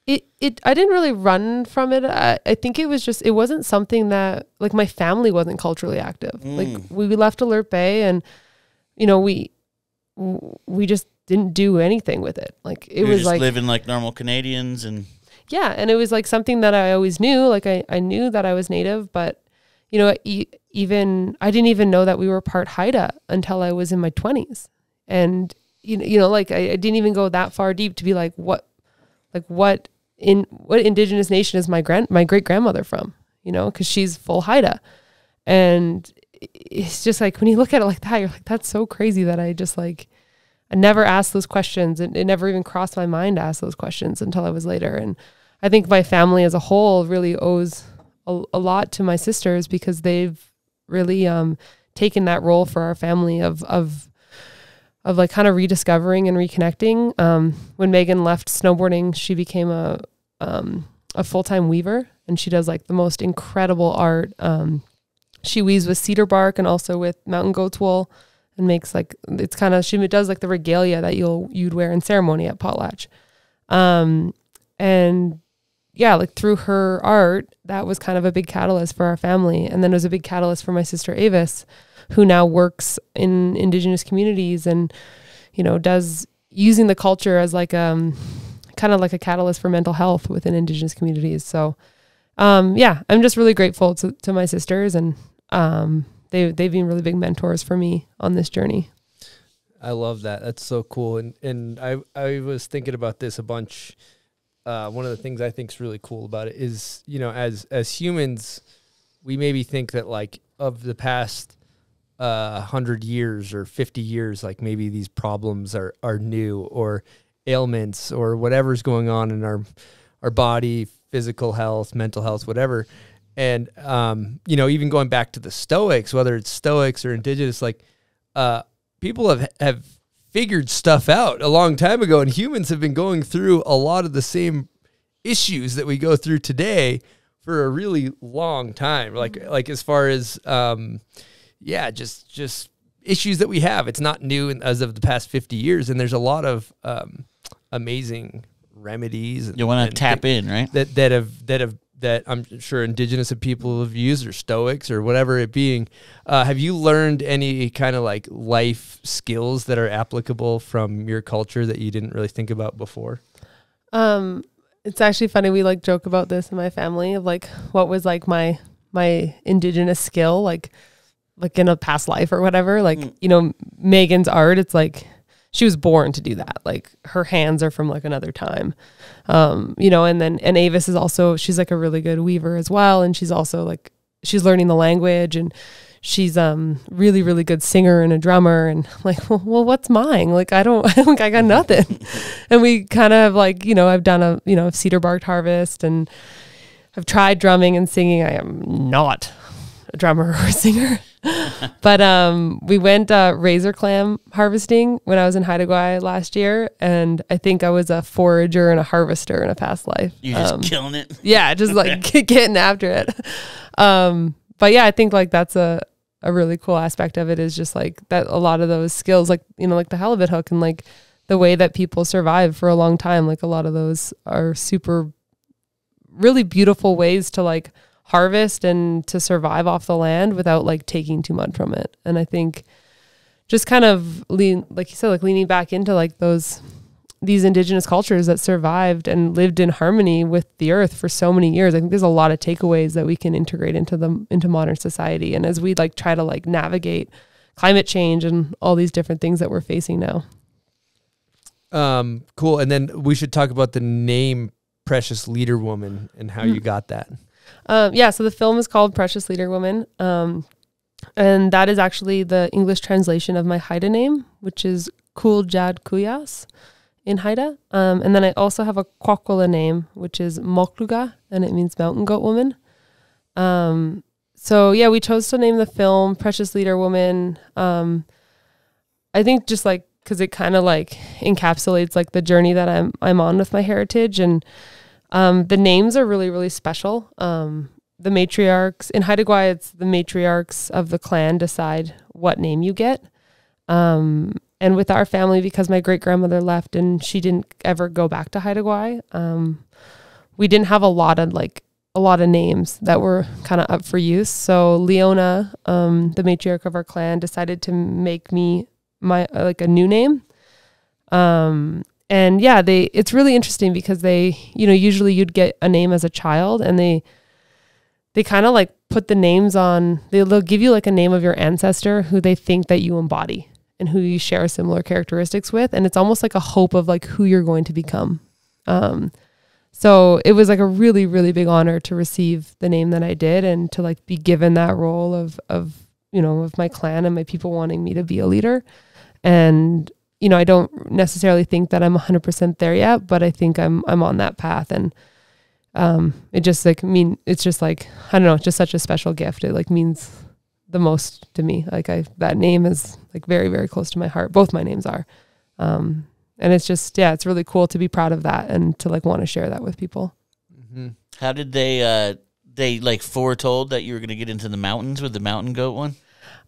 it it I didn't really run from it. I, I think it was just it wasn't something that like my family wasn't culturally active. Like Mm. we, we left Alert Bay and you know we we just didn't do anything with it. Like it you were was just like living like normal Canadians, and yeah, and it was like something that I always knew. Like I I knew that I was native, but you know e- even I didn't even know that we were part Haida until I was in my twenties, and you know, you know like I, I didn't even go that far deep to be like what like what in what indigenous nation is my grand my great grandmother from you know because she's full haida and it's just like when you look at it like that you're like that's so crazy that i just like i never asked those questions and it never even crossed my mind to ask those questions until i was later and i think my family as a whole really owes a, a lot to my sisters because they've really um taken that role for our family of of of like kind of rediscovering and reconnecting. Um, when Megan left snowboarding, she became a um, a full time weaver, and she does like the most incredible art. Um, she weaves with cedar bark and also with mountain goat's wool, and makes like it's kind of she does like the regalia that you'll you'd wear in ceremony at potlatch. Um, and yeah, like through her art, that was kind of a big catalyst for our family, and then it was a big catalyst for my sister Avis who now works in indigenous communities and you know does using the culture as like um kind of like a catalyst for mental health within indigenous communities. So, um, yeah, I'm just really grateful to, to my sisters and, um, they, they've been really big mentors for me on this journey. I love that. That's so cool. And and I I was thinking about this a bunch. Uh, one of the things I think is really cool about it is you know as as humans, we maybe think that like of the past uh, hundred years or fifty years, like maybe these problems are are new or ailments or whatever's going on in our our body, physical health, mental health, whatever. And um, you know, even going back to the Stoics, whether it's Stoics or Indigenous, like uh, people have have figured stuff out a long time ago, and humans have been going through a lot of the same issues that we go through today for a really long time. Like like as far as um, yeah, just just issues that we have. It's not new in, as of the past fifty years, and there's a lot of um, amazing remedies. You want to tap thi- in, right? that that have that have that I'm sure indigenous people have used or Stoics or whatever it being. Uh, have you learned any kind of like life skills that are applicable from your culture that you didn't really think about before? Um, it's actually funny. We like joke about this in my family of like what was like my my indigenous skill, like like in a past life or whatever. Like you know, Megan's art. It's like she was born to do that. Like her hands are from like another time, um, you know. And then and Avis is also she's like a really good weaver as well, and she's also like she's learning the language and she's um really really good singer and a drummer and like well, well what's mine like i don't like i got nothing and we kind of like you know i've done a you know cedar barked harvest and i've tried drumming and singing i am not drummer or a singer but um we went uh razor clam harvesting when i was in Haida Gwaii last year and i think i was a forager and a harvester in a past life You're just Um, killing it. yeah, just like getting after it. Um, but yeah, I think like that's a a really cool aspect of it is just like that a lot of those skills, like you know, like the halibut hook and like the way that people survive for a long time. Like a lot of those are super, really beautiful ways to like harvest and to survive off the land without like taking too much from it. And I think just kind of lean, like you said, like leaning back into like those these indigenous cultures that survived and lived in harmony with the earth for so many years. I think there's a lot of takeaways that we can integrate into them into modern society. And as we like try to like navigate climate change and all these different things that we're facing now. Um, cool. And then we should talk about the name Precious Leader Woman and how you got that. Um, yeah, so the film is called Precious Leader Woman. Um, and that is actually the English translation of my Haida name, which is Kul Jad Kuyas in Haida. Um, and then I also have a Kwakwala name, which is Mokluga, and it means mountain goat woman. Um, so yeah, we chose to name the film Precious Leader Woman. Um, I think just like because it kind of like encapsulates like the journey that I'm I'm on with my heritage and um, the names are really really special. Um, the matriarchs in Haida Gwaii, it's the matriarchs of the clan decide what name you get. Um, and with our family, because my great grandmother left and she didn't ever go back to Haida Gwaii, um, we didn't have a lot of like a lot of names that were kind of up for use. So Leona, um, the matriarch of our clan, decided to make me my like a new name. Um, and yeah, they it's really interesting because they, you know, usually you'd get a name as a child, and they they kind of like put the names on. They'll, give you like a name of your ancestor who they think that you embody and who you share similar characteristics with, and it's almost like a hope of like who you're going to become. Um, so it was like a really, really big honor to receive the name that I did and to like be given that role of of you know of my clan and my people wanting me to be a leader. And you know, I don't necessarily think that I'm 100% there yet, but I think I'm I'm on that path and um it just like mean it's just like I don't know, it's just such a special gift. It like means the most to me. Like I that name is like very very close to my heart. Both my names are. Um and it's just yeah, it's really cool to be proud of that and to like want to share that with people. How did they? uh They like foretold that you were going to get into the mountains with the mountain goat one.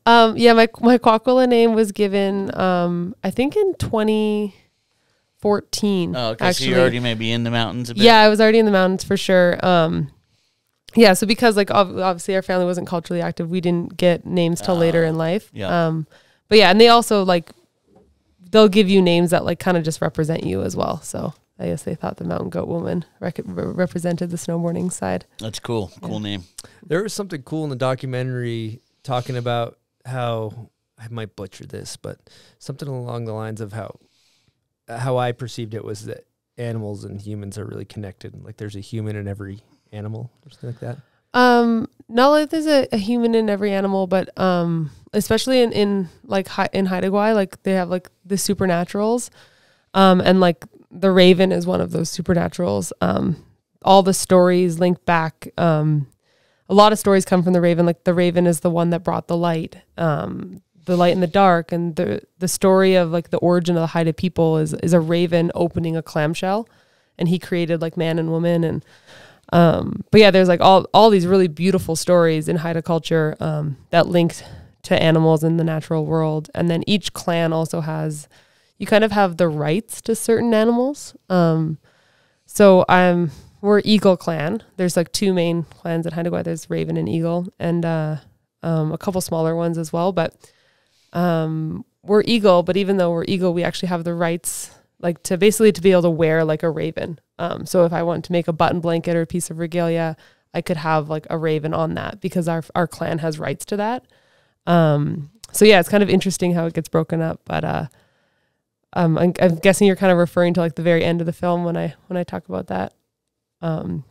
Um, yeah, my my Kwakwala name was given, um, I think in 2014. Oh, okay. So you're already maybe in the mountains a bit. yeah, I was already in the mountains for sure. Um, yeah, so because like ob- obviously our family wasn't culturally active, we didn't get names till later in life. yeah. Um, but yeah, and they also like they'll give you names that like kind of just represent you as well. So I guess they thought the mountain goat woman rec- re- represented the snowboarding side. That's cool. Cool name. There was something cool in the documentary talking about how I might butcher this, but something along the lines of how how I perceived it was that animals and humans are really connected. Like there's a human in every animal or something like that. Um, not like there's a, a human in every animal, but um, especially in in like in Haida Gwaii, like they have like the supernaturals, um, and like the raven is one of those supernaturals. Um, all the stories link back. Um, a lot of stories come from the raven. Like the raven is the one that brought the light, um, the light in the dark, and the the story of like the origin of the Haida people is is a raven opening a clamshell, and he created like man and woman and um, but yeah, there's like all all these really beautiful stories in Haida culture um, that link to animals in the natural world, and then each clan also has you kind of have the rights to certain animals. Um, so I'm we're Eagle clan. There's like two main clans in Haida. There's Raven and Eagle, and uh, um, a couple smaller ones as well. But um, we're Eagle. But even though we're Eagle, we actually have the rights like to basically to be able to wear like a raven. Um, so if I want to make a button blanket or a piece of regalia, I could have like a raven on that because our our clan has rights to that. Um, so yeah, it's kind of interesting how it gets broken up, but uh, um, I'm, I'm guessing you're kind of referring to like the very end of the film when I when I talk about that. Um,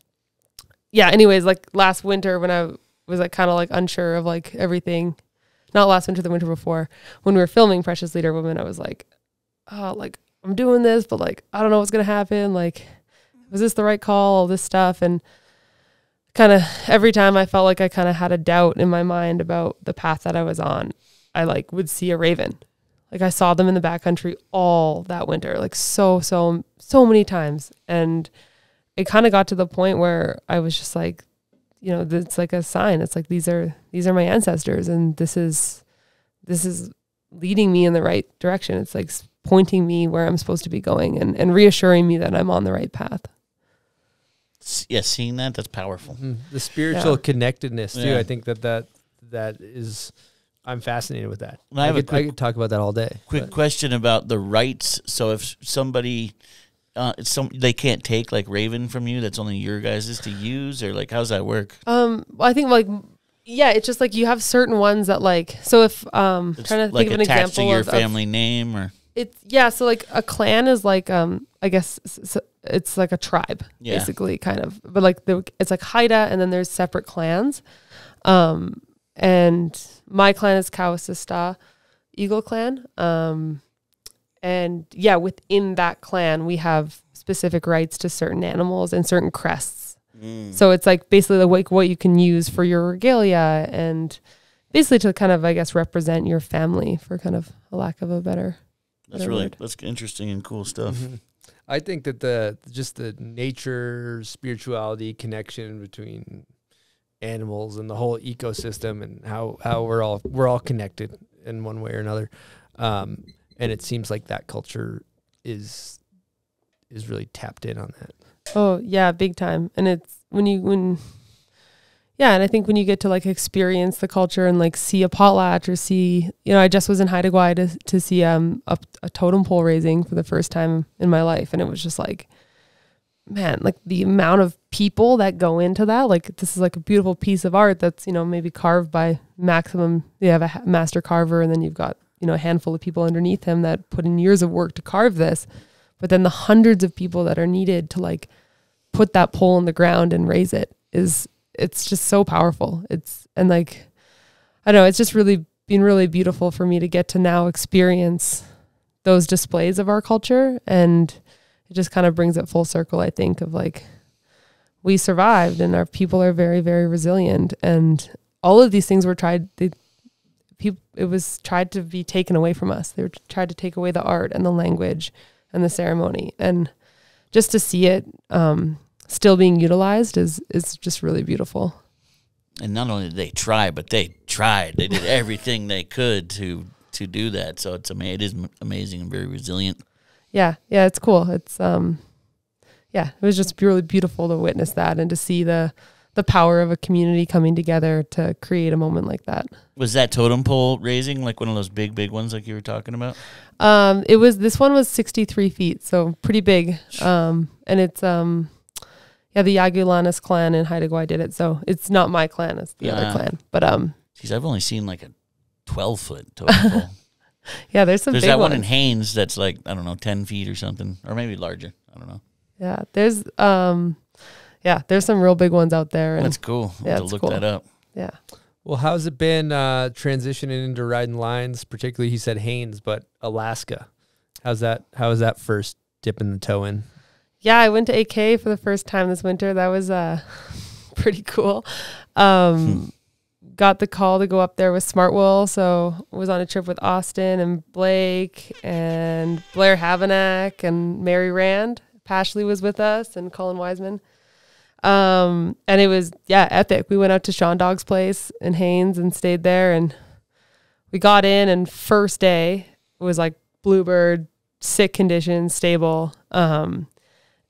yeah. Anyways, like last winter when I was like kind of like unsure of like everything, not last winter, the winter before, when we were filming Precious Leader Woman, I was like, oh, like I'm doing this, but like I don't know what's gonna happen. Like, was this the right call? All this stuff, and kind of every time I felt like I kind of had a doubt in my mind about the path that I was on, I like would see a raven. Like I saw them in the backcountry all that winter, like so so so many times, and it kind of got to the point where I was just like, you know, it's like a sign. It's like these are these are my ancestors, and this is this is leading me in the right direction. It's like pointing me where I'm supposed to be going and, and reassuring me that I'm on the right path. Yeah, seeing that that's powerful. Mm, The spiritual Yeah. connectedness too. Yeah. I think that that that is. I'm fascinated with that. I I, have a could, I could talk about that all day. Quick but- question about the rights. So if somebody, uh, some they can't take like Raven from you. That's only your guys' to use, or like how's that work? Um, well, I think like yeah, it's just like you have certain ones that like so if um It's trying to like think of an example to your of, of- family name, or it's yeah, so like a clan is like um I guess s- s- it's like a tribe Yeah. basically kind of, but like the it's like Haida and then there's separate clans, um and my clan is Kawasista Eagle Clan, um and yeah, within that clan we have specific rights to certain animals and certain crests. Mm. So it's like basically the like what you can use for your regalia and basically to kind of I guess represent your family for kind of a lack of a better that's better really word. that's interesting and cool stuff. Mhm. I think that the just the nature, spirituality connection between animals and the whole ecosystem and how how we're all we're all connected in one way or another. Um, and it seems like that culture is is really tapped in on that. Oh yeah, big time. And it's when you when yeah, and I think when you get to like experience the culture and like see a potlatch or see, you know, I just was in Haida Gwaii to to see um a, a totem pole raising for the first time in my life, and it was just like, man, like the amount of people that go into that, like this is like a beautiful piece of art that's you know maybe carved by maximum. You have a master carver, and then you've got you know a handful of people underneath him that put in years of work to carve this, but then the hundreds of people that are needed to like put that pole in the ground and raise it is it's just so powerful. It's and like I don't know, it's just really been really beautiful for me to get to now experience those displays of our culture and it just kind of brings it full circle I think of like we survived and our people are very very resilient and all of these things were tried they people it was tried to be taken away from us. They were tried to take away the art and the language and the ceremony and just to see it um, still being utilized is is just really beautiful. And not only did they try, but they tried. They did everything they could to to do that. So it's ama- it is amazing and very resilient. Yeah, yeah, it's cool. It's um, yeah, it was just really beautiful to witness that and to see the the power of a community coming together to create a moment like that. Was that totem pole raising like one of those big, big ones like you were talking about? Um, it was this one was 63 feet, so pretty big. Um, and it's um, yeah, the Yahgulanaas clan in Haida Gwaii did it. So it's not my clan; it's the Ah. other clan. But um, Jeez, I've only seen like a 12 foot totem pole. yeah, there's some There's big that ones. one in Haines that's like, I don't know, 10 feet or something, or maybe larger. I don't know. yeah, there's um, yeah, there's some real big ones out there. And That's cool. I'll Yeah, have to look cool. that up. yeah, Well, how's it been uh, transitioning into riding lines? Particularly, he said Haines, but Alaska. How's that? How was that first dipping the toe in? yeah, I went to AK for the first time this winter. That was uh, pretty cool. Um, got the call to go up there with Smartwool, so was on a trip with Austin and Blake and Blair Habenicht and Mary Rand. Pashley was with us and Colin Wiseman. Um, and it was yeah epic. We went out to Sean Dog's place in Haines and stayed there, and we got in. And first day was like bluebird, sick condition, stable. Um,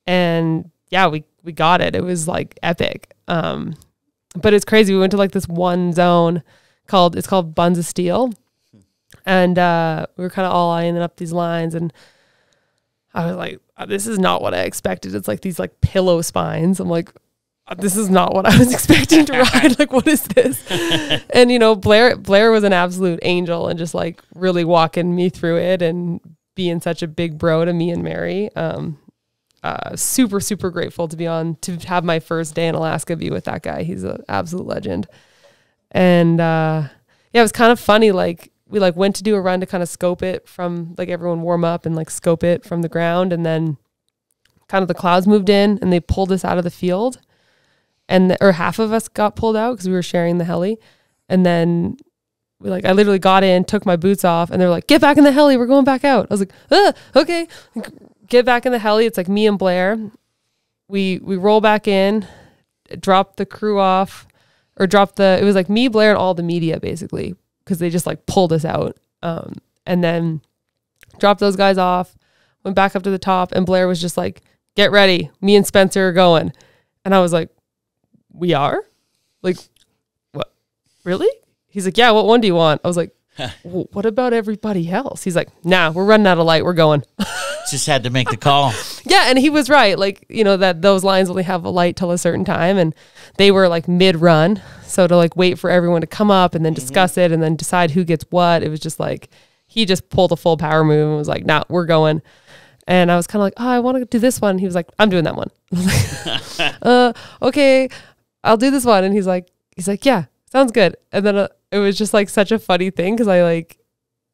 and yeah, we we got it. It was like epic. Um, but it's crazy. We went to like this one zone called it's called Buns of Steel, and uh, we were kind of all eyeing up these lines, and I was like, "Uh, "This is not what I expected." It's like these like pillow spines. I'm like, "Uh, "This is not what I was expecting to ride." like, what is this? and you know, Blair Blair was an absolute angel, and just like really walking me through it, and being such a big bro to me and Mary. Um, uh, super super grateful to be on to have my first day in Alaska be with that guy. He's an absolute legend. And uh, yeah, it was kind of funny. Like we like went to do a run to kind of scope it from like everyone warm up and like scope it from the ground, and then kind of the clouds moved in and they pulled us out of the field, and the, or half of us got pulled out because we were sharing the heli, and then. We like I literally got in, took my boots off, and they're like, "Get back in the heli, we're going back out." I was like, "Ah, okay." get back in the heli. It's like me and Blair. We we roll back in, drop the crew off, or drop the. It was like me, Blair, and all the media basically because they just like pulled us out. Um, and then dropped those guys off. Went back up to the top, and Blair was just like, "Get ready, me and Spencer are going." And I was like, "We are? Like, what? Really?" He's like, "Yeah. What one do you want?" I was like. "Well, what about everybody else? He's like, nah, we're running out of light. We're going. Just had to make the call. Yeah, and he was right. Like, you know, that those lines only have a light till a certain time and they were like mid run. So to like wait for everyone to come up and then discuss it and then decide who gets what, it was just like he just pulled a full power move and was like, nah, we're going. And I was kind of like, oh, I want to do this one. He was like, I'm doing that one. I was like, uh, okay, I'll do this one. And he's like, he's like, yeah, sounds good. And then uh, it was just like such a funny thing because I like,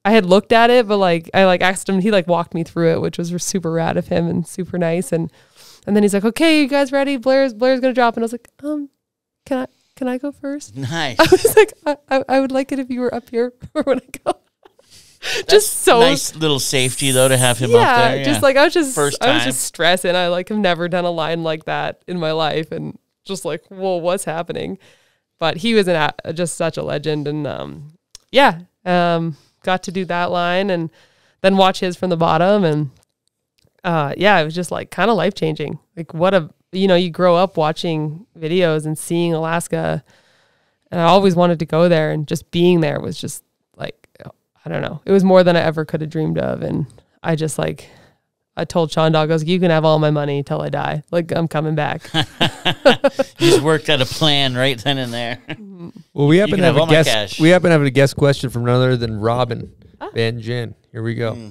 I had looked at it, but like I like asked him, he like walked me through it, which was super rad of him and super nice. And and then he's like, okay, you guys ready? Blair's Blair's gonna drop, and I was like, um, can I can I go first? Nice. I was like, I, I, I would like it if you were up here for when I go. just so nice little safety though to have him yeah, up there. just like I was just First time. I was just stressing. I like have never done a line like that in my life, and just like, whoa, what's happening? But he was an just such a legend, and um, yeah, um, got to do that line, and then watch his from the bottom, and uh, yeah, it was just like kind of life changing. Like what a you know you grow up watching videos and seeing Alaska, and I always wanted to go there, and just being there was just like I don't know, it was more than I ever could have dreamed of, and I just like I told Sean Dog, I was like, you can have all my money till I die. Like I'm coming back. you just worked out a plan right then and there. Well, we happen can to have, have a guest. We happen to have a guest question from none other than Robin ah. Van Gyn. Here we go. Hmm.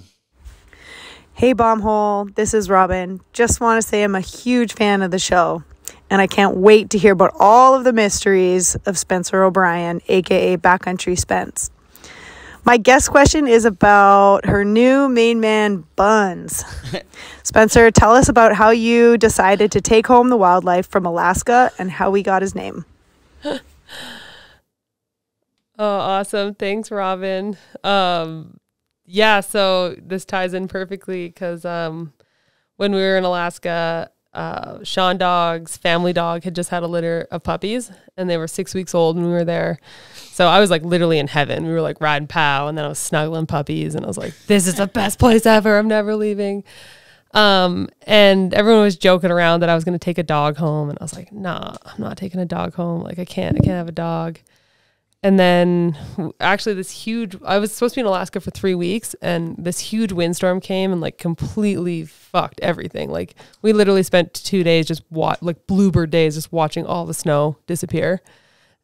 Hey, Bombhole, this is Robin. Just want to say I'm a huge fan of the show, and I can't wait to hear about all of the mysteries of Spencer O'Brien, aka Backcountry Spence. My guest question is about her new main man, Buns. Spencer, tell us about how you decided to take home the wildlife from Alaska and how we got his name. Oh, awesome. Thanks, Robin. Um, yeah, so this ties in perfectly because um, when we were in Alaska, uh, Sean Dog's family dog had just had a litter of puppies and they were six weeks old and we were there. So I was like literally in heaven. We were like riding pow and then I was snuggling puppies and I was like, this is the best place ever. I'm never leaving. Um, and everyone was joking around that I was going to take a dog home, and I was like, "Nah, I'm not taking a dog home. Like, I can't, I can't have a dog." And then, actually, this huge. I was supposed to be in Alaska for three weeks, and this huge windstorm came and like completely fucked everything. Like, we literally spent two days just wa- like bluebird days, just watching all the snow disappear.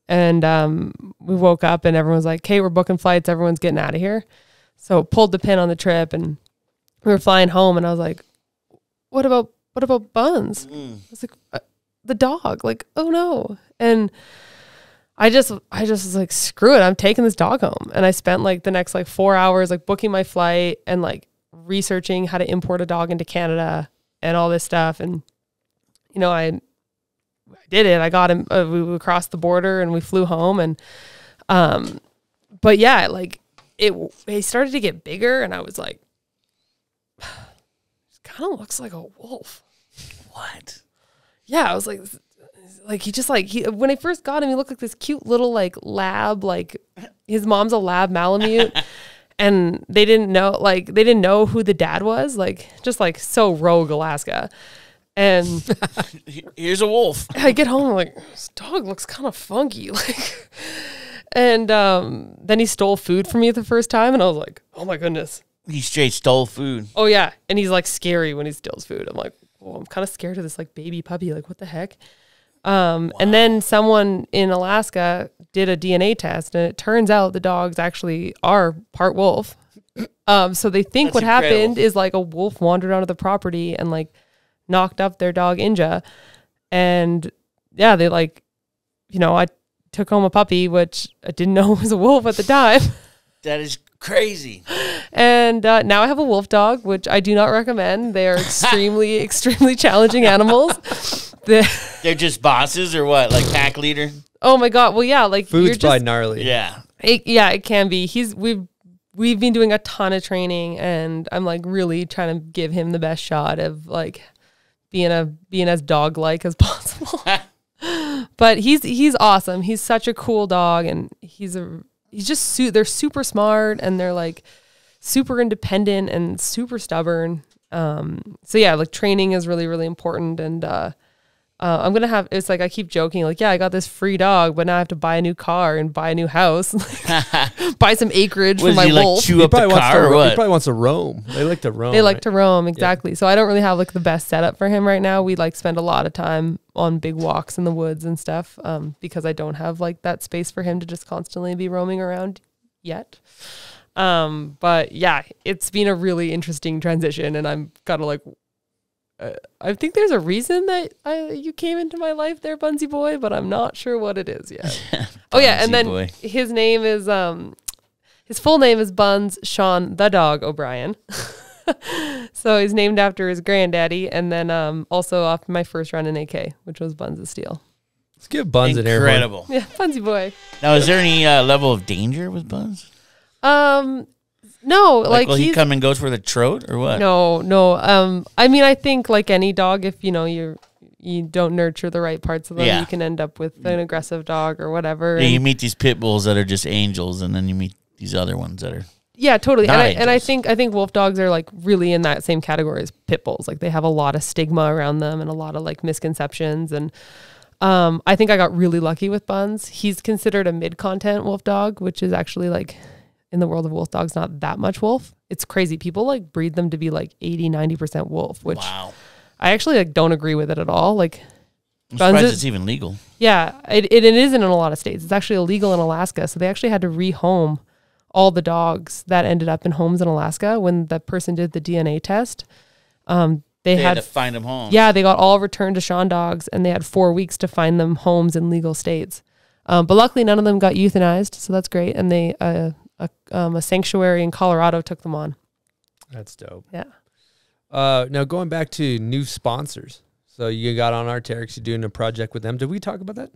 And um, we woke up, and everyone was like, "Okay, we're booking flights. Everyone's getting out of here." So pulled the pin on the trip, and we were flying home, and I was like, "What about what about Buns?" I was like, uh, "The dog." Like, oh no! And I just I just was like, "Screw it! I'm taking this dog home." And I spent like the next like four hours like booking my flight and like researching how to import a dog into Canada and all this stuff. And you know, I I did it. I got him. Uh, we, we crossed the border and we flew home. And um, but yeah, like it he started to get bigger, and I was like, kind of looks like a wolf. What? Yeah, I was like, like he just like he when I first got him, he looked like this cute little like lab. Like his mom's a lab Malamute. And they didn't know, like, they didn't know who the dad was, like, just like so rogue Alaska. And Here's a wolf. I get home, I'm like, this dog looks kind of funky. Like, and um, then he stole food from me the first time, and I was like, oh my goodness. He straight stole food. Oh yeah, and he's like scary when he steals food. I'm like, oh, I'm kind of scared of this like baby puppy. Like, what the heck? Um, and then someone in Alaska did a DNA test, and it turns out the dogs actually are part wolf. Um, so they think That's what happened is like a wolf wandered onto the property and like knocked up their dog Inja, and yeah, they like, you know, I took home a puppy, which I didn't know was a wolf at the time. That is crazy. And uh, now I have a wolf dog, which I do not recommend. They are extremely, extremely challenging animals. The- They're just bosses or what? Like pack leader? oh my god! Well, yeah, like you're Food's probably just, gnarly. Yeah. it, yeah, it can be. He's we've we've been doing a ton of training, and I'm like really trying to give him the best shot of like being a being as dog like as possible. but he's he's awesome. He's such a cool dog, and he's a he's just su- they're super smart, and they're like super independent and super stubborn. Um, so yeah, like training is really really important, and uh, uh, I'm gonna have. It's like I keep joking, like yeah, I got this free dog, but now I have to buy a new car and buy a new house, buy some acreage What for my he like wolf. chew He up the probably, wants car to, or he probably wants to roam. They like to roam. They like right? to roam exactly. So I don't really have like the best setup for him right now. We like spend a lot of time on big walks in the woods and stuff um, because I don't have like that space for him to just constantly be roaming around yet. Um, but yeah, it's been a really interesting transition, and I'm kind of like, uh, I think there's a reason that I you came into my life there, Bunsy boy, but I'm not sure what it is yet. oh yeah, and then boy. his name is um, his full name is Buns Sean the Dog O'Brien. so he's named after his granddaddy, and then um, also off my first run in AK, which was Buns of Steel. Let's give Buns an air. Incredible. Yeah, Bunsy boy. Now, is there any uh, level of danger with Buns? Um, no, Like, like, will he come and go for the trot or what? no, no. Um, I mean, I think like any dog, if you know you you don't nurture the right parts of them, Yeah. you can end up with an aggressive dog or whatever. Yeah, you meet these pit bulls that are just angels, and then you meet these other ones that are. Yeah, totally. And I, and I think I think wolf dogs are like really in that same category as pit bulls. Like they have a lot of stigma around them and a lot of like misconceptions. And um, I think I got really lucky with Buns. He's considered a mid content wolf dog, which is actually like in the world of wolf dogs, not that much wolf. It's crazy. People like breed them to be like 80, 90% wolf, which Wow. I actually like don't agree with it at all. Like I'm surprised is- it's even legal. yeah, it, it, it isn't in a lot of states. It's actually illegal in Alaska. So they actually had to rehome all the dogs that ended up in homes in Alaska when the person did the DNA test. Um, they, They had had, to find them home. yeah, they got all returned to Sean dogs and they had four weeks to find them homes in legal states. Um, but luckily, none of them got euthanized. So that's great. And they, uh, a, um, a sanctuary in Colorado took them on. That's dope. Yeah. Uh, now going back to new sponsors. So you got on Arc'teryx, you're doing a project with them. Did we talk about that?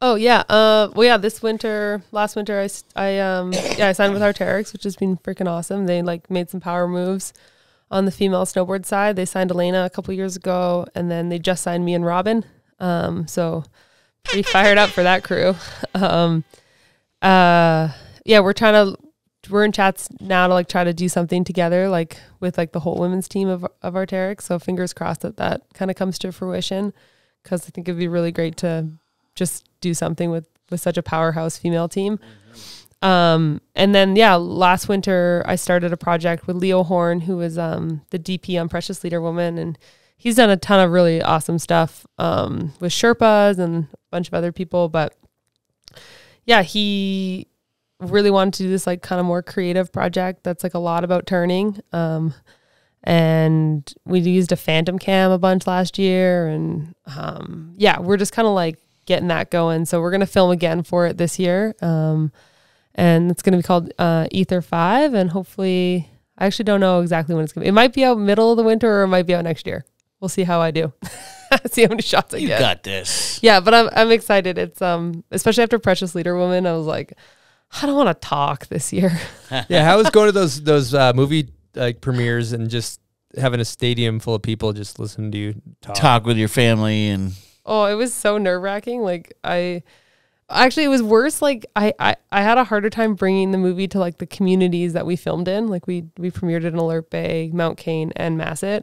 Oh yeah. Uh, well yeah. This winter, last winter, I, s- I, um yeah I signed with Arc'teryx, which has been freaking awesome. They like made some power moves on the female snowboard side. They signed Elena a couple years ago, and then they just signed me and Robin. Um, so pretty fired up for that crew. Um, uh, yeah, we're trying to we're in chats now to like try to do something together, like with like the whole women's team of of Arc'teryx. So fingers crossed that that kind of comes to fruition, because I think it'd be really great to just do something with with such a powerhouse female team. Um, and then yeah, last winter I started a project with Leo Horn, who was um the DP on Precious Leader Woman, and he's done a ton of really awesome stuff um with Sherpas and a bunch of other people, but yeah, he really wanted to do this like kind of more creative project that's like a lot about turning. Um, and we used a phantom cam a bunch last year, and um, yeah, we're just kind of like getting that going. So we're gonna film again for it this year, um, and it's gonna be called uh, Ether Five, and hopefully, I actually don't know exactly when it's gonna be. It might be out middle of the winter, or it might be out next year. We'll see how I do. see how many shots I You get. got this. Yeah, but I'm I'm excited. It's um especially after Precious Leader Woman, I was like, I don't want to talk this year. yeah, how was going to those those uh, movie like premieres and just having a stadium full of people just listening to you talk? Talk with your family and Oh, it was so nerve wracking. Like I actually it was worse. Like I, I I had a harder time bringing the movie to like the communities that we filmed in. Like we we premiered it in Alert Bay, Mount Cain, and Masset,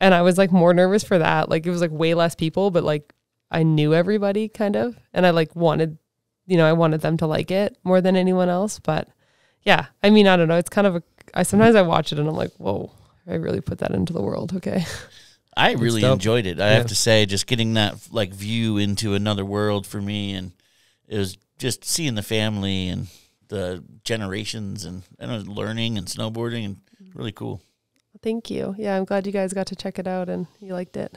and I was like more nervous for that. Like it was like way less people, but like I knew everybody kind of, and I like wanted, you know, I wanted them to like it more than anyone else. But yeah, I mean, I don't know. It's kind of a. I sometimes I watch it and I'm like, whoa, I really put that into the world. Okay. I really enjoyed it. I Yeah. have to say, just getting that like view into another world for me, and it was just seeing the family and the generations and, and learning and snowboarding and really cool. Thank you. Yeah, I'm glad you guys got to check it out and you liked it.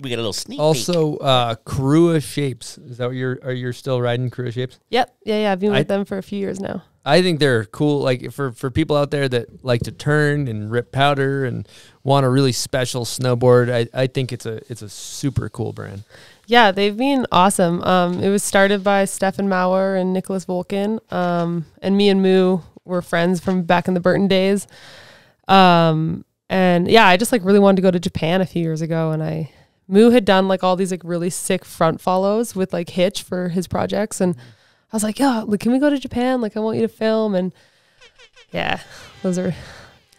We got a little sneak. peek. Also, uh, Korua Shapes. Is that what you're? Are you still riding Korua Shapes? Yep. Yeah, yeah. I've been with I- them for a few years now. I think they're cool. Like for for people out there that like to turn and rip powder and want a really special snowboard, I, I think it's a it's a super cool brand. Yeah, they've been awesome. Um, it was started by Stefan Mauer and Nicholas Wolken. Um, and me and Moo were friends from back in the Burton days. Um, and yeah, I just like really wanted to go to Japan a few years ago, and I Moo had done like all these like really sick front follows with like Hitch for his projects, and I was like, yeah, like, can we go to Japan? Like, I want you to film, and yeah, those are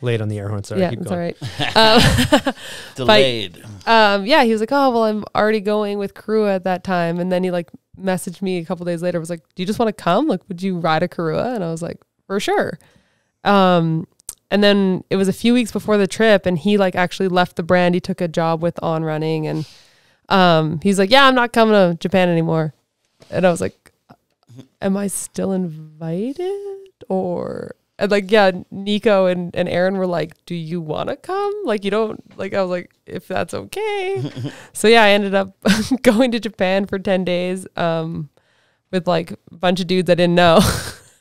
Late on the air horn. Sorry, yeah, keep that's going. all right. Um, delayed. um, yeah, he was like, oh, well, I'm already going with Korua at that time. And then he like messaged me a couple days later, was like, do you just want to come? Like, would you ride a Korua? And I was like, for sure. Um, and then it was a few weeks before the trip and he like actually left the brand. He took a job with On Running and um, he's like, yeah, I'm not coming to Japan anymore. And I was like, am I still invited or and like yeah nico and, and aaron were like do you want to come like you don't like i was like if that's okay so yeah i ended up going to japan for 10 days um with like a bunch of dudes i didn't know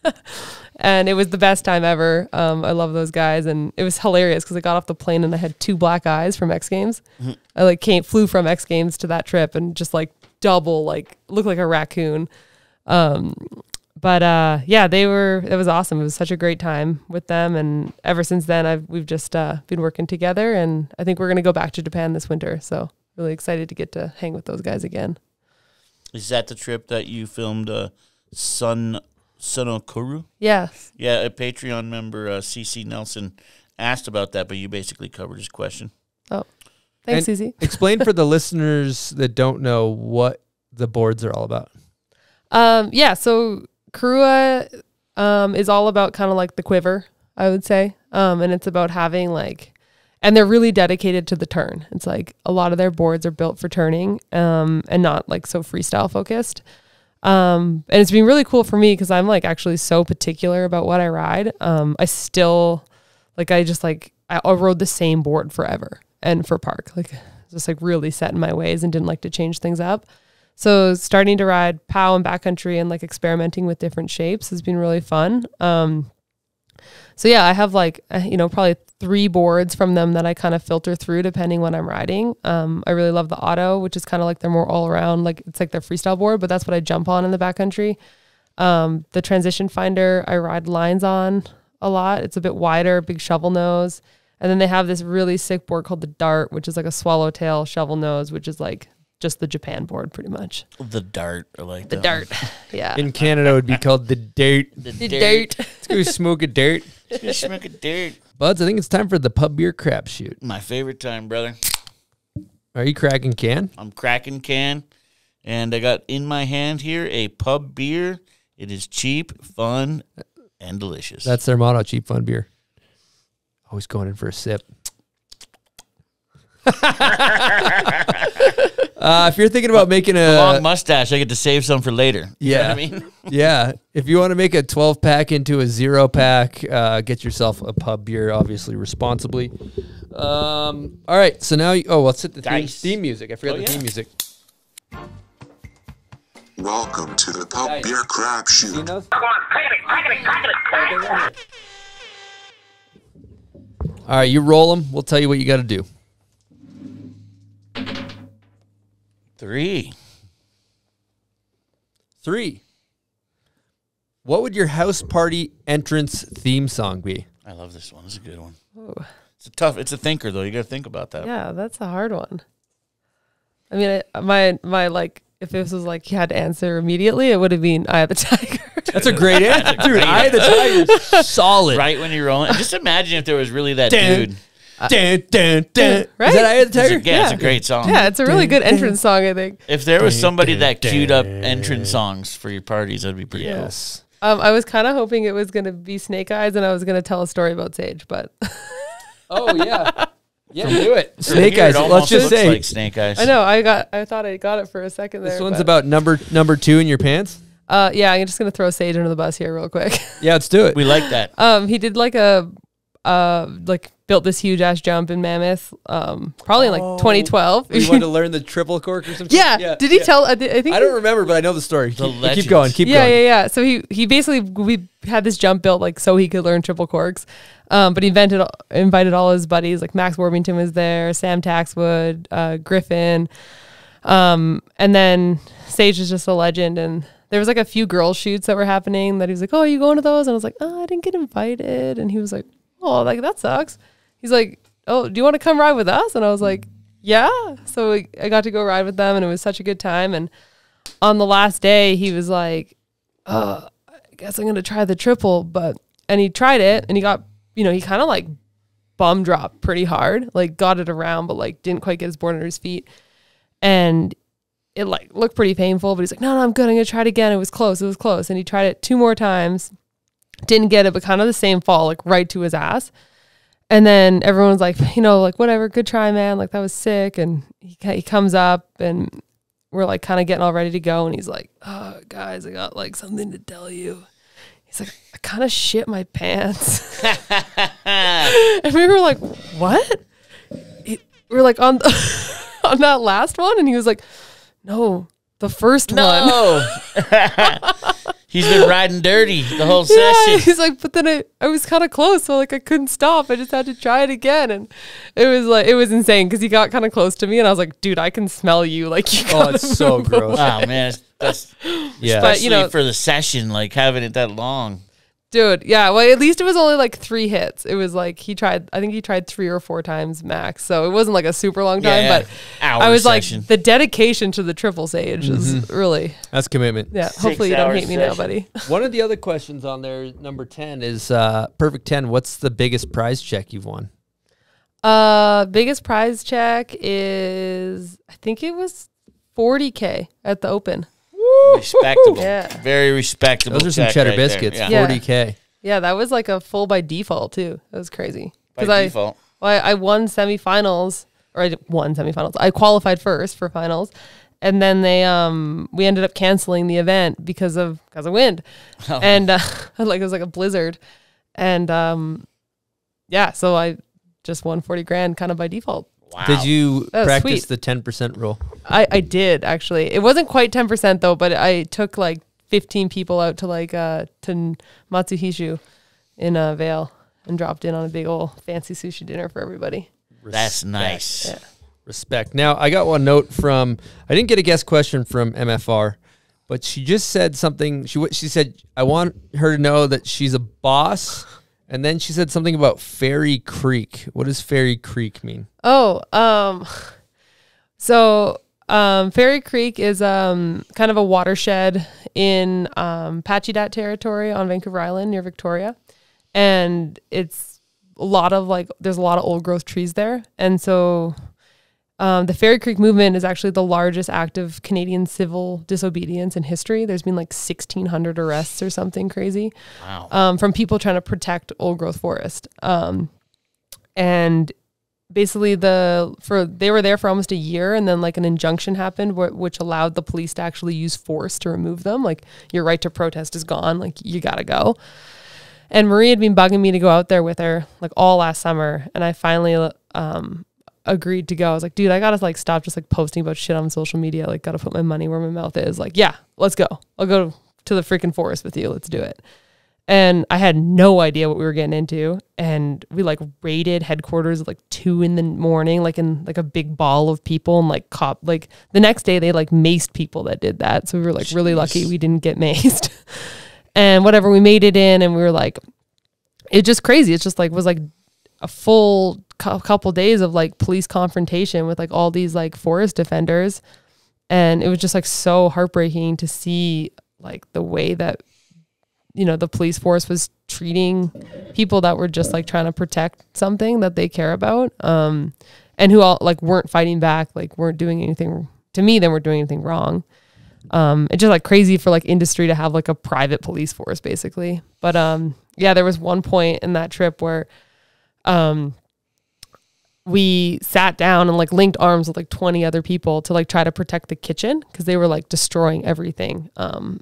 and it was the best time ever. Um i love those guys. And it was hilarious because i got off the plane and i had two black eyes from x games. I like came flew from x games to that trip and just like double like looked like a raccoon. Um but uh yeah they were it was awesome. It was such a great time with them. And ever since then i've we've just uh been working together. And i think we're going to go back to japan this winter. So really excited to get to hang with those guys again. Is that the trip that you filmed? Uh, Sun Sonokuru. yeah Yeah, a Patreon member, uh, CC Nelson, asked about that, but you basically covered his question. oh thanks And Susie. Explain for the listeners that don't know what the boards are all about. Um, yeah, so Korua um, is all about kind of like the quiver, I would say. Um, and it's about having like, and they're really dedicated to the turn. It's like a lot of their boards are built for turning um, and not like so freestyle focused. Um, and it's been really cool for me because I'm like actually so particular about what I ride. Um, I still like, I just like, I, rode the same board forever and for park, like just like really set in my ways and didn't like to change things up. So starting to ride POW and backcountry and like experimenting with different shapes has been really fun. Um, so yeah, I have like uh, you know probably three boards from them that I kind of filter through depending when I'm riding. Um, I really love the Auto, which is kind of like they're more all around, like it's like their freestyle board, but that's what I jump on in the backcountry. Um, the Transition Finder I ride lines on a lot. It's a bit wider, big shovel nose. And then they have this really sick board called the Dart, which is like a swallowtail shovel nose, which is like just the Japan board, pretty much. The dart, I like The that dart. Yeah. In Canada, it would be called the dirt. The, The dirt. dirt. Let's go smoke a dirt. Just smoke a dirt. Buds, I think it's time for the pub beer crap shoot. My favorite time, brother. Are you cracking can? I'm cracking can, and I got in my hand here a pub beer. It is cheap, fun, and delicious. That's their motto, cheap fun beer. Always going in for a sip. uh, if you're thinking about making a a long mustache. I get to save some for later. You know Yeah. what I mean? yeah, if you want to make a 12 pack into a zero pack, uh, get yourself a pub beer, obviously responsibly. Um, all right, so now, you, oh, let's hit the theme, theme music. I forgot Oh, the yeah. theme music. Welcome to the Pub Nice. Beer Crap Shoot. All right, you roll them. We'll tell you what you got to do. Three. Three. What would your house party entrance theme song be? I love this one. It's a good one. Ooh. It's a tough. It's a thinker though. You got to think about that. Yeah, that's a hard one. I mean, I, my my like, if this was like you had to answer immediately, it would have been "Eye of the Tiger." That's a great answer, dude. great Eye of the Tiger," solid. Right when you're rolling. Just imagine if there was really that dude. Dun, dun, dun. Right? Is that Eye of the It's a, Tiger? yeah, it's a great song. yeah, it's a really good entrance song. I think. If there was somebody that queued up entrance songs for your parties, that'd be pretty Yes. Um, I was kind of hoping it was gonna be Snake Eyes, and I was gonna tell a story about Sage, but Oh yeah. Yeah, do it. Snake Eyes. it Let's just say like Snake Eyes. I know I got I thought I got it for a second there. this one's but- about number number two in your pants. Uh, yeah, I'm just gonna throw Sage under the bus here real quick. Yeah, let's do it. We like that. Um, he did like a, uh, like built this huge ass jump in Mammoth. Um, probably in like 2012. you wanted to learn the triple cork or something? yeah. Did he tell? I, thi- I think. I don't remember, but I know the story. The keep, keep going. Keep yeah, going. Yeah, yeah, yeah. So he he basically we had this jump built like so he could learn triple corks. Um, but he invented invited all his buddies like Max Warbington was there, Sam Taxwood, uh, Griffin, um, and then Sage is just a legend. And there was like a few girl shoots that were happening that he was like, "Oh, are you going to those?" And I was like, "Oh, I didn't get invited." And he was like, "Oh, like that sucks." He's like, "Oh, do you want to come ride with us?" And I was mm. like, "Yeah." So we, I got to go ride with them, and it was such a good time. And on the last day, he was like, "Oh, I guess I'm gonna try the triple," but and he tried it, and he got, you know, he kind of like bum dropped pretty hard, like got it around, but like didn't quite get his board under his feet, and it like looked pretty painful. But he's like, "No, no, I'm good. I'm gonna try it again. It was close. It was close." And he tried it two more times, didn't get it, but kind of the same fall, like right to his ass. And then everyone's like, you know, like whatever, good try, man. Like that was sick. And he he comes up and we're like kind of getting all ready to go. And he's like, oh, guys, I got like something to tell you. He's like, I kind of shit my pants. and we were like, what? He, we are like on on that last one, and he was like, no, the first one. No. He's been riding dirty the whole Yeah, session. he's like, but then I, I was kind of close, so like I couldn't stop. I just had to try it again, and it was like it was insane because he got kind of close to me, and I was like, dude, I can smell you. Like you. Oh, it's so move gross. Oh man, it's- that's Yeah. But, especially you know- for the session, like having it that long. Dude, yeah. Well, at least it was only like three hits. It was like he tried. I think he tried three or four times max. So it wasn't like a super long time. yeah. But Hour I was session. like, the dedication to the triple sage is Mm-hmm. really. That's commitment. Yeah. hopefully you don't hour hate me now, buddy. One of the other questions on there, number 10, is uh, perfect 10. What's the biggest prize check you've won? Uh, biggest prize check is I think it was 40k at the Open. Respectable. Yeah. Very respectable. Those are some cheddar right biscuits. Yeah. Yeah. 40K. Yeah, that was like a full by default too. That was crazy. By I default. Well, I, I won semifinals, or I won semifinals. I qualified first for finals, and then they um we ended up canceling the event because of because of wind, Oh. and uh, like it was like a blizzard, and um yeah, so I just won forty grand kind of by default. Wow. Did you That practice sweet. the 10% rule? I I did actually. It wasn't quite ten percent though, but I took like fifteen people out to like uh to Matsuhisa in uh, Vail and dropped in on a big old fancy sushi dinner for everybody. That's nice. Yeah. Respect. Now, I got one note from, I didn't get a guest question from MFR, but she just said something. She, she said, I want her to know that she's a boss. And then she said something about Fairy Creek. What does Fairy Creek mean? Oh, um, so Um, Fairy Creek is um, kind of a watershed in um, Pacheedaht territory on Vancouver Island near Victoria, and it's a lot of like there's a lot of old growth trees there, and so um, the Fairy Creek movement is actually the largest act of Canadian civil disobedience in history. There's been like 1,600 arrests or something crazy Wow. um, from people trying to protect old growth forest. Um, and basically, the for they were there for almost a year, and then like an injunction happened, wh- which allowed the police to actually use force to remove them. Like your right to protest is gone. Like you gotta go. And Marie had been bugging me to go out there with her like all last summer, and I finally um, agreed to go. I was like, dude, I gotta like stop just like posting about shit on social media. Like, gotta put my money where my mouth is. Like, yeah, let's go. I'll go to the freaking forest with you. Let's do it. And I had no idea what we were getting into. And we like raided headquarters at like two in the morning, like in like a big ball of people and like cop like the next day they like maced people that did that. So we were like really lucky we didn't get maced. and whatever, we made it in and we were like it's just crazy. It's just like was like a full cou- couple days of like police confrontation with like all these like forest defenders. And it was just like so heartbreaking to see like the way that you know the police force was treating people that were just like trying to protect something that they care about um and who all like weren't fighting back like weren't doing anything to me they weren't doing anything wrong. Um it's just like crazy for like industry to have like a private police force basically. But um yeah there was one point in that trip where um we sat down and like linked arms with like 20 other people to like try to protect the kitchen because they were like destroying everything um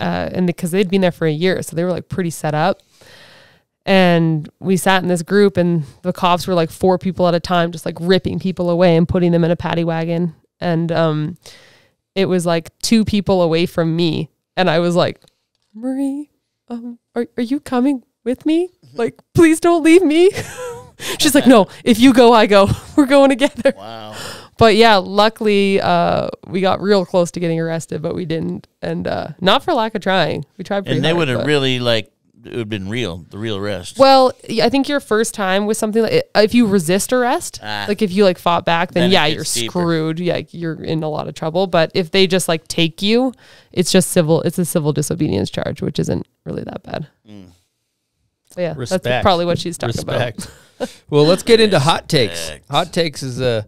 uh and because they'd been there for a year so they were like pretty set up. And we sat in this group and the cops were like four people at a time just like ripping people away and putting them in a paddy wagon. And um it was like two people away from me. And i was like marie um are, are you coming with me like please don't leave me she's like no if you go i go we're going together Wow. but yeah luckily uh we got real close to getting arrested but we didn't and uh not for lack of trying we tried pretty And they would have really like it would have been real, the real arrest. well, I think your first time with something like if you resist arrest, Ah. like if you like fought back, then, Then yeah, you're deeper. screwed. Yeah, you're in a lot of trouble. But if they just like take you, it's just civil. It's a civil disobedience charge, which isn't really that bad. So yeah, Respect. that's probably what she's talking Respect. well, let's get into hot takes. Hot takes is a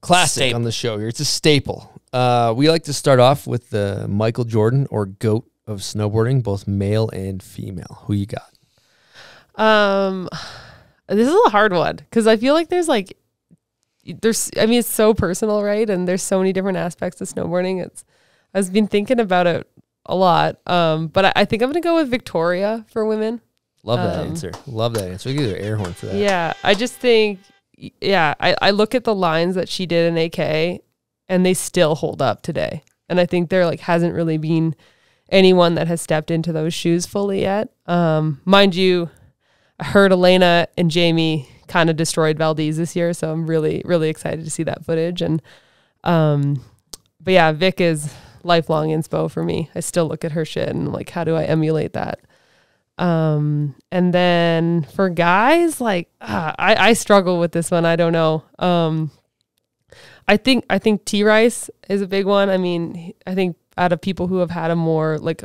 classic Staple. on the show here. It's a staple. Uh, we like to start off with the Michael Jordan or goat of snowboarding, both male and female. Who you got? Um, this is a hard one because I feel like there's like there's. I mean, it's so personal, right? And there's so many different aspects of snowboarding. It's. I've been thinking about it a lot. Um, but I, I think I'm gonna go with Victoria for women. Love that Um, answer. Love that answer. We give you an air horn for that. Yeah, I just think, yeah, I, I look at the lines that she did in AK and they still hold up today. And I think there like hasn't really been anyone that has stepped into those shoes fully yet. Um, mind you, I heard Elena and Jamie kind of destroyed Valdez this year, so I'm really, really excited to see that footage. And um, but yeah, Vic is lifelong inspo for me. I still look at her shit and like, how do I emulate that? Um, and then for guys, like ah, I, I struggle with this one. I don't know. Um, I think I think T Rice is a big one. I mean, I think out of people who have had a more like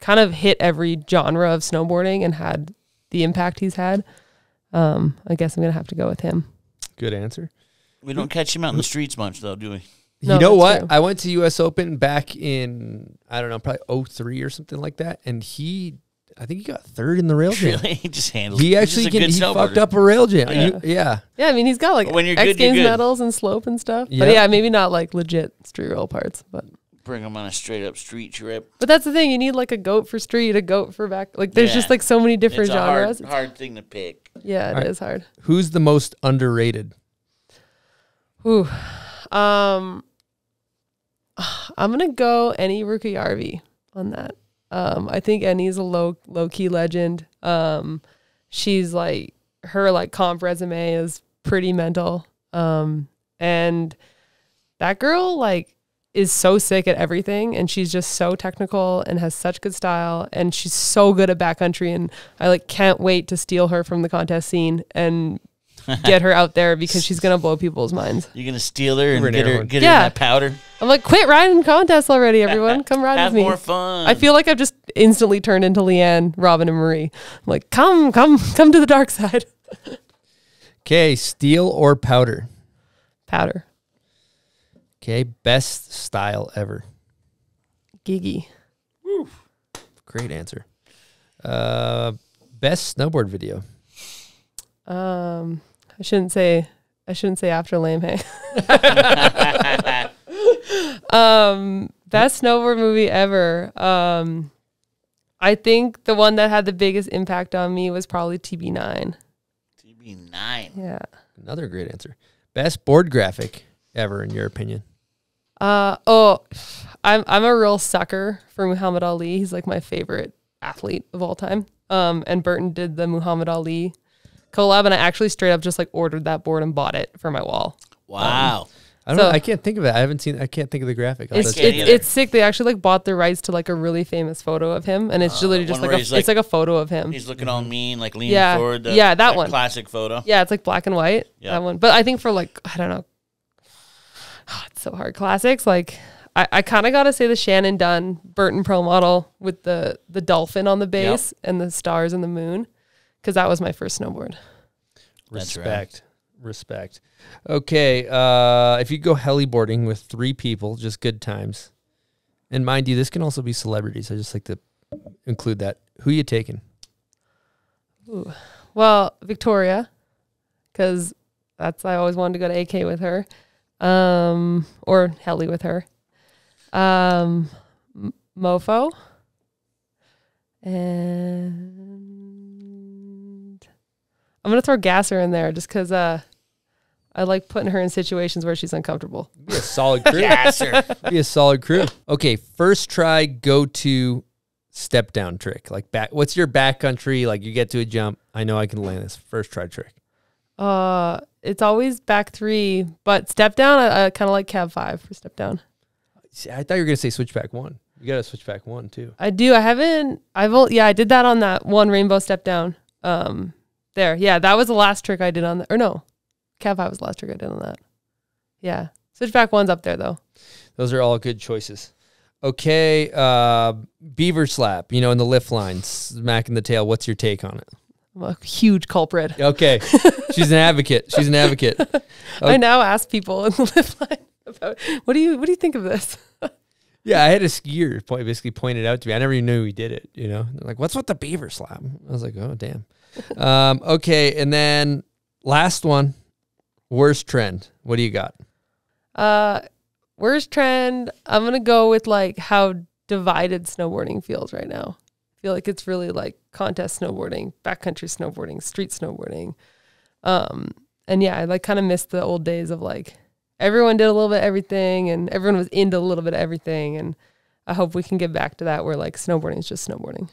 kind of hit every genre of snowboarding and had the impact he's had, um, I guess I'm gonna have to go with him. Good answer. we don't catch him out in the streets much, though, do we? No, you know what? true. I went to US Open back in I don't know, probably 03 or something like that, and he I think he got third in the rail jam. Really? He just handles. He actually just can, he fucked up a rail jam. Yeah. You- yeah. Yeah, I mean he's got like When you're X good, you're Games good. medals and slope and stuff. Yep. But yeah, maybe not like legit street roll parts, but. Bring him on a straight up street trip. But that's the thing. You need like a goat for street, a goat for back. Like there's just like so many different it's a genres. hard, hard thing to pick. yeah, it is Alright. hard. Who's the most underrated? Ooh. Um I'm gonna go Enni Rukajärvi on that. Um I think Enni's a low low key legend. Um she's like her like comp resume is pretty mental. Um and that girl like is so sick at everything and she's just so technical and has such good style and she's so good at backcountry and I like can't wait to steal her from the contest scene and get her out there because she's gonna blow people's minds. You're gonna steal her and We're get her, heroine. get her Yeah. that powder. I'm like, quit riding contests already, everyone. Come ride Have with me. more fun. I feel like I've just instantly turned into Leanne, Robin, and Marie. I'm like, come, come, come to the dark side. Okay, steel or powder? Powder, Okay, best style ever. Gigi. Great answer. Uh, best snowboard video. Um, I shouldn't say. I shouldn't say after lame. Hey. um, best snowboard movie ever. Um, I think the one that had the biggest impact on me was probably TB9. TB9. Yeah. Another great answer. Best board graphic ever, in your opinion. Uh oh, I'm I'm a real sucker for Muhammad Ali. He's like my favorite athlete of all time. Um, and Burton did the Muhammad Ali collab, and I actually straight up just like ordered that board and bought it for my wall. Wow. Um, I don't know. I can't think of it. I haven't seen. I can't think of the graphic. It's have it's, it's sick. They actually like bought the rights to like a really famous photo of him, and it's uh, literally just like a, like- it's like a photo of him. He's looking all mean, like leaning Yeah. forward. the- Yeah, that one. Classic photo. Yeah, it's like black and white. Yeah. That one. But I think for like I don't know. Oh, it's so hard. Classics like I, I kind of got to say the Shannon Dunn Burton Pro model with the the dolphin on the base and the stars and the moon because that was my first snowboard. That's right. respect. Respect. Okay. Uh, if you go heliboarding with three people, just good times. And mind you, this can also be celebrities. I just like to include that. Who you taking? Ooh. Well, Victoria, because that's I always wanted to go to AK with her, um, or heli with her. Um, M- Mofo, and I'm gonna throw Gasser in there just because uh, I like putting her in situations where she's uncomfortable. Be a solid crew. Gasser. Be a solid crew. Okay. First try, go to step down trick. Like back. What's your backcountry? Like you get to a jump. I know I can land this first try trick. Uh, it's always back three, but step down. I, I kind of like cab five for step down. See, I thought you were gonna say switchback one. You got to switchback one too. I do. I haven't. I've only, yeah. I did that on that one rainbow step down. Um, there. Yeah, that was the last trick I did on that. Or no, cab five was the last trick I did on that. Yeah, switchback one's up there though. Those are all good choices. Okay, uh, beaver slap. You know, in the lift line, smacking the tail. What's your take on it? I'm a huge culprit. Okay, she's an advocate. She's an advocate. I now ask people in the lift line about what do you what do you think of this? Yeah, I had a skier point, basically pointed out to me. I never even knew he did it. You know, They're like, what's with the beaver slap? I was like, oh damn. Um, okay, and then last one, worst trend. What do you got? Uh, worst trend. I'm gonna go with like how divided snowboarding feels right now. I feel like it's really like contest snowboarding, backcountry snowboarding, street snowboarding. Um, and yeah, I like kind of missed the old days of like everyone did a little bit of everything and everyone was into a little bit of everything. And I hope we can get back to that where like snowboarding is just snowboarding.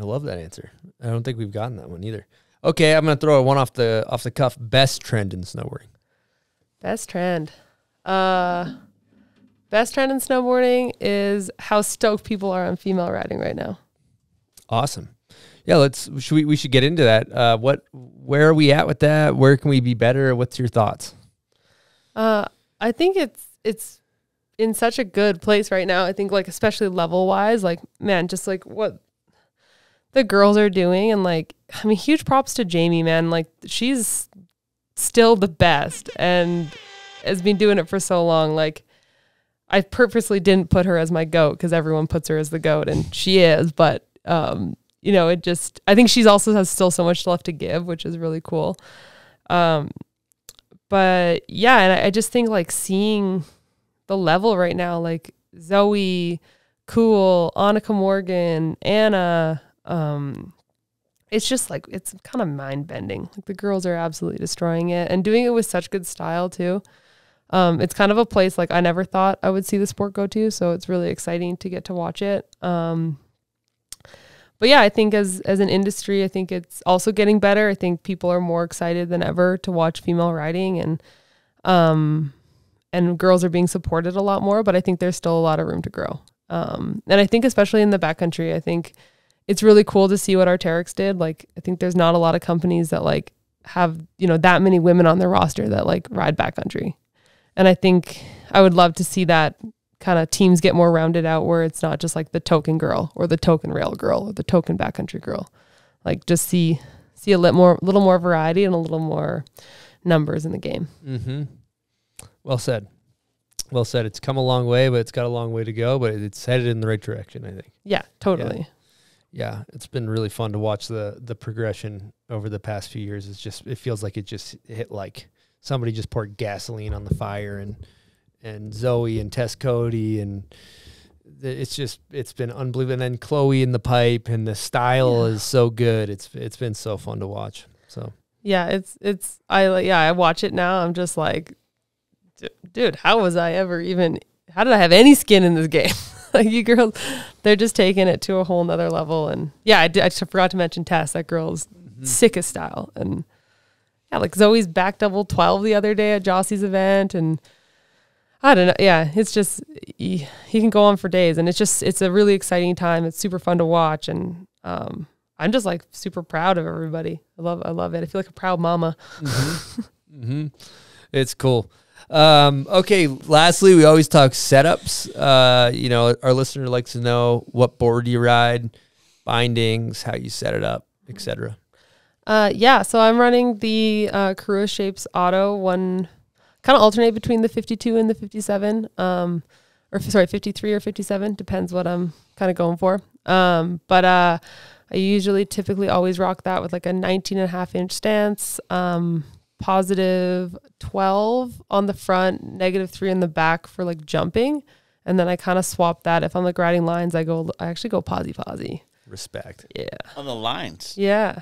I love that answer. I don't think we've gotten that one either. Okay, I'm gonna throw a one off the off the cuff. Best trend in snowboarding. Best trend. Uh, best trend in snowboarding is how stoked people are on female riding right now. Awesome. Yeah, let's should we we should get into that. Uh what where are we at with that? Where can we be better? What's your thoughts? Uh, I think it's it's in such a good place right now. I think like especially level wise, like man, just like what the girls are doing, and like I mean, huge props to Jamie, man. Like she's still the best and has been doing it for so long. Like I purposely didn't put her as my goat because everyone puts her as the goat, and she is. But um, you know, it just I think she's also has still so much left to give, which is really cool. Um, but yeah, and I, I just think like seeing the level right now, like Zoi, Cool, Annika Morgan, Anna, um, it's just like it's kind of mind bending. Like the girls are absolutely destroying it and doing it with such good style too. Um, it's kind of a place like I never thought I would see the sport go to, so it's really exciting to get to watch it. Um, but yeah, I think as as an industry, I think it's also getting better. I think people are more excited than ever to watch female riding and um and girls are being supported a lot more, but I think there's still a lot of room to grow. Um and I think especially in the backcountry, I think it's really cool to see what Arc'teryx did. Like I think there's not a lot of companies that like have you know that many women on their roster that like ride backcountry, and I think I would love to see that kind of teams get more rounded out where it's not just like the token girl or the token rail girl or the token backcountry girl, like just see see a little more little more variety and a little more numbers in the game. Mm-hmm. Well said. Well said. It's come a long way, but it's got a long way to go. But it's headed in the right direction. I think. Yeah, totally. Yeah, it's been really fun to watch the the progression over the past few years. It's just it feels like it just hit like somebody just poured gasoline on the fire and and Zoi and Tess Coady and it's just it's been unbelievable. And then Chloe in the pipe and the style is so good. It's it's been so fun to watch. So Yeah, it's it's I yeah, I watch it now. I'm just like dude, how was I ever even how did I have any skin in this game? like you girls they're just taking it to a whole nother level and yeah, I, did, I forgot to mention Tess. That girl's sick of style and yeah, like Zoi's back double 12 the other day at Jossie's event and I don't know. Yeah, it's just he, he can go on for days, and it's just it's a really exciting time. It's super fun to watch, and um, I'm just like super proud of everybody. I love I love it. I feel like a proud mama. hmm It's cool. Um, okay. Lastly, we always talk setups. Uh, you know, our listener likes to know what board you ride, bindings, how you set it up, etc. Uh, yeah, so I'm running the uh, Korua Shapes Auto one, kind of alternate between the 52 and the 57, um, or sorry, 53 or 57, depends what I'm kind of going for. Um, but uh, I usually typically always rock that with like a 19 and a half inch stance, um, positive 12 on the front, negative three in the back for like jumping. And then I kind of swap that. If I'm like riding lines, I go, I actually go posy posy. Respect. Yeah. On the lines. Yeah.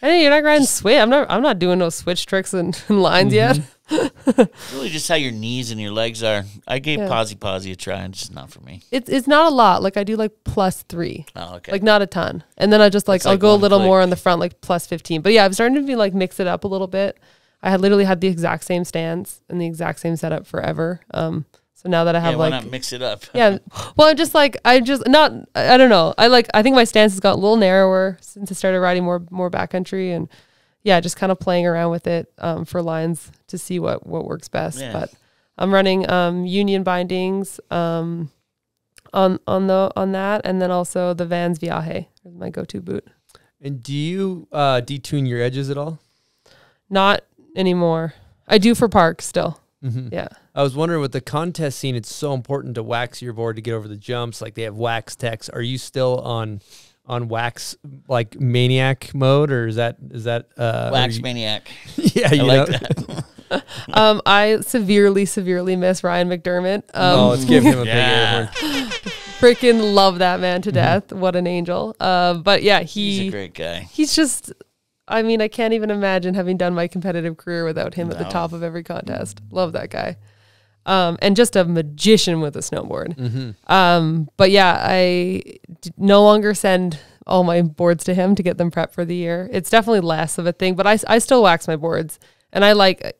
Hey, you're not riding switch. I'm not. I'm not doing no switch tricks and, and lines yet. Mm-hmm. Really, just how your knees and your legs are. I gave Yeah. posy posy a try, and it's just not for me. It's it's not a lot. Like I do like plus three. Oh, okay. Like not a ton. And then I just like It's I'll like go a little click. more on the front, like plus fifteen. But yeah, I'm starting to be like mix it up a little bit. I had literally had the exact same stands and the exact same setup forever. Um. So now that I have yeah, why like not mix it up? yeah. Well, I'm just like I just not. I I don't know. I like. I think my stance has gotten a little narrower since I started riding more more backcountry, and yeah, just kind of playing around with it um, for lines to see what what works best. Yeah. But I'm running um, union bindings um, on on the on that, and then also the Vans Viaje is my go to boot. And do you uh, detune your edges at all? Not anymore. I do for parks still. Mhm. Yeah. I was wondering with the contest scene, it's so important to wax your board to get over the jumps. Like they have wax techs. Are you still on on wax like maniac mode, or is that is that uh, Wax you- maniac. yeah, I you like know? that. um, I severely, severely miss Ryan McDermott. Um, oh, let's give him a big Yeah. air freaking love that man to death. What an angel. Uh, but yeah, he He's a great guy. he's just I mean, I can't even imagine having done my competitive career without him at the top of every contest. Love that guy. Um, and just a magician with a snowboard. Mm-hmm. Um, but yeah, I d- no longer send all my boards to him to get them prepped for the year. It's definitely less of a thing, but I, I still wax my boards. And I like,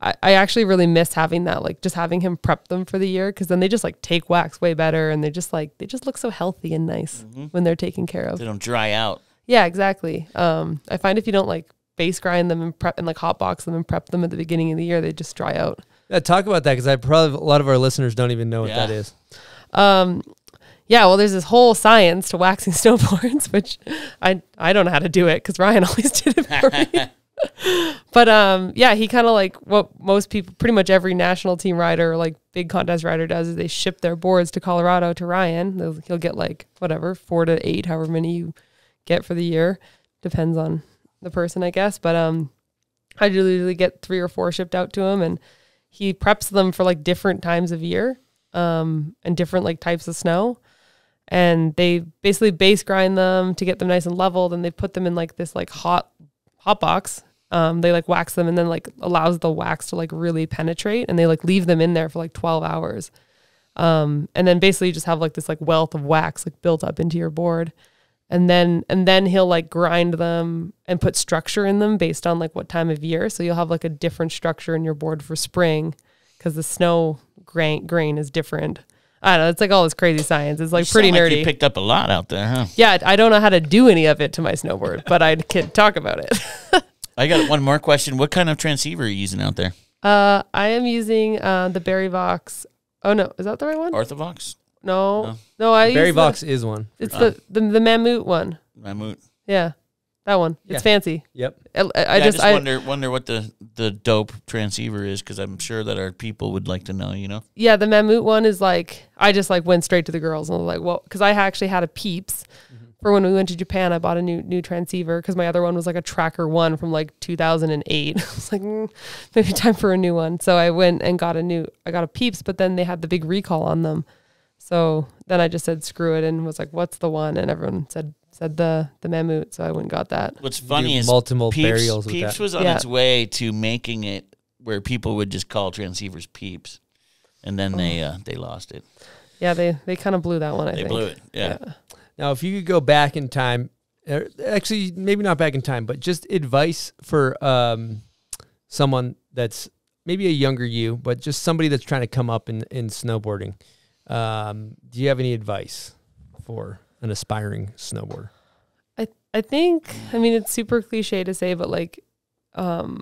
I, I actually really miss having that, like just having him prep them for the year because then they just like take wax way better and they just like, they just look so healthy and nice when they're taken care of. They don't dry out. Yeah, exactly. Um, I find if you don't like base grind them and prep and like hot box them and prep them at the beginning of the year, they just dry out. Yeah, talk about that because I probably a lot of our listeners don't even know what that Yeah. is. Um, yeah, well, there's this whole science to waxing snowboards, which I I don't know how to do it because Ryan always did it for me. but um, yeah, he kind of like what most people, pretty much every national team rider, like big contest rider, does is they ship their boards to Colorado to Ryan. They'll, he'll get like whatever four to eight, however many you get for the year, depends on the person, I guess. But um, I usually get three or four shipped out to him, and he preps them for like different times of year um, and different like types of snow. And they basically base grind them to get them nice and leveled, and they put them in like this like hot hot box. Um, they like wax them and then like allows the wax to like really penetrate, and they like leave them in there for like twelve hours. Um, and then basically you just have like this like wealth of wax like built up into your board and then and then he'll like grind them and put structure in them based on like what time of year so you'll have like a different structure in your board for spring because the snow grain grain is different i don't know it's like all this crazy science it's like You pretty sound like nerdy You picked up a lot out there, huh? yeah i don't know how to do any of it to my snowboard but i can talk about it I got one more question. What kind of transceiver are you using out there? Uh, I am using uh, the Barryvox. Oh no, is that the right one? Ortovox? No, No. no, I Barry use the- Vox is one. It's the, the the Mammut one. Mammut. Yeah, that one. Yeah. It's fancy. Yep. I, I- I Yeah, I just, just I, wonder wonder what the, the dope transceiver is because I'm sure that our people would like to know. You know, yeah, the Mammut one is like I just like went straight to the girls and was like, well, because I actually had a Pieps for when we went to Japan. I bought a new new transceiver because my other one was like a Tracker one from like 2008. I was like, mm, maybe time for a new one. So I went and got a new. I got a Pieps, but then they had the big recall on them. So then I just said screw it and was like, what's the one? And everyone said said the the Mammut. So I went and got that. what's funny do is multiple Pieps, burials with Pieps that. was on Yeah. its way to making it where people would just call transceivers Pieps, and then they uh, they lost it. Yeah, they they kind of blew that one. I They think. blew it. Yeah. Now, if you could go back in time, er, actually, maybe not back in time, but just advice for um, someone that's maybe a younger you, but just somebody that's trying to come up in, in snowboarding. Um, do you have any advice for an aspiring snowboarder? I I think I mean it's super cliche to say, but like, um,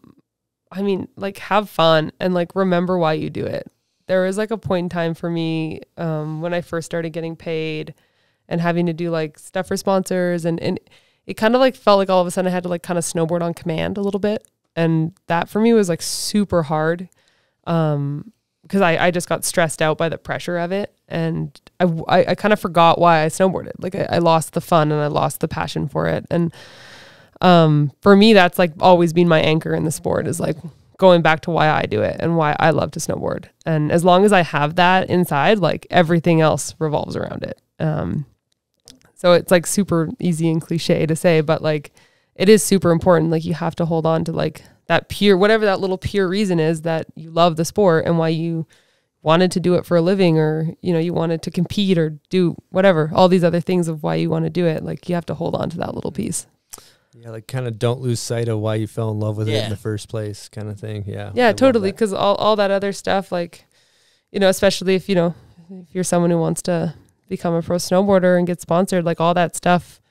I mean like have fun and like remember why you do it. There was like a point in time for me um, when I first started getting paid and having to do like stuff for sponsors and and it kind of like felt like all of a sudden I had to like kind of snowboard on command a little bit, and that for me was like super hard. Um, because I, I just got stressed out by the pressure of it and I, I, I kind of forgot why I snowboarded. Like I, I lost the fun and I lost the passion for it. And um, for me, that's like always been my anchor in the sport is like going back to why I do it and why I love to snowboard. And as long as I have that inside, like everything else revolves around it. Um, so it's like super easy and cliche to say, but like it is super important. Like you have to hold on to like that pure, whatever that little pure reason is that you love the sport and why you wanted to do it for a living or, you know, you wanted to compete or do whatever, all these other things of why you want to do it. Like you have to hold on to that little piece. Yeah, like kind of don't lose sight of why you fell in love with it in the first place, kind of thing. Yeah. Yeah, love totally. Because all, all that other stuff, like, you know, especially if, you know, if you're someone who wants to become a pro snowboarder and get sponsored, like all that stuff,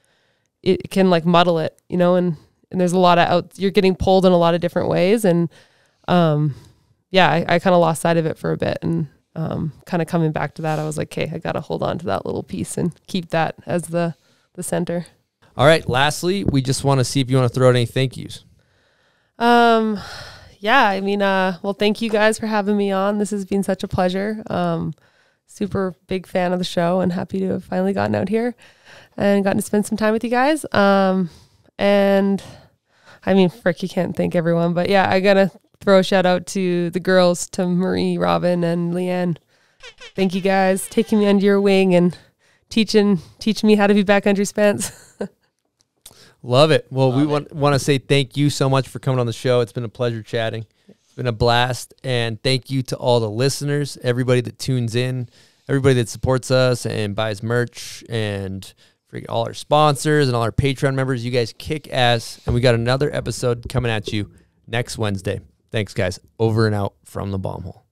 it can like muddle it, you know, and, and there's a lot of out, you're getting pulled in a lot of different ways. And, um, yeah, I, I kind of lost sight of it for a bit and, um, kind of coming back to that, I was like, okay, I got to hold on to that little piece and keep that as the, the center. All right. Lastly, we just want to see if you want to throw out any thank yous. Um, yeah, I mean, uh, well, thank you guys for having me on. This has been such a pleasure. Um, super big fan of the show and happy to have finally gotten out here and gotten to spend some time with you guys. Um, and I mean, frick, you can't thank everyone, but yeah, I gotta throw a shout out to the girls, to Marie, Robin, and Leanne. Thank you guys taking me under your wing and teaching teaching me how to be backcountry Spence. Love it. Well, we want want to say thank you so much for coming on the show. It's been a pleasure chatting. It's been a blast, and thank you to all the listeners, everybody that tunes in, everybody that supports us and buys merch, and freaking all our sponsors and all our Patreon members. You guys kick ass, and we got another episode coming at you next Wednesday. Thanks, guys. Over and out from the bomb hole.